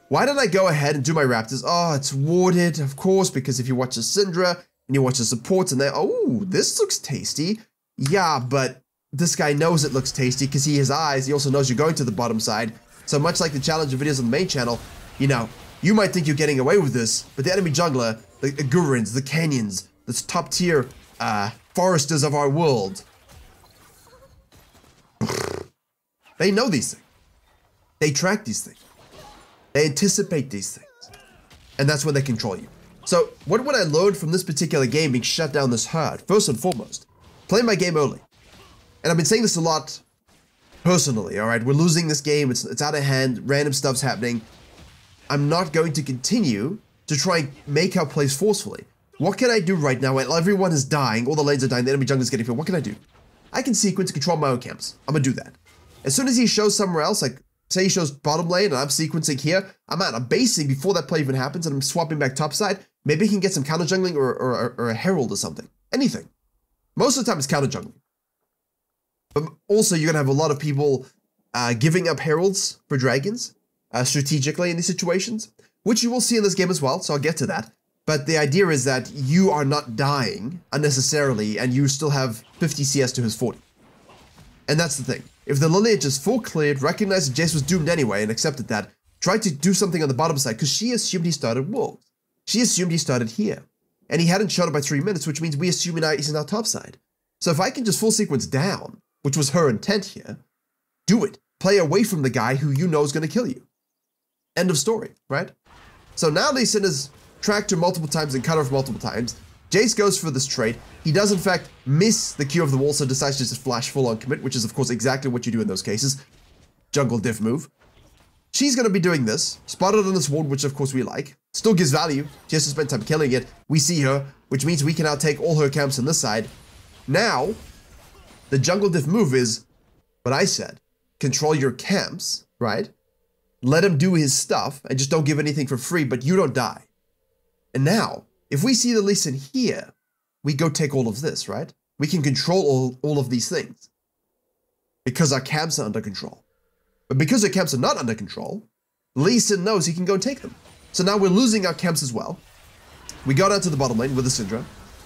why did I go ahead and do my Raptors? Oh, it's warded, of course, because if you watch the Syndra and you watch the supports and they, oh, this looks tasty. Yeah, but this guy knows it looks tasty because he has eyes. He also knows you're going to the bottom side. So much like the challenge videos on the main channel, you know, you might think you're getting away with this, but the enemy jungler, the, the Gurins, the Canyons, this top tier uh, foresters of our world, <laughs> They know these things. They track these things. They anticipate these things. And that's when they control you. So, what would I learn from this particular game being shut down this hard? First and foremost, play my game early. And I've been saying this a lot personally, all right? We're losing this game. It's, it's out of hand. Random stuff's happening. I'm not going to continue to try and make our plays forcefully. What can I do right now while everyone is dying, all the lanes are dying, the enemy jungle is getting filled? What can I do? I can sequence control my own camps. I'm gonna do that. As soon as he shows somewhere else, like say he shows bottom lane and I'm sequencing here, I'm out. I'm basing before that play even happens and I'm swapping back top side. Maybe he can get some counter jungling or, or, or a herald or something. Anything. Most of the time it's counter jungling. But also you're gonna have a lot of people uh, giving up heralds for dragons uh, strategically in these situations, which you will see in this game as well. So I'll get to that. But the idea is that you are not dying unnecessarily and you still have 50 CS to his 40. And that's the thing. If the Lilia just full cleared, recognized that Jace was doomed anyway and accepted that, tried to do something on the bottom side because she assumed he started Wolves. She assumed he started here. And he hadn't shot it by three minutes, which means we assume he's in our top side. So if I can just full sequence down, which was her intent here, do it. Play away from the guy who you know is going to kill you. End of story, right? So now Lee Sin is tracked her multiple times and cut off multiple times. Jace goes for this trade. He does in fact miss the Q of the wall, so decides to just flash full on commit, which is of course exactly what you do in those cases. Jungle diff move. She's going to be doing this, spotted on this ward, which of course we like. Still gives value, she has to spend time killing it. We see her, which means we can now take all her camps on this side. Now, the jungle diff move is what I said. Control your camps, right? Let him do his stuff, and just don't give anything for free, but you don't die. And now, if we see the Lee Sin here, we go take all of this, right? We can control all, all of these things. Because our camps are under control. But because our camps are not under control, Lee Sin knows he can go and take them. So now we're losing our camps as well. We go down to the bottom lane with the Syndra,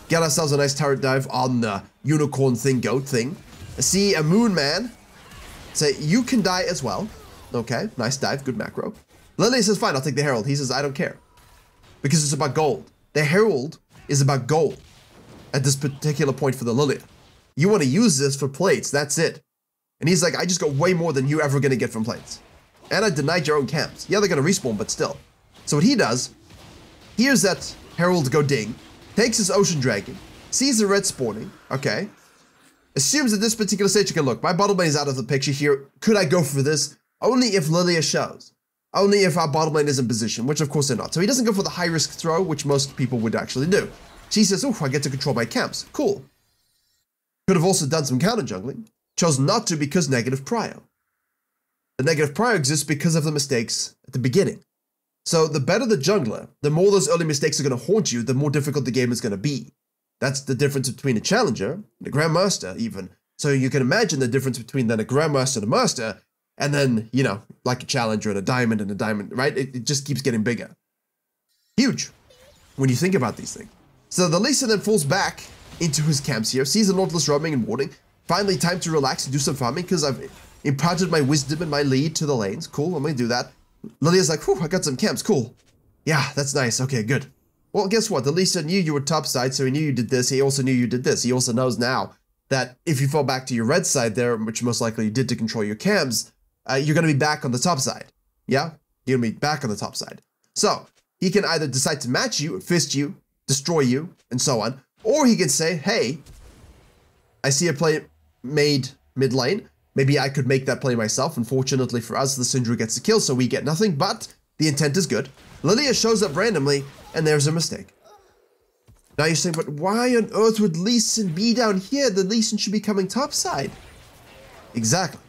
get ourselves a nice turret dive on the unicorn thing, goat thing. See a moon man, say, you can die as well. Okay, nice dive, good macro. Lilia says, fine, I'll take the Herald. He says, I don't care because it's about gold. The Herald is about gold at this particular point for the Lilia. You want to use this for plates, that's it. And he's like, I just got way more than you ever going to get from plates. And I denied your own camps. Yeah, they're going to respawn, but still. So what he does, hears that Herald go ding, takes his Ocean Dragon, sees the red spawning, okay, assumes at this particular stage, you can look, my bottom lane is out of the picture here. Could I go for this? Only if Lilia shows. Only if our bottom lane is in position, which of course they're not. So he doesn't go for the high risk throw, which most people would actually do. She says, oh, I get to control my camps. Cool. Could have also done some counter jungling. Chose not to because negative prio. The negative prio exists because of the mistakes at the beginning. So the better the jungler, the more those early mistakes are going to haunt you, the more difficult the game is going to be. That's the difference between a challenger and a grandmaster, even. So you can imagine the difference between then a grandmaster and a master and then, you know, like a challenger and a diamond and a diamond, right? It, it just keeps getting bigger. Huge when you think about these things. So the Sin then falls back into his camps here, sees the Nautilus roaming and warding. Finally, time to relax and do some farming because I've imparted my wisdom and my lead to the lanes. Cool, I'm gonna do that. Lilia's like, whew, I got some camps, cool. Yeah, that's nice, okay, good. Well, guess what? The Sin knew you were top side, so he knew you did this. He also knew you did this. He also knows now that if you fall back to your red side there, which most likely you did to control your camps, uh, you're going to be back on the top side. Yeah? You're going to be back on the top side. So he can either decide to match you, fist you, destroy you, and so on, or he can say, hey, I see a play made mid lane. Maybe I could make that play myself. Unfortunately for us, the Syndra gets the kill, so we get nothing, but the intent is good. Lilia shows up randomly, and there's a mistake. Now you're saying, but why on earth would Lee Sin be down here? The Lee Sin should be coming topside. Exactly.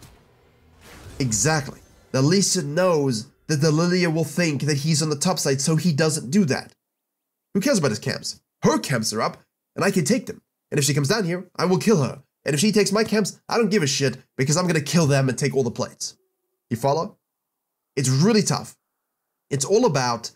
Exactly. The Lee Sin knows that the Lilia will think that he's on the top side, so he doesn't do that. Who cares about his camps? Her camps are up, and I can take them. And if she comes down here, I will kill her. And if she takes my camps, I don't give a shit because I'm gonna kill them and take all the plates. You follow? It's really tough. It's all about,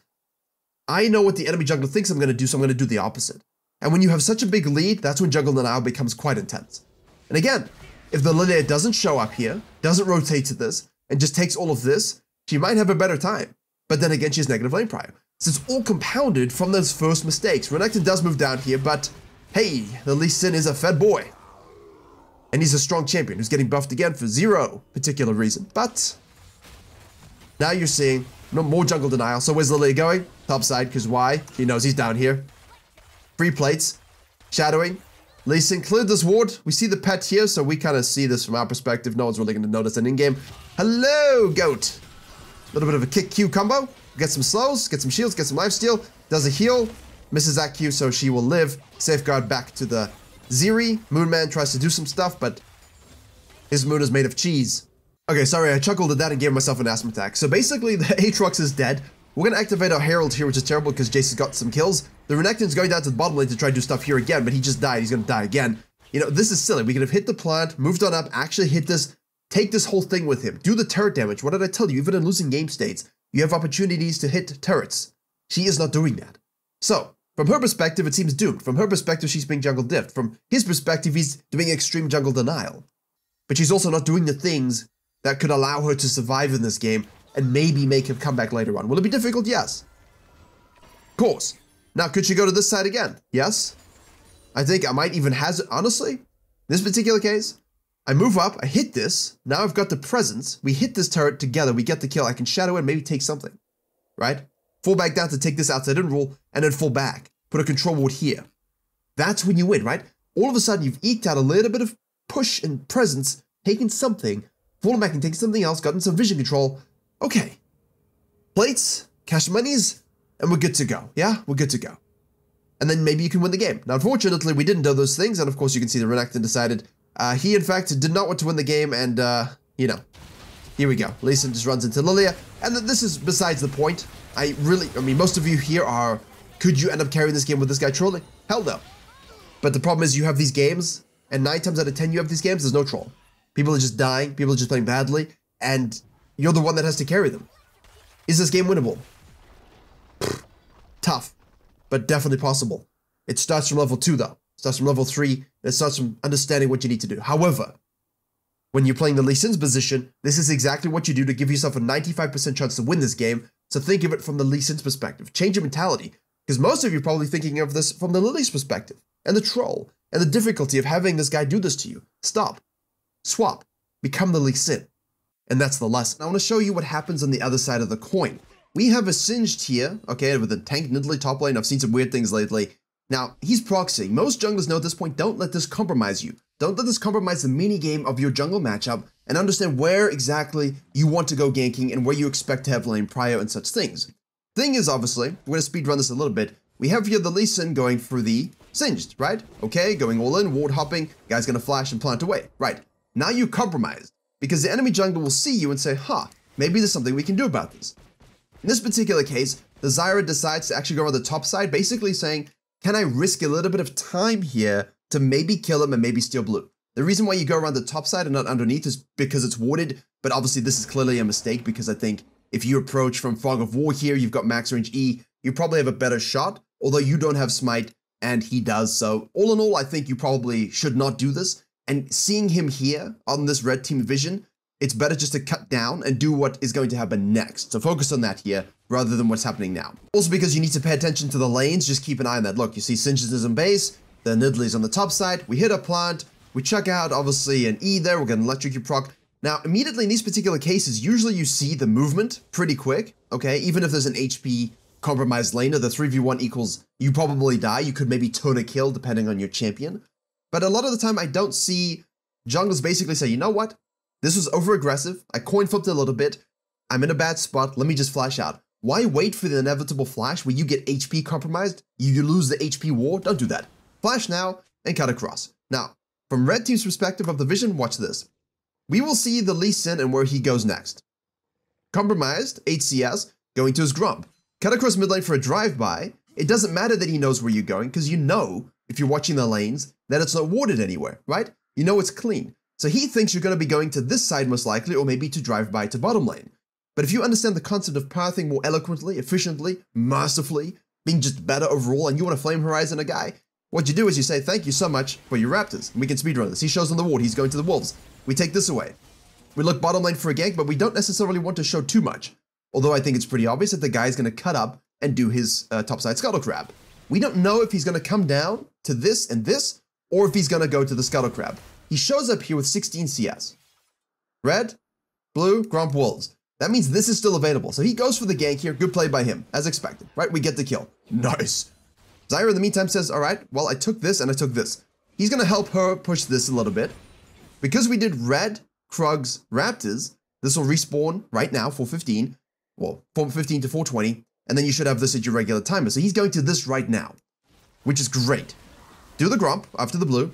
I know what the enemy jungler thinks I'm gonna do, so I'm gonna do the opposite. And when you have such a big lead, that's when Jungle Now becomes quite intense. And again, if the Lilia doesn't show up here, doesn't rotate to this, and just takes all of this, she might have a better time. But then again, she has negative lane prio. So it's all compounded from those first mistakes. Renekton does move down here, but hey, the Lee Sin is a fed boy. And he's a strong champion who's getting buffed again for zero particular reason. But now you're seeing no more jungle denial. So where's Lilia going? Top side, because why? He knows he's down here. Free plates. Shadowing. Lee Sin cleared this ward. We see the pet here, so we kind of see this from our perspective. No one's really going to notice an in-game. Hello, goat. A little bit of a kick Q combo. Get some slows, get some shields, get some lifesteal. Does a heal. Misses that Q, so she will live. Safeguard back to the Zeri. Moonman tries to do some stuff, but his moon is made of cheese. Okay, sorry, I chuckled at that and gave myself an asthma attack. So basically, the <laughs> Aatrox is dead. We're gonna activate our Herald here, which is terrible because Jace's got some kills. The Renekton's going down to the bottom lane to try to do stuff here again, but he just died. He's gonna die again. You know, this is silly. We could have hit the plant, moved on up, actually hit this, take this whole thing with him, do the turret damage. What did I tell you? Even in losing game states, you have opportunities to hit turrets. She is not doing that. So, from her perspective, it seems doomed. From her perspective, she's being jungle diffed. From his perspective, he's doing extreme jungle denial. But she's also not doing the things that could allow her to survive in this game and maybe make him come back later on. Will it be difficult? Yes. Of course. Now, could she go to this side again? Yes. I think I might even hazard, honestly, this particular case, I move up, I hit this, now I've got the presence, we hit this turret together, we get the kill, I can shadow it, maybe take something, right? Fall back down to take this outside in rule, and then fall back. Put a control ward here. That's when you win, right? All of a sudden, you've eked out a little bit of push and presence, taken something, fallen back and taken something else, gotten some vision control. Okay. Plates, cash monies, and we're good to go. Yeah, we're good to go. And then maybe you can win the game. Now, unfortunately, we didn't do those things, and of course, you can see the Renekton decided uh, he, in fact, did not want to win the game, and, uh, you know, here we go. Sin just runs into Lilia, and this is besides the point. I really, I mean, most of you here are, could you end up carrying this game with this guy trolling? Hell no. But the problem is you have these games, and nine times out of ten you have these games, there's no troll. People are just dying, people are just playing badly, and you're the one that has to carry them. Is this game winnable? Pfft, tough, but definitely possible. It starts from level 2 though. It starts from level 3, it starts from understanding what you need to do. However, when you're playing the Lee Sin's position, this is exactly what you do to give yourself a 95% chance to win this game, so think of it from the Lee Sin's perspective. Change your mentality, because most of you are probably thinking of this from the Lilia's perspective, and the troll, and the difficulty of having this guy do this to you. Stop. Swap. Become the Lee Sin. And that's the lesson. I want to show you what happens on the other side of the coin. We have a Singed here, okay, with a tank Nidalee top lane. I've seen some weird things lately. Now, he's proxying. Most junglers know at this point, don't let this compromise you. Don't let this compromise the mini game of your jungle matchup and understand where exactly you want to go ganking and where you expect to have lane prio and such things. Thing is, obviously, we're going to speedrun this a little bit. We have here the Lee Sin going for the Singed, right? Okay, going all in, ward hopping, guy's going to flash and plant away. Right, now you compromised, because the enemy jungle will see you and say, huh, maybe there's something we can do about this. In this particular case, the Zyra decides to actually go on the top side, basically saying, can I risk a little bit of time here to maybe kill him and maybe steal blue? The reason why you go around the top side and not underneath is because it's warded, but obviously this is clearly a mistake because I think if you approach from Fog of War here, you've got max range E, you probably have a better shot, although you don't have Smite and he does. So all in all, I think you probably should not do this. And seeing him here on this red team vision, it's better just to cut down and do what is going to happen next. So focus on that here rather than what's happening now. Also because you need to pay attention to the lanes, just keep an eye on that. Look, you see Singes is in base, the Nidalee's on the top side, we hit a plant, we check out, obviously, an E there. We're to electrocute proc. Now, immediately in these particular cases, usually you see the movement pretty quick, okay? Even if there's an HP compromised laner, the 3v1 equals you probably die. You could maybe turn a kill depending on your champion. But a lot of the time, I don't see junglers basically say, you know what? This was over aggressive. I coin flipped a little bit. I'm in a bad spot. Let me just flash out. Why wait for the inevitable flash where you get HP compromised? You lose the HP war? Don't do that. Flash now and cut across. Now, from Red Team's perspective of the vision, watch this. We will see the Lee Sin and where he goes next. Compromised, HCS, going to his Gromp. Cut across mid lane for a drive-by. It doesn't matter that he knows where you're going, because you know, if you're watching the lanes, that it's not warded anywhere, right? You know it's clean. So he thinks you're going to be going to this side most likely, or maybe to drive by to bottom lane. But if you understand the concept of pathing more eloquently, efficiently, mercifully, being just better overall, and you want to flame horizon a guy, what you do is you say, thank you so much for your raptors. And we can speedrun this. He shows on the ward, he's going to the wolves. We take this away. We look bottom lane for a gank, but we don't necessarily want to show too much. Although I think it's pretty obvious that the guy is going to cut up and do his uh, topside scuttle crab. We don't know if he's going to come down to this and this, or if he's going to go to the scuttle crab. he shows up here with 16 CS. Red, blue, Gromp Wolves. That means this is still available. So he goes for the gank here. Good play by him, as expected, right? We get the kill. <laughs> Nice. Zyra, in the meantime, says, all right, well, I took this and I took this. He's going to help her push this a little bit. Because we did red, Krugs, Raptors, this will respawn right now, 415. Well, 415 to 420. And then you should have this at your regular timer. So he's going to this right now, which is great. Do the Gromp after the blue.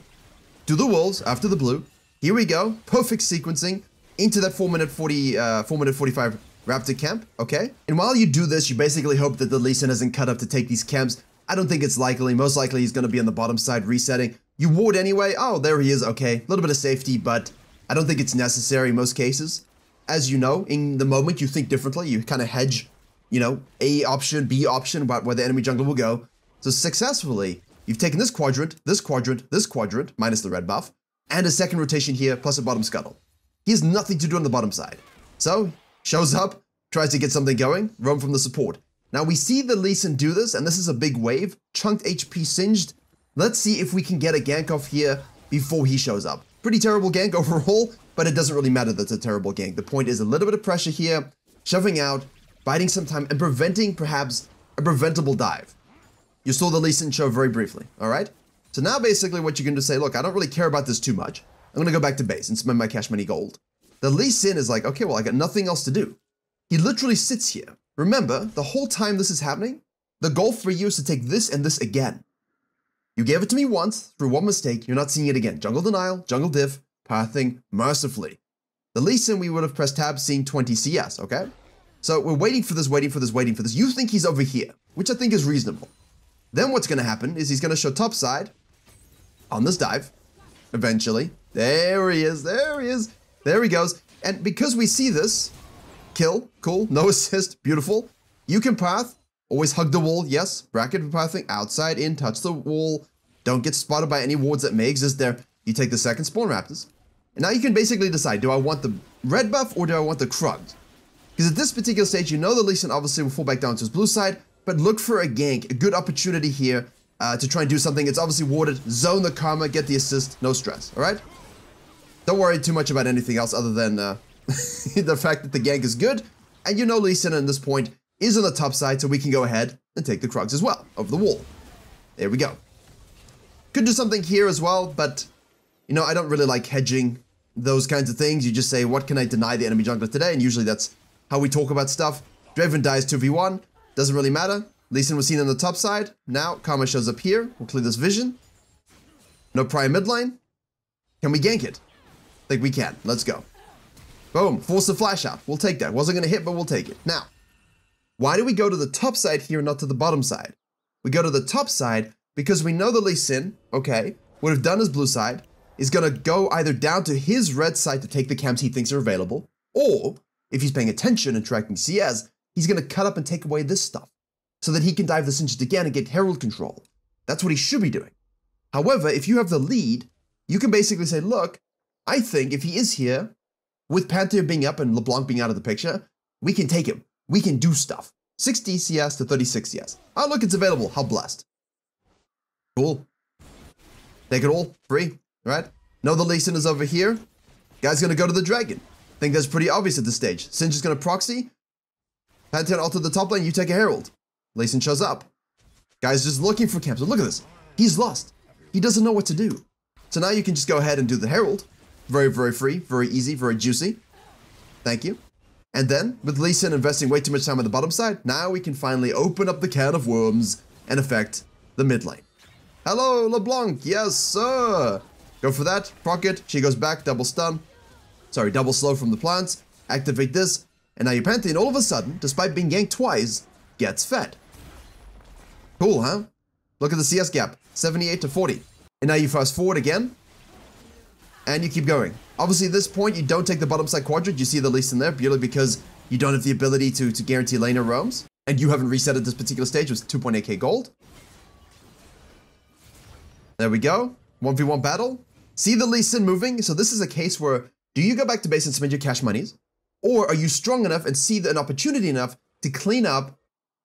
Do the Wolves after the blue. Here we go. Perfect sequencing into that 4 minute 40, uh, 4 minute 45 Raptor camp, okay? And while you do this, you basically hope that the Lee Sin hasn't cut up to take these camps. I don't think it's likely. Most likely he's going to be on the bottom side resetting. You ward anyway. Oh, there he is. Okay, a little bit of safety, but I don't think it's necessary in most cases. As you know, in the moment you think differently. You kind of hedge, you know, A option, B option about where the enemy jungle will go. So successfully, you've taken this quadrant, this quadrant, this quadrant, minus the red buff, and a second rotation here, plus a bottom scuttle. He has nothing to do on the bottom side. So, shows up, tries to get something going, roam from the support. Now we see the Lee Sin do this, and this is a big wave. Chunked HP singed. Let's see if we can get a gank off here before he shows up. Pretty terrible gank <laughs> overall, but it doesn't really matter that's a terrible gank. The point is a little bit of pressure here, shoving out, biting some time, and preventing perhaps a preventable dive. You saw the Lee Sin show very briefly, alright? So now basically what you're going to say, look, I don't really care about this too much. I'm gonna go back to base and spend my cash money gold. The Lee Sin is like, okay, well, I got nothing else to do. He literally sits here. Remember, the whole time this is happening, the goal for you is to take this and this again. You gave it to me once, through one mistake, you're not seeing it again. Jungle Denial, Jungle Diff, Pathing, mercifully. The Lee Sin, we would have pressed tab seeing 20 CS, okay? So we're waiting for this, waiting for this, waiting for this. You think he's over here, which I think is reasonable. Then what's gonna happen is he's gonna show topside on this dive, eventually, there he is. There he is. There he goes. And because we see this, kill, cool, no <laughs> assist, beautiful. You can path, always hug the wall, yes. Bracket pathing, outside, in, touch the wall. Don't get spotted by any wards that may exist there. You take the second spawn raptors. And now you can basically decide, do I want the red buff or do I want the Krug? Because at this particular stage, you know the Lee Sin obviously will fall back down to his blue side, but look for a gank, a good opportunity here uh, to try and do something. It's obviously warded, zone the karma, get the assist, no stress, all right? Don't worry too much about anything else other than uh, <laughs> the fact that the gank is good. And you know Lee Sin at this point is on the top side, so we can go ahead and take the Krugs as well, over the wall. There we go. Could do something here as well, but, you know, I don't really like hedging those kinds of things. You just say, what can I deny the enemy jungler today? And usually that's how we talk about stuff. Draven dies 2v1, doesn't really matter. Lee Sin was seen on the top side. Now, Karma shows up here. We'll clear this vision. No prio midline. Can we gank it? think we can. Let's go. Boom. Force the flash out. We'll take that. Wasn't going to hit, but we'll take it. Now, why do we go to the top side here, not to the bottom side? We go to the top side because we know the Lee Sin, okay, would have done his blue side, is going to go either down to his red side to take the camps he thinks are available, or if he's paying attention and tracking CS, he's going to cut up and take away this stuff so that he can dive the Singed again and get Herald control. That's what he should be doing. However, if you have the lead, you can basically say, look, I think if he is here, with Pantheon being up and LeBlanc being out of the picture, we can take him. We can do stuff. 60 CS to 36 CS. Oh, ah, look, it's available. How blessed. Cool. Take it all. Free. Right? Know the Lee Sin is over here. Guy's gonna go to the Dragon. I think that's pretty obvious at this stage. Singed is gonna proxy. Pantheon alter the top lane, you take a Herald. Lee Sin shows up. Guy's just looking for camps. Look at this. He's lost. He doesn't know what to do. So now you can just go ahead and do the Herald. Very, very free, very easy, very juicy. Thank you. And then, with Lee investing way too much time on the bottom side, now we can finally open up the can of worms and affect the mid lane. Hello, LeBlanc. Yes, sir. Go for that. Pocket. She goes back. Double stun. Sorry, double slow from the plants. Activate this. And now your Pantheon, all of a sudden, despite being ganked twice, gets fed. Cool, huh? Look at the CS gap. 78 to 40. And now you fast forward again and you keep going. Obviously, at this point, you don't take the bottom side quadrant. You see the Lee Sin there, purely because you don't have the ability to, to guarantee laner roams, and you haven't reset at this particular stage with 2.8k gold. There we go. 1v1 battle. See the Lee Sin moving? So this is a case where, do you go back to base and spend your cash monies? Or are you strong enough and see an opportunity enough to clean up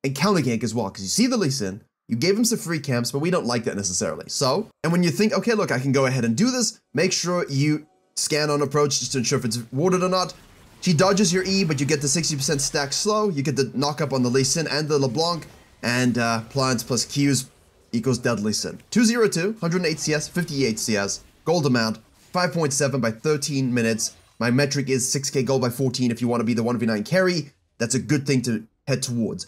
and counter gank as well? Because you see the Lee Sin, You gave him some free camps, but we don't like that necessarily. So, and when you think, okay, look, I can go ahead and do this, make sure you scan on approach just to ensure if it's warded or not. She dodges your E, but you get the 60% stack slow. You get the knock up on the Lee Sin and the LeBlanc. And uh, plants plus Qs equals Deadly Sin. 202, 108 CS, 58 CS. Gold amount, 5.7 by 13 minutes. My metric is 6k gold by 14 if you want to be the 1v9 carry. That's a good thing to head towards.